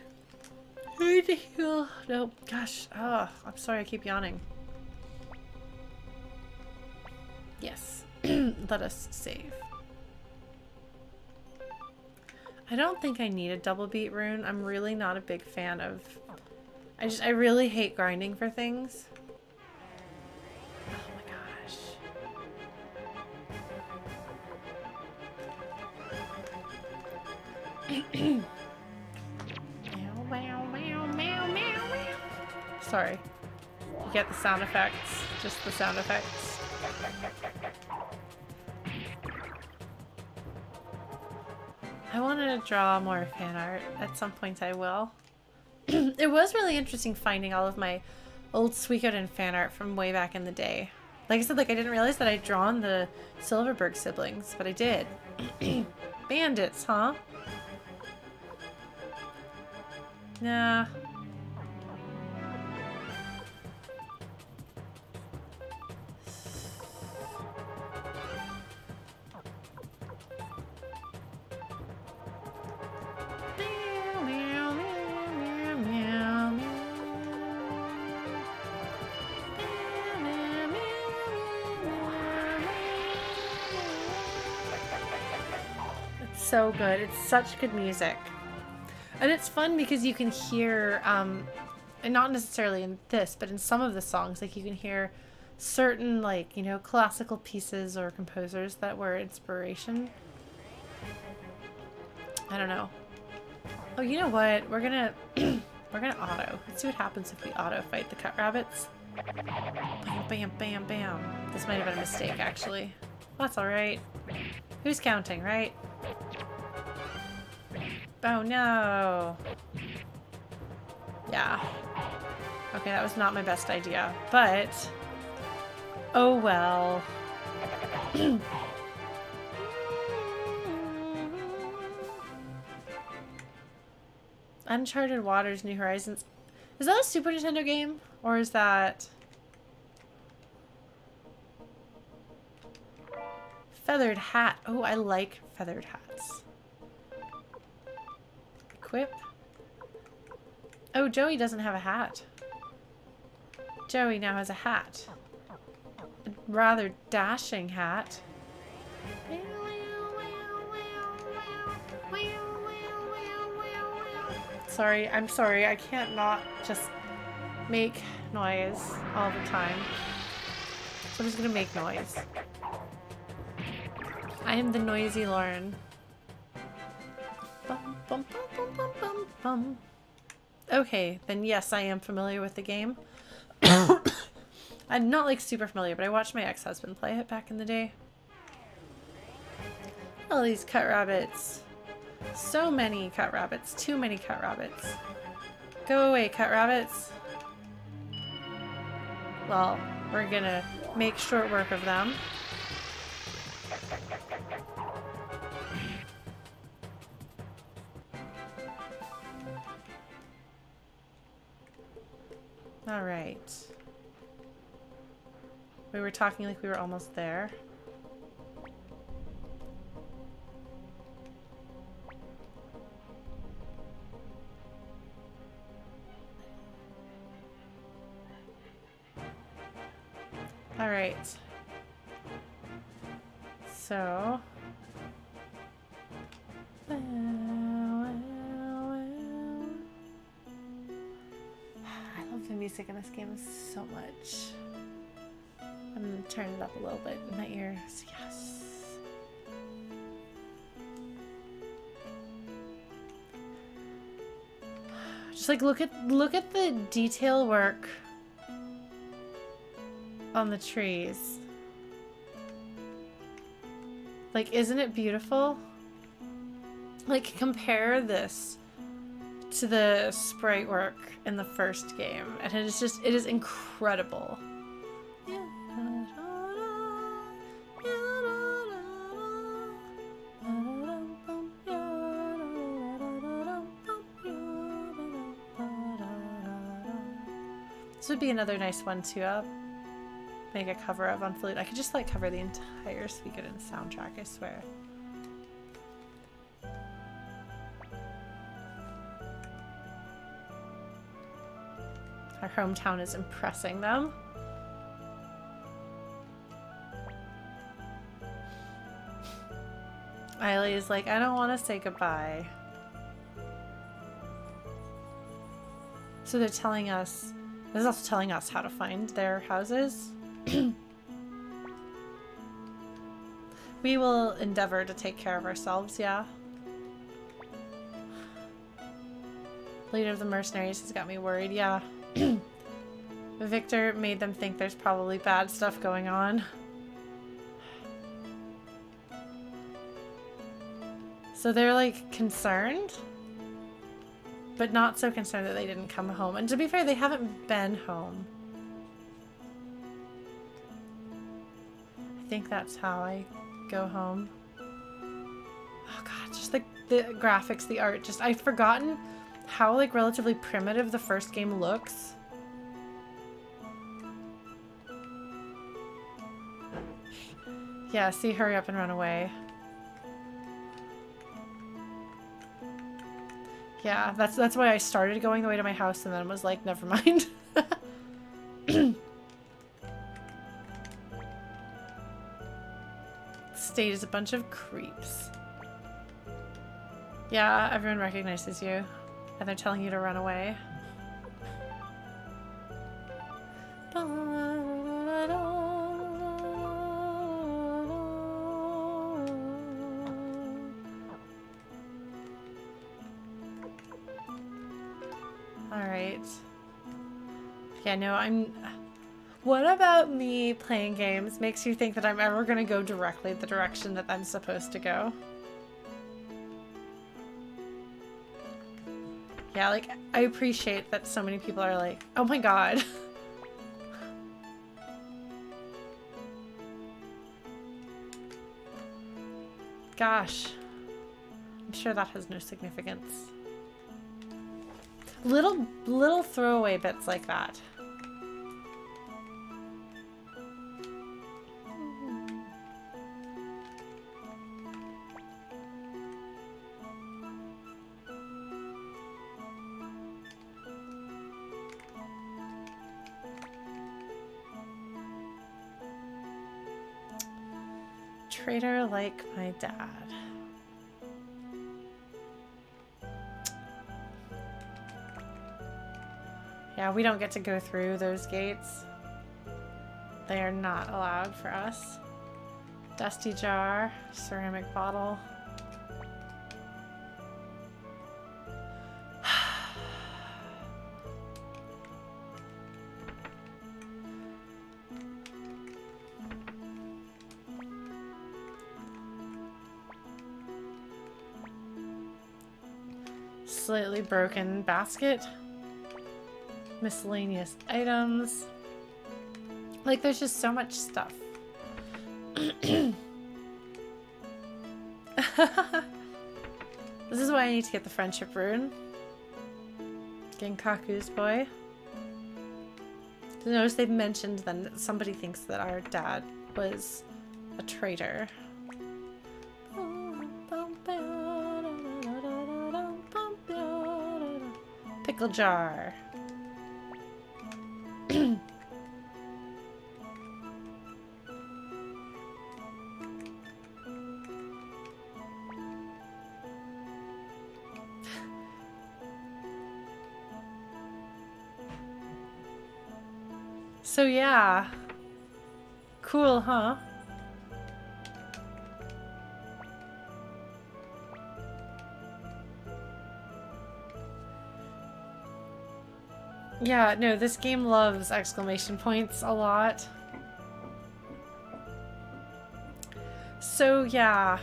Who to heal? No, gosh. Oh, I'm sorry I keep yawning. Yes. Let us save. I don't think I need a double beat rune. I'm really not a big fan of... I just, I really hate grinding for things. Oh my gosh. Sorry. You get the sound effects. Just the sound effects. I wanted to draw more fan art. At some point I will. it was really interesting finding all of my old Suikoden fan art from way back in the day. Like I said, like I didn't realize that I'd drawn the Silverberg siblings, but I did. Bandits, huh? Nah, good. It's such good music. And it's fun because you can hear, um, and not necessarily in this, but in some of the songs, like you can hear certain, like, you know, classical pieces or composers that were inspiration. I don't know. Oh, you know what? We're gonna, we're gonna auto. Let's see what happens if we auto fight the cut rabbits. Bam, bam, bam, bam. This might have been a mistake, actually. That's alright. Who's counting, right? Oh no. Yeah. Okay, that was not my best idea, but oh well. Uncharted Waters New Horizons. Is that a Super Nintendo game? Or is that... Feathered hat. Oh, I like feathered hats. Equip. Oh, Jowy doesn't have a hat. Jowy now has a hat. A rather dashing hat. Sorry, I'm sorry. I can't not just make noise all the time. So I'm just gonna make noise. I am the noisy Lauren. Bum, bum, bum, okay, then yes, I am familiar with the game. I'm not like super familiar, but I watched my ex-husband play it back in the day. All these cut rabbits. So many cut rabbits. Too many cut rabbits. Go away, cut rabbits. Well, we're gonna make short work of them. All right. We were talking like we were almost there. All right. So. Well, the music in this game is so much. I'm gonna turn it up a little bit in my ears. Yes. Just like look at look at the detail work on the trees. Like, isn't it beautiful? Like, compare this to the sprite work in the first game, and it is just, it is incredible. This would be another nice one to uh, make a cover of on flute. I could just like cover the entire Suikoden soundtrack, I swear. Our hometown is impressing them. Eilie is like, I don't want to say goodbye. So they're telling us, this is also telling us how to find their houses. we will endeavor to take care of ourselves, yeah. Leader of the mercenaries has got me worried, yeah. Victor made them think there's probably bad stuff going on. So they're like concerned, but not so concerned that they didn't come home. And to be fair, they haven't been home. I think that's how I go home. Oh god, just the, the graphics, the art, just I've forgotten how like relatively primitive the first game looks. Yeah, see, hurry up and run away. Yeah, that's that's why I started going the way to my house and then was like, never mind. State is a bunch of creeps. Yeah, everyone recognizes you. And they're telling you to run away. Alright. Yeah, no, I'm... What about me playing games makes you think that I'm ever going to go directly the direction that I'm supposed to go? Yeah, like, I appreciate that so many people are like, oh my god. Gosh. I'm sure that has no significance. Little, little throwaway bits like that. Like my dad. Yeah, we don't get to go through those gates. They are not allowed for us. Dusty jar, ceramic bottle. Slightly broken basket. Miscellaneous items. Like, there's just so much stuff. this is why I need to get the friendship rune. Genkaku's boy. notice they've mentioned then that somebody thinks that our dad was a traitor. Pickle jar. So yeah. Cool, huh? Yeah, no, this game loves exclamation points a lot. So yeah.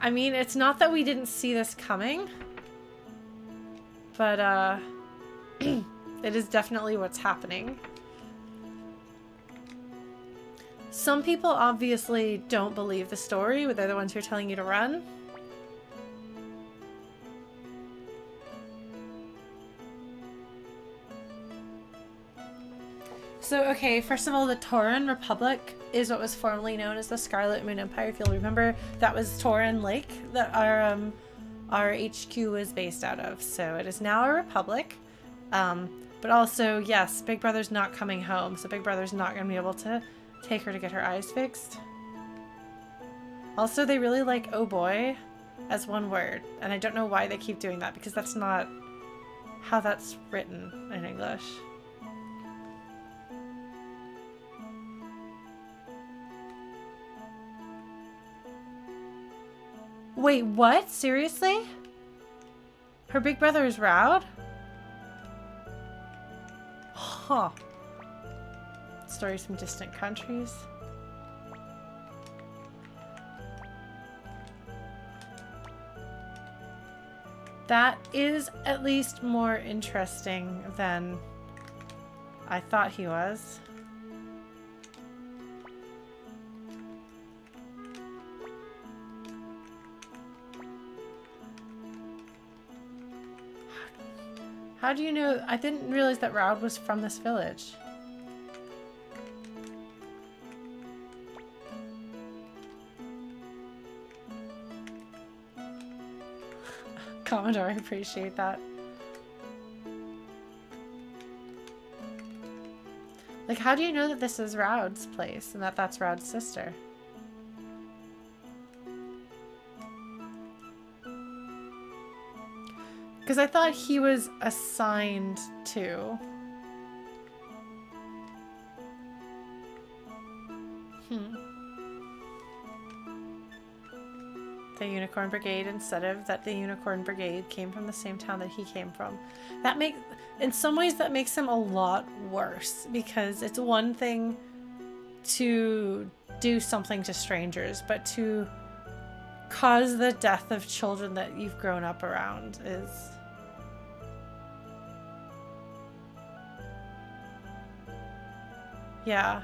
I mean, it's not that we didn't see this coming. But, uh... It is definitely what's happening. Some people obviously don't believe the story, they're the ones who are telling you to run. Okay, first of all, the Toran Republic is what was formerly known as the Scarlet Moon Empire. If you'll remember, that was Toran Lake that our um, our HQ was based out of. So it is now a republic. Um, but also, yes, Big Brother's not coming home, so Big Brother's not going to be able to take her to get her eyes fixed. Also, they really like oh boy as one word, and I don't know why they keep doing that because that's not how that's written in English. Wait, what? Seriously? Her big brother is Rowd? Huh. Stories from distant countries. That is at least more interesting than I thought he was. How do you know? I didn't realize that Rowd was from this village. Commodore, I appreciate that. Like, how do you know that this is Rowd's place and that that's Rowd's sister? Because I thought he was assigned to. Hmm. The Unicorn Brigade instead of that the Unicorn Brigade came from the same town that he came from. That make in some ways that makes him a lot worse because it's one thing to do something to strangers, but to cause the death of children that you've grown up around is Yeah.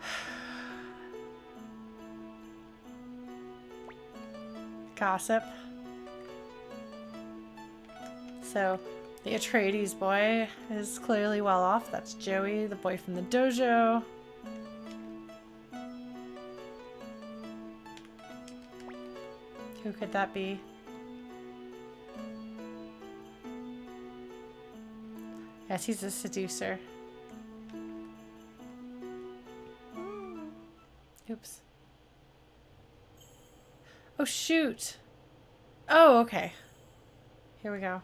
Gossip. So, the Atreides boy is clearly well off. That's Jowy, the boy from the dojo. Who could that be? Yes, he's a seducer. Oops. Oh, shoot. Oh, okay. Here we go.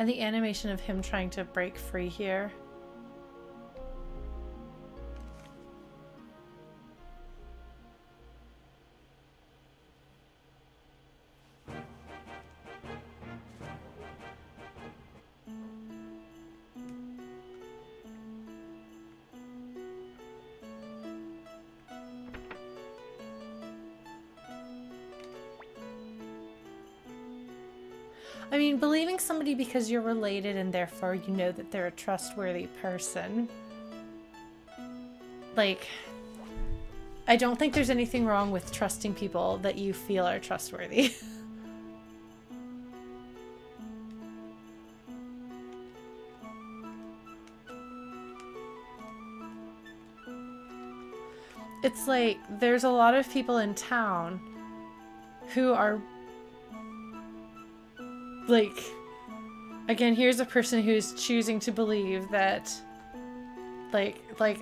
And the animation of him trying to break free here. Because you're related and therefore you know that they're a trustworthy person. Like, I don't think there's anything wrong with trusting people that you feel are trustworthy. it's like there's a lot of people in town who are like again here's a person who's choosing to believe that like like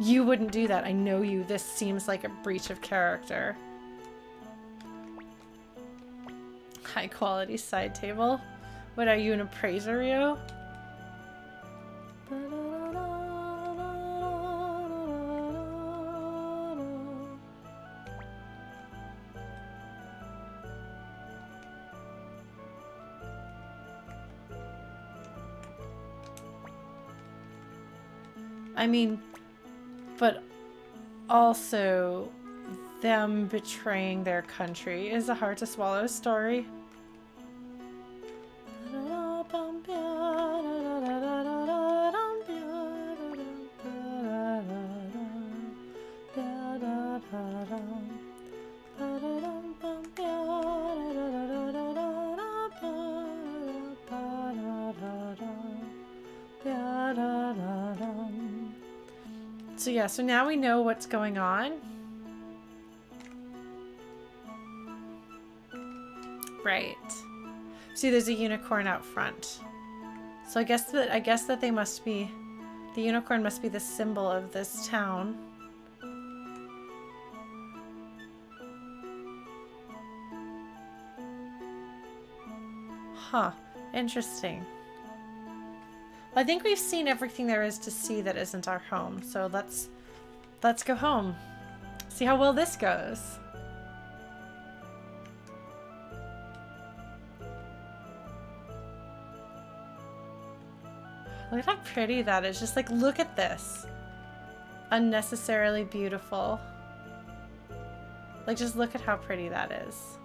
you wouldn't do that. I know you. This seems like a breach of character. High quality side table. What are you an appraiser Rio? I mean, but also them betraying their country is a hard to swallow story. Yeah, so now we know what's going on. Right. See, there's a unicorn out front. So I guess that I guess that they must be the unicorn must be the symbol of this town. Huh. Interesting. I think we've seen everything there is to see that isn't our home. So let's let's go home. See how well this goes. Look how pretty that is. Just like, look at this. Unnecessarily beautiful. Like, just look at how pretty that is.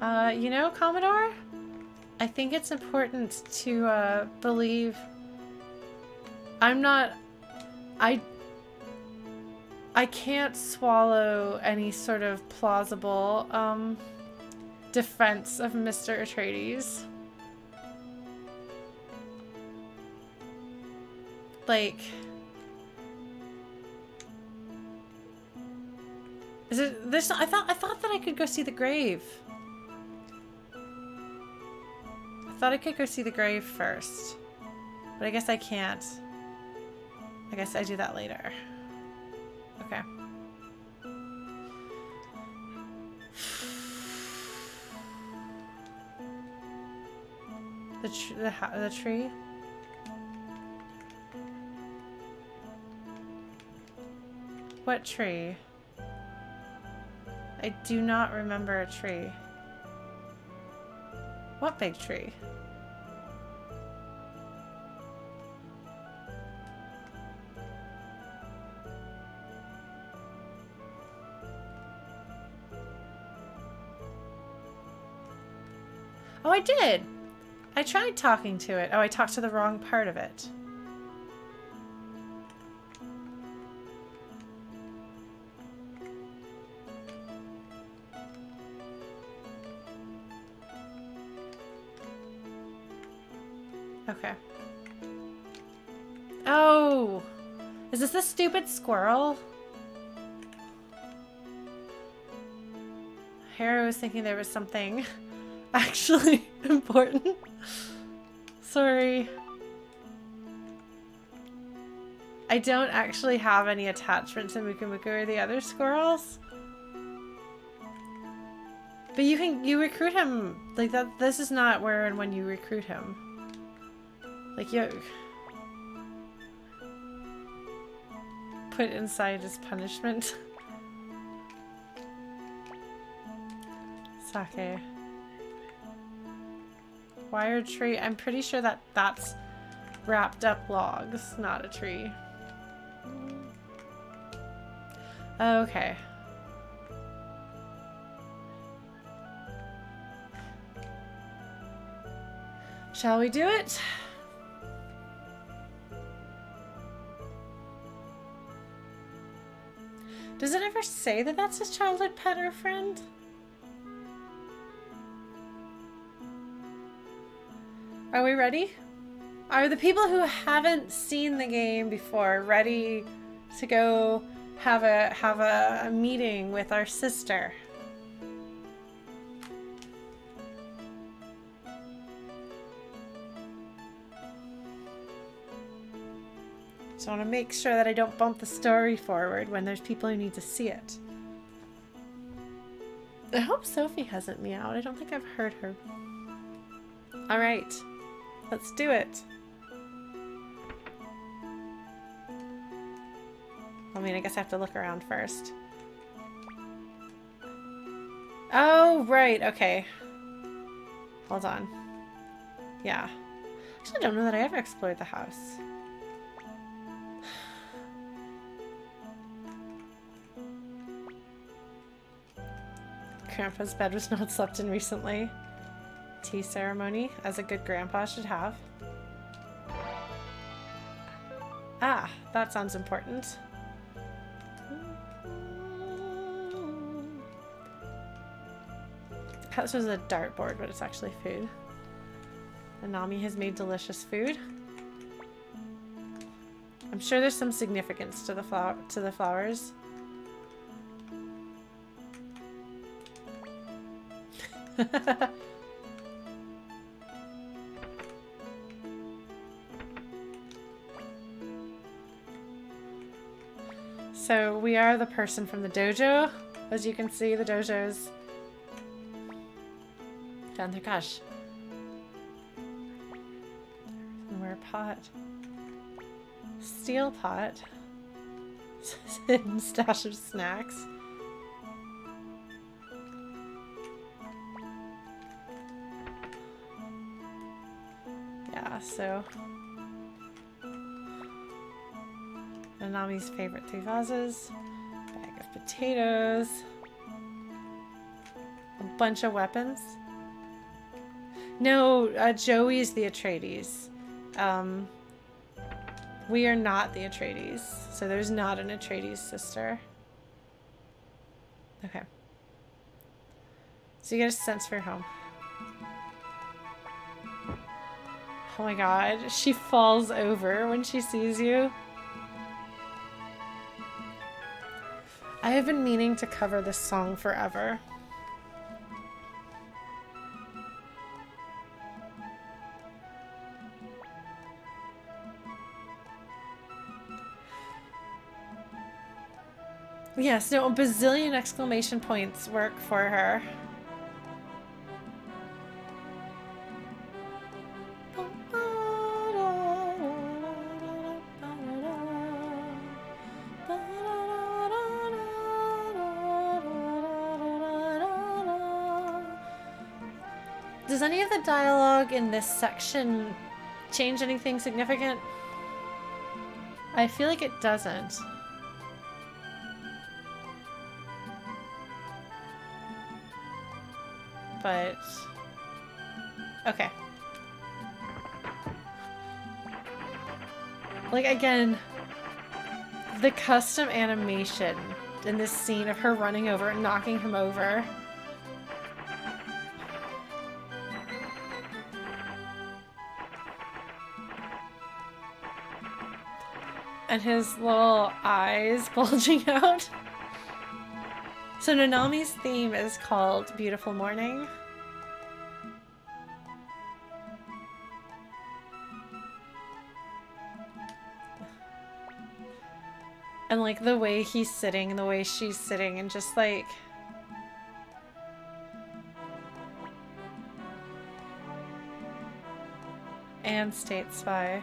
Uh, you know, Commodore? I think it's important to uh, believe... I'm not... I... I can't swallow any sort of plausible um, defense of Mr. Atreides. Like... Is it there's I thought I thought that I could go see the grave. Thought I could go see the grave first. But I guess I can't. I guess I do that later. Okay. The, tr the, the tree? What tree? I do not remember a tree. What big tree? Oh, I did! I tried talking to it. Oh, I talked to the wrong part of it. This the stupid squirrel? Harrow was thinking there was something actually important. Sorry. I don't actually have any attachment to Mukumuku or the other squirrels. But you can you recruit him like that this is not where and when you recruit him. Like you put inside his punishment. Sake. Wired tree. I'm pretty sure that that's wrapped up logs, not a tree. Okay. Shall we do it? Does it ever say that that's his childhood pet or friend? Are we ready? Are the people who haven't seen the game before ready to go have a have a, meeting with our sister? So I want to make sure that I don't bump the story forward when there's people who need to see it. I hope Sophie hasn't meowed. I don't think I've heard her. Alright. Let's do it. I mean, I guess I have to look around first. Oh, right. Okay. Hold on. Yeah. I actually, I don't know that I ever explored the house. Grandpa's bed was not slept in recently. Tea ceremony, as a good grandpa should have. Ah, that sounds important. This was a dartboard, but it's actually food. Nanami has made delicious food. I'm sure there's some significance to the flower to the flowers. so we are the person from the dojo. As you can see, the dojo's down there. Gosh. Wear a pot. Steel pot. Stash of snacks. So... Nanami's favorite three vases. Bag of potatoes. A bunch of weapons. No, uh, Jowy's the Atreides. Um, we are not the Atreides, so there's not an Atreides sister. Okay. So you get a sense for your home. Oh my god, she falls over when she sees you. I have been meaning to cover this song forever. Yes, no, a bazillion exclamation points work for her. Dialogue in this section change anything significant? I feel like it doesn't. But... Okay. Like, again, the custom animation in this scene of her running over and knocking him over. And his little eyes bulging out. So Nanami's theme is called Beautiful Morning. And like the way he's sitting the way she's sitting and just like and State Spy.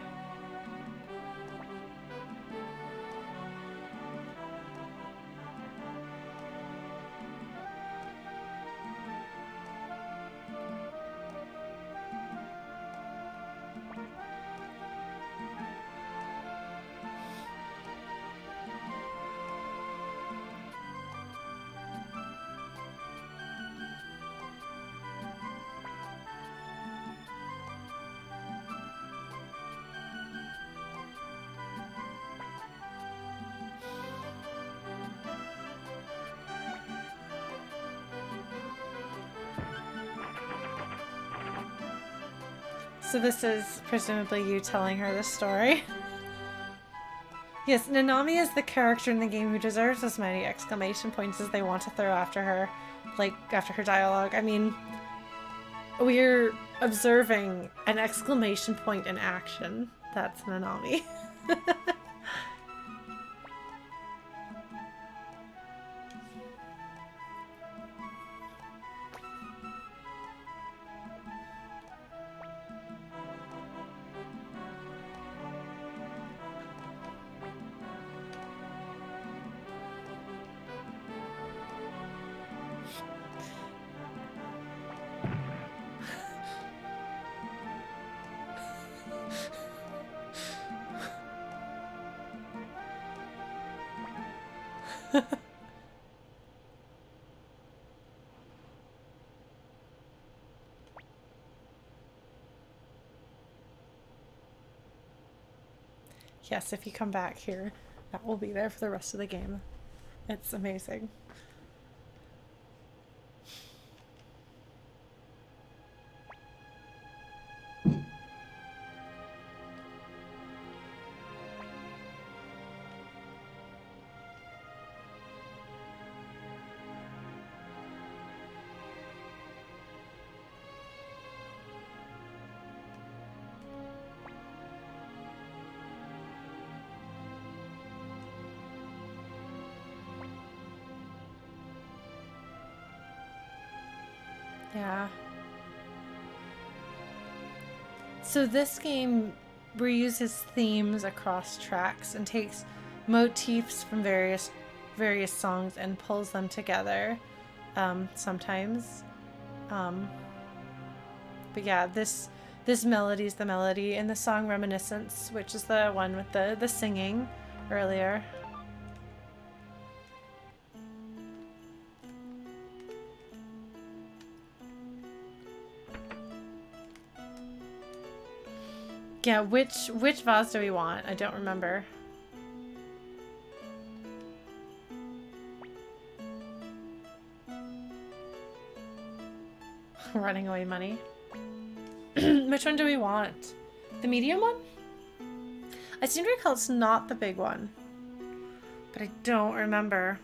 This is presumably you telling her the story. yes, Nanami is the character in the game who deserves as many exclamation points as they want to throw after her, like after her dialogue. I mean, we're observing an exclamation point in action. That's Nanami. yes, if you come back here, that will be there for the rest of the game. It's amazing. So this game reuses themes across tracks and takes motifs from various various songs and pulls them together um, sometimes. Um, but yeah, this this melody is the melody in the song Reminiscence, which is the one with the the singing earlier. Yeah, which which vase do we want? I don't remember. Running away money. Which one do we want? The medium one? I seem to recall it's not the big one. But I don't remember.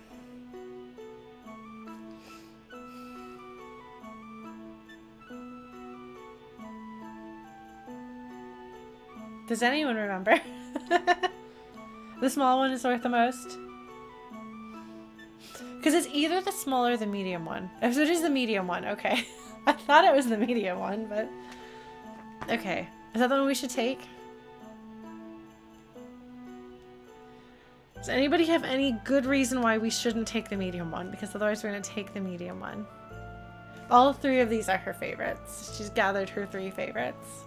Does anyone remember? the small one is worth the most? Because it's either the small or the medium one. If it is the medium one, okay. I thought it was the medium one, but... Okay. Is that the one we should take? Does anybody have any good reason why we shouldn't take the medium one? Because otherwise we're going to take the medium one. All three of these are her favorites. She's gathered her three favorites.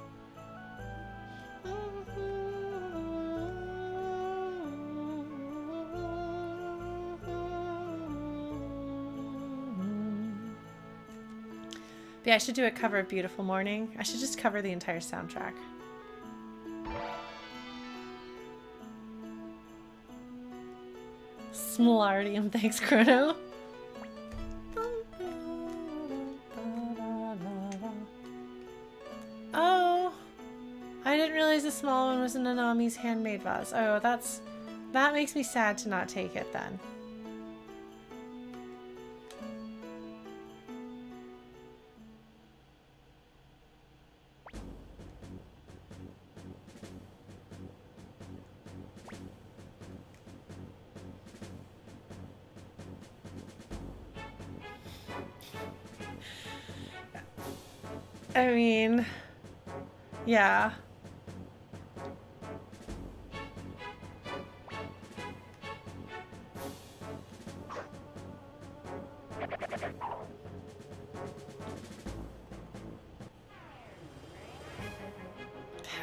But yeah, I should do a cover of Beautiful Morning. I should just cover the entire soundtrack. Smalardium, thanks, Chrono. Oh, I didn't realize the small one was a Nanami's handmade vase. Oh, that's that makes me sad to not take it then. I mean, yeah.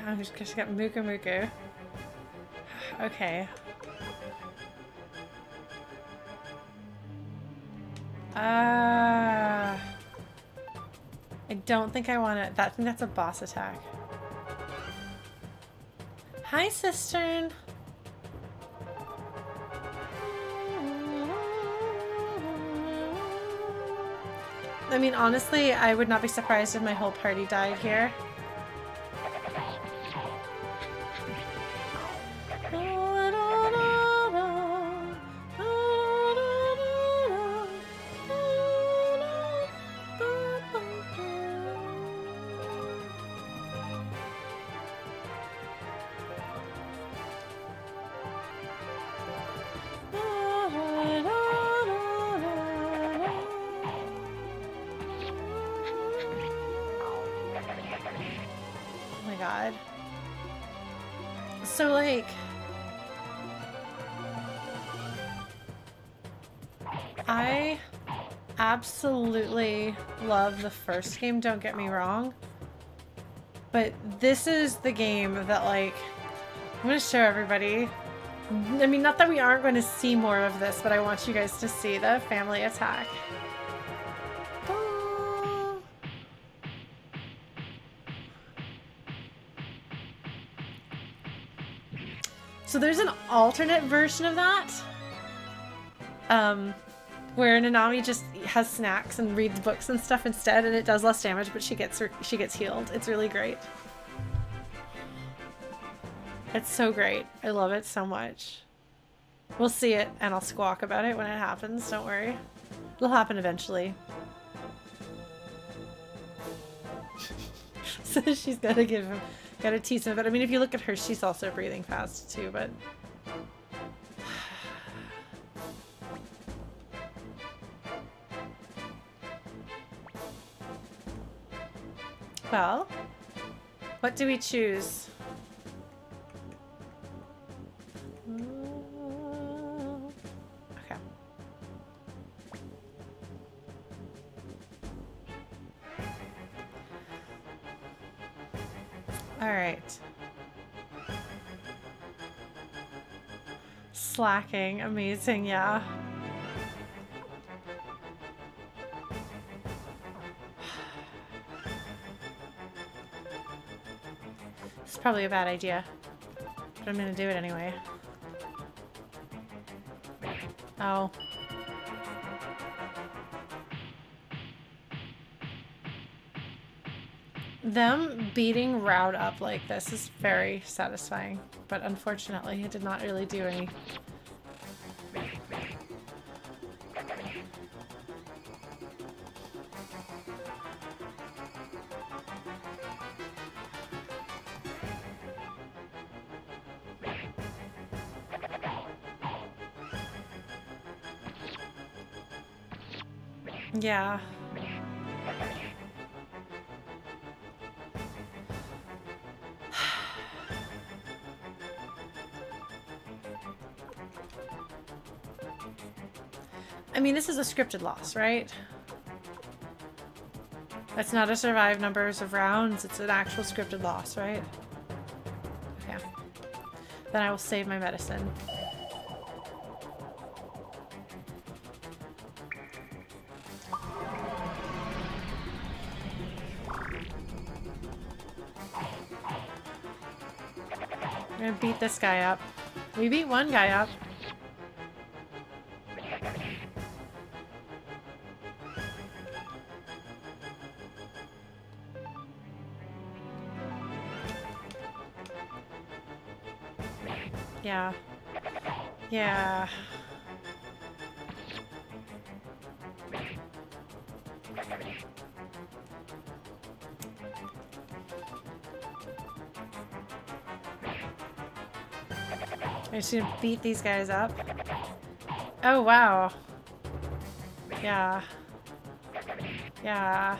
I'm just gonna get Muku Muku. Okay. Ah. Don't think I want to... That, I think that's a boss attack. Hi, Cistern. I mean, honestly, I would not be surprised if my whole party died here. Absolutely love the first game, don't get me wrong. But this is the game that, like, I'm going to show everybody. I mean, not that we aren't going to see more of this, but I want you guys to see the family attack. So there's an alternate version of that. Um, where Nanami just has snacks and reads books and stuff instead, and it does less damage, but she gets she gets healed. It's really great. It's so great. I love it so much. We'll see it, and I'll squawk about it when it happens. Don't worry. It'll happen eventually. so she's gotta give him, gotta tease him. But I mean, if you look at her, she's also breathing fast too. But Well, what do we choose? Okay. All right. Slacking, amazing, yeah. Probably a bad idea. But I'm gonna do it anyway. Oh. Them beating Rowd up like this is very satisfying, but unfortunately it did not really do any Yeah. I mean, this is a scripted loss, right? That's not a survive numbers of rounds. It's an actual scripted loss, right? Yeah. Then I will save my medicine. This guy up. We beat one guy up. Just gonna beat these guys up. Oh, wow. Yeah. Yeah.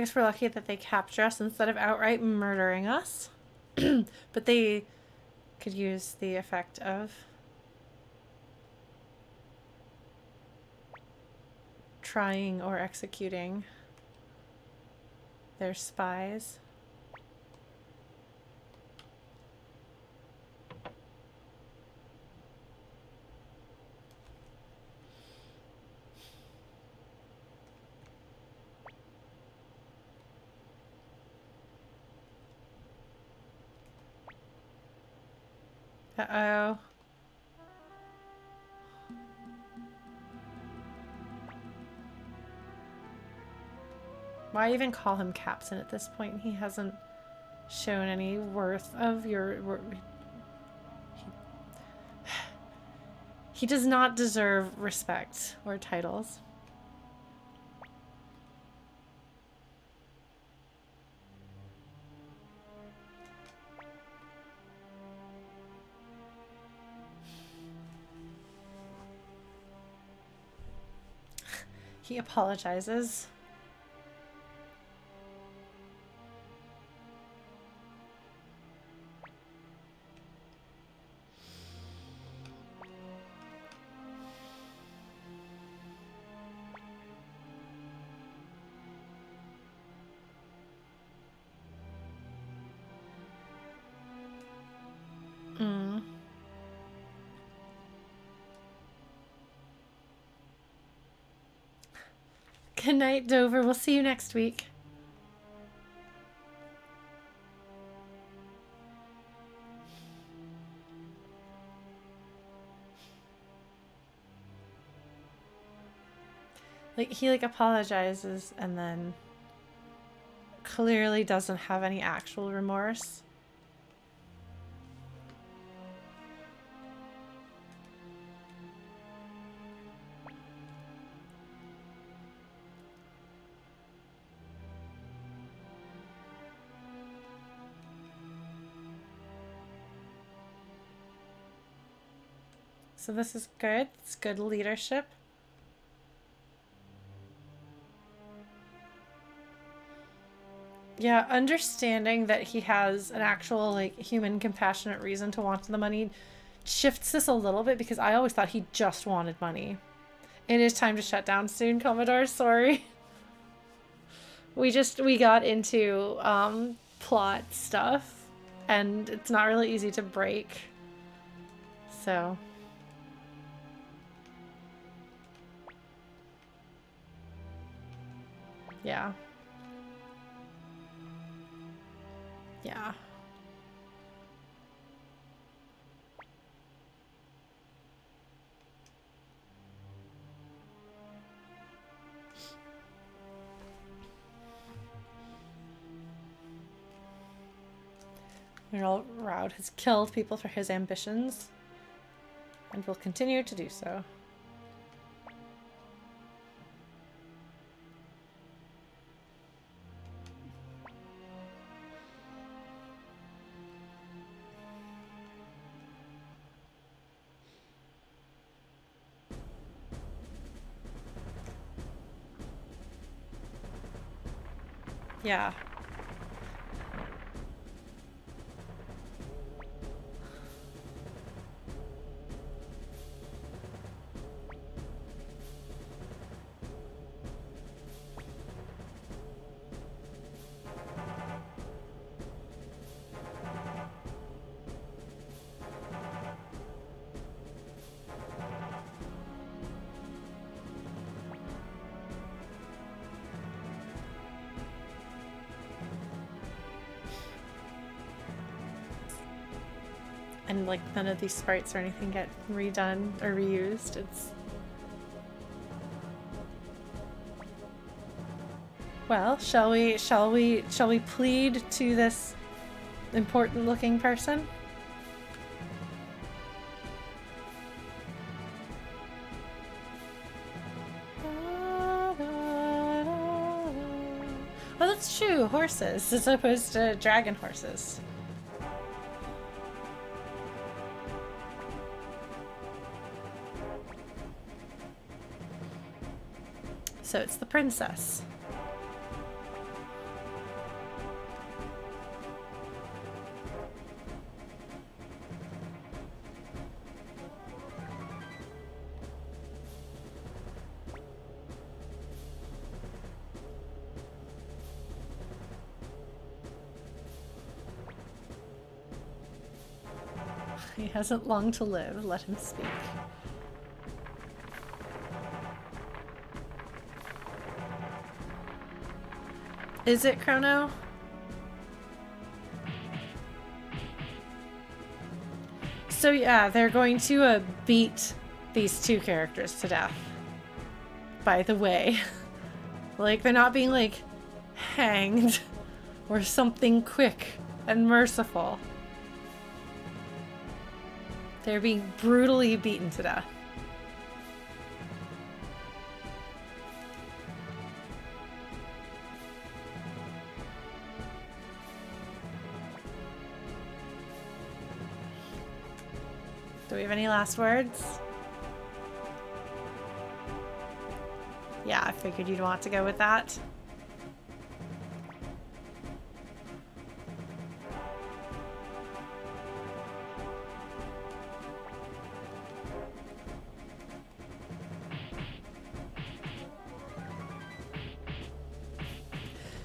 I guess we're lucky that they capture us instead of outright murdering us. but they could use the effect of trying or executing their spies. Why even call him captain at this point? He hasn't shown any worth of your... He, he does not deserve respect or titles. He apologizes. Good night, Dover. We'll see you next week. Like, he, like, apologizes and then clearly doesn't have any actual remorse. So this is good. It's good leadership. Yeah, understanding that he has an actual like human compassionate reason to want the money shifts this a little bit because I always thought he just wanted money. It is time to shut down soon, Commodore. Sorry. We just we got into um plot stuff and it's not really easy to break. So Yeah. Yeah. Earl Rowd has killed people for his ambitions and will continue to do so. Yeah. And like none of these sprites or anything get redone or reused. It's Well, shall we shall we shall we plead to this important looking person? Oh, that's true. Horses as opposed to dragon horses. So it's the princess. He hasn't long to live. Let him speak. Is it Chrono? So yeah, they're going to uh, beat these two characters to death. By the way. like, they're not being, like, hanged or something quick and merciful. They're being brutally beaten to death. Last words? Yeah, I figured you'd want to go with that.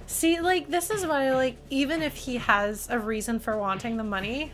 See, like, this is why, like, even if he has a reason for wanting the money,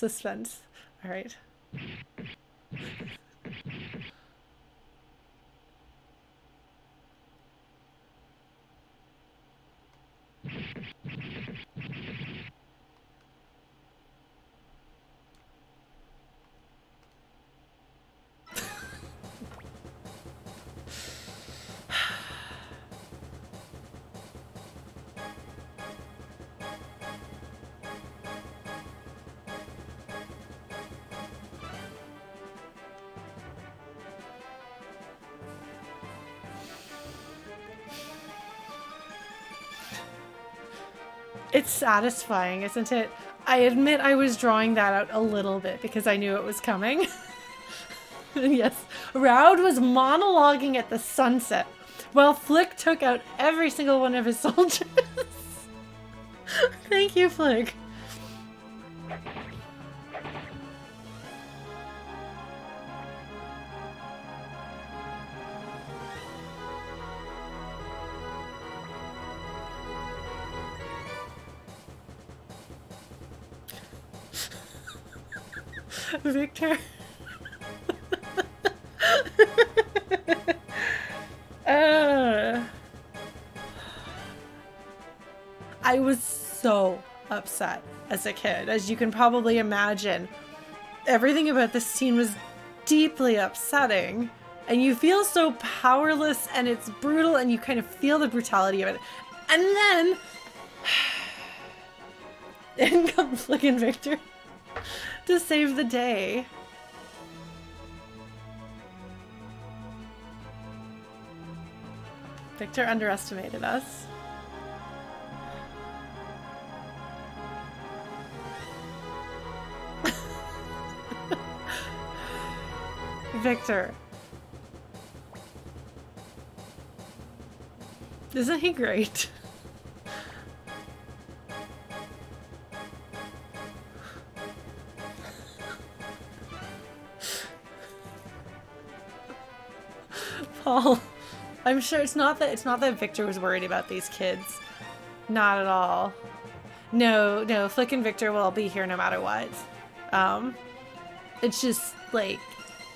suspense. All right. Satisfying, isn't it? I admit I was drawing that out a little bit because I knew it was coming. yes, Rowd was monologuing at the sunset while Flik took out every single one of his soldiers. Thank you, Flik. As a kid, as you can probably imagine. Everything about this scene was deeply upsetting, and you feel so powerless, and it's brutal, and you kind of feel the brutality of it. And then, in comes Flik Victor to save the day. Victor underestimated us. Victor. Isn't he great? Paul, I'm sure it's not that it's not that Victor was worried about these kids. Not at all. No, no, Flik and Victor will be here no matter what. Um, it's just like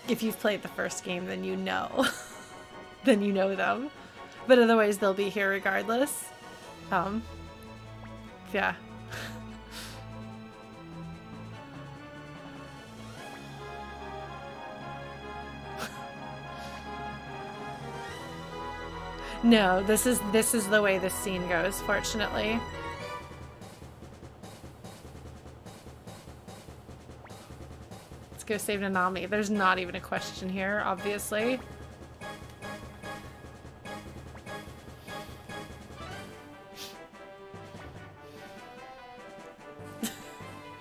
if you've played the first game, then you know. then you know them. But otherwise, they'll be here regardless. Um, yeah. no, this is this is the way this scene goes, fortunately. Let's go save Nanami. There's not even a question here, obviously.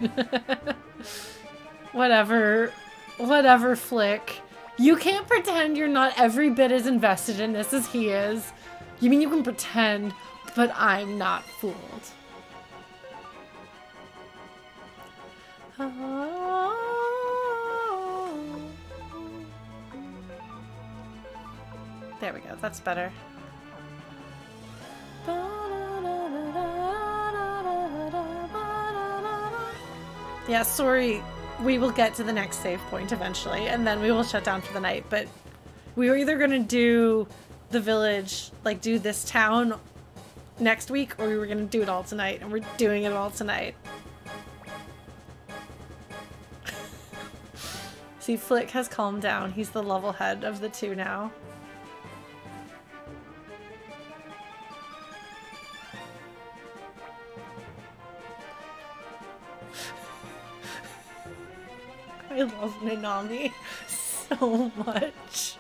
Whatever. Whatever, Flik. You can't pretend you're not every bit as invested in this as he is. You mean you can pretend, but I'm not fooled. Uh-huh. There we go. That's better. Yeah, sorry. We will get to the next save point eventually, and then we will shut down for the night. But we were either going to do the village, like do this town next week, or we were going to do it all tonight, and we're doing it all tonight. See, Flik has calmed down. He's the level head of the two now. love Nanami so much.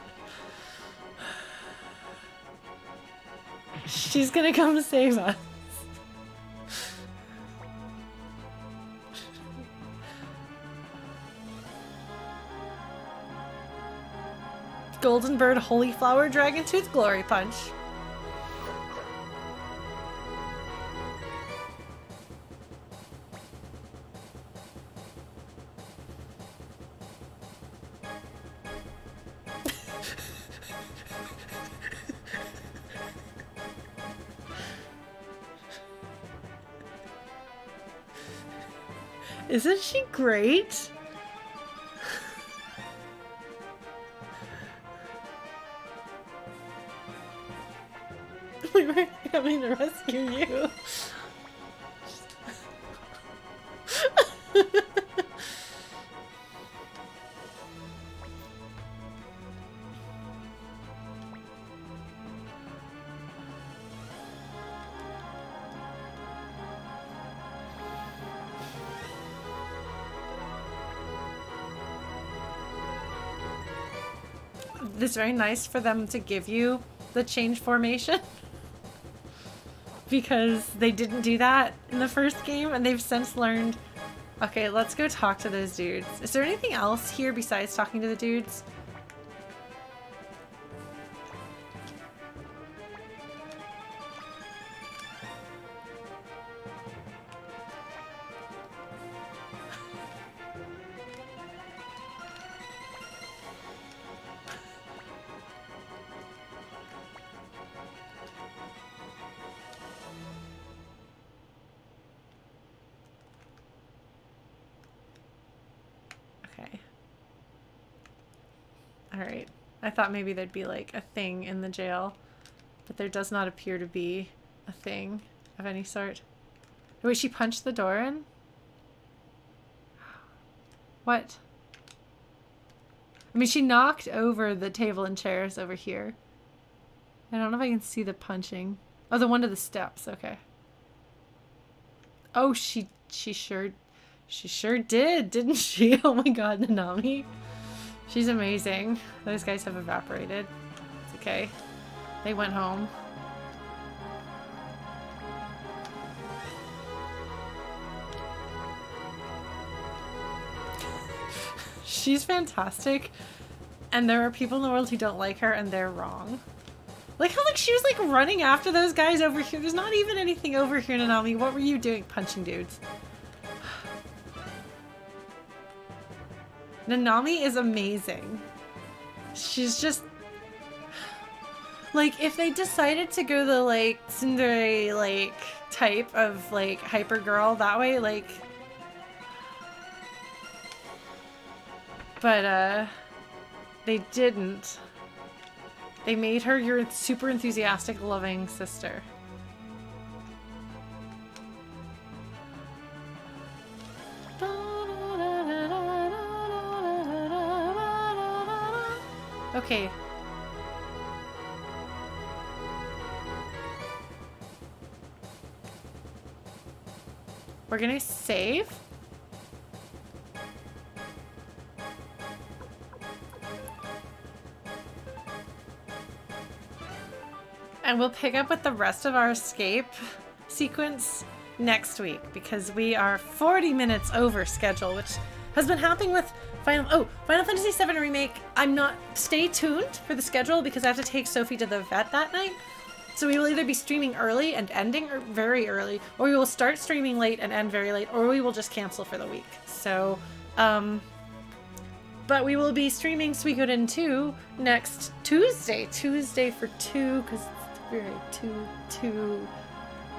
She's gonna come save us. Golden Bird Holy Flower Dragon Tooth Glory Punch. Isn't she great? we were coming to rescue you. It's very nice for them to give you the change formation. because they didn't do that in the first game and they've since learned okay let's go talk to those dudes is there anything else here besides talking to the dudes thought maybe there'd be like a thing in the jail, but there does not appear to be a thing of any sort. Wait, she punched the door in? What? I mean, she knocked over the table and chairs over here. I don't know if I can see the punching. Oh, the one to the steps. Okay. Oh, she she sure she sure did, didn't she? Oh my god, Nanami. She's amazing. Those guys have evaporated. It's okay. They went home. She's fantastic. And there are people in the world who don't like her and they're wrong. Like how like she was like running after those guys over here. There's not even anything over here, Nanami. What were you doing? Punching dudes. Nanami is amazing. She's just like if they decided to go the like tsundere like type of like hyper girl that way, like but uh they didn't. They made her your super enthusiastic, loving sister. Okay. We're gonna save. And we'll pick up with the rest of our escape sequence next week because we are 40 minutes over schedule, which has been happening with Final Oh, Final Fantasy VII Remake. I'm not stay tuned for the schedule because I have to take Sophie to the vet that night. So we will either be streaming early and ending very early, or we will start streaming late and end very late, or we will just cancel for the week. So, um, but we will be streaming Suikoden 2 next Tuesday. Tuesday for 2, because it's very two, two,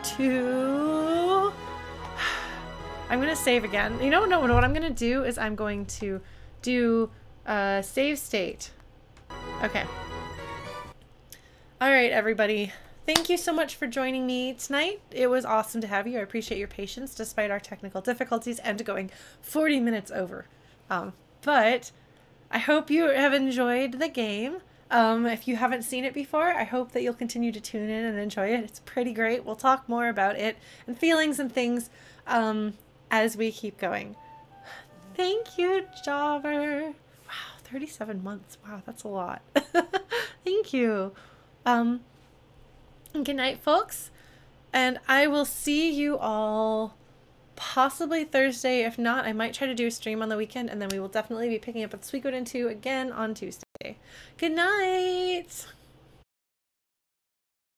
two. I'm gonna save again. You know, no, no, what I'm gonna do is I'm going to do save state. Okay. All right, everybody. Thank you so much for joining me tonight. It was awesome to have you. I appreciate your patience despite our technical difficulties and going 40 minutes over. Um, but I hope you have enjoyed the game. Um, if you haven't seen it before, I hope that you'll continue to tune in and enjoy it. It's pretty great. We'll talk more about it and feelings and things um, as we keep going. Thank you, Jobber. Wow, 37 months. Wow, that's a lot. Thank you. Um, good night, folks. And I will see you all possibly Thursday. If not, I might try to do a stream on the weekend, and then we will definitely be picking up with Suikoden 2 again on Tuesday. Good night!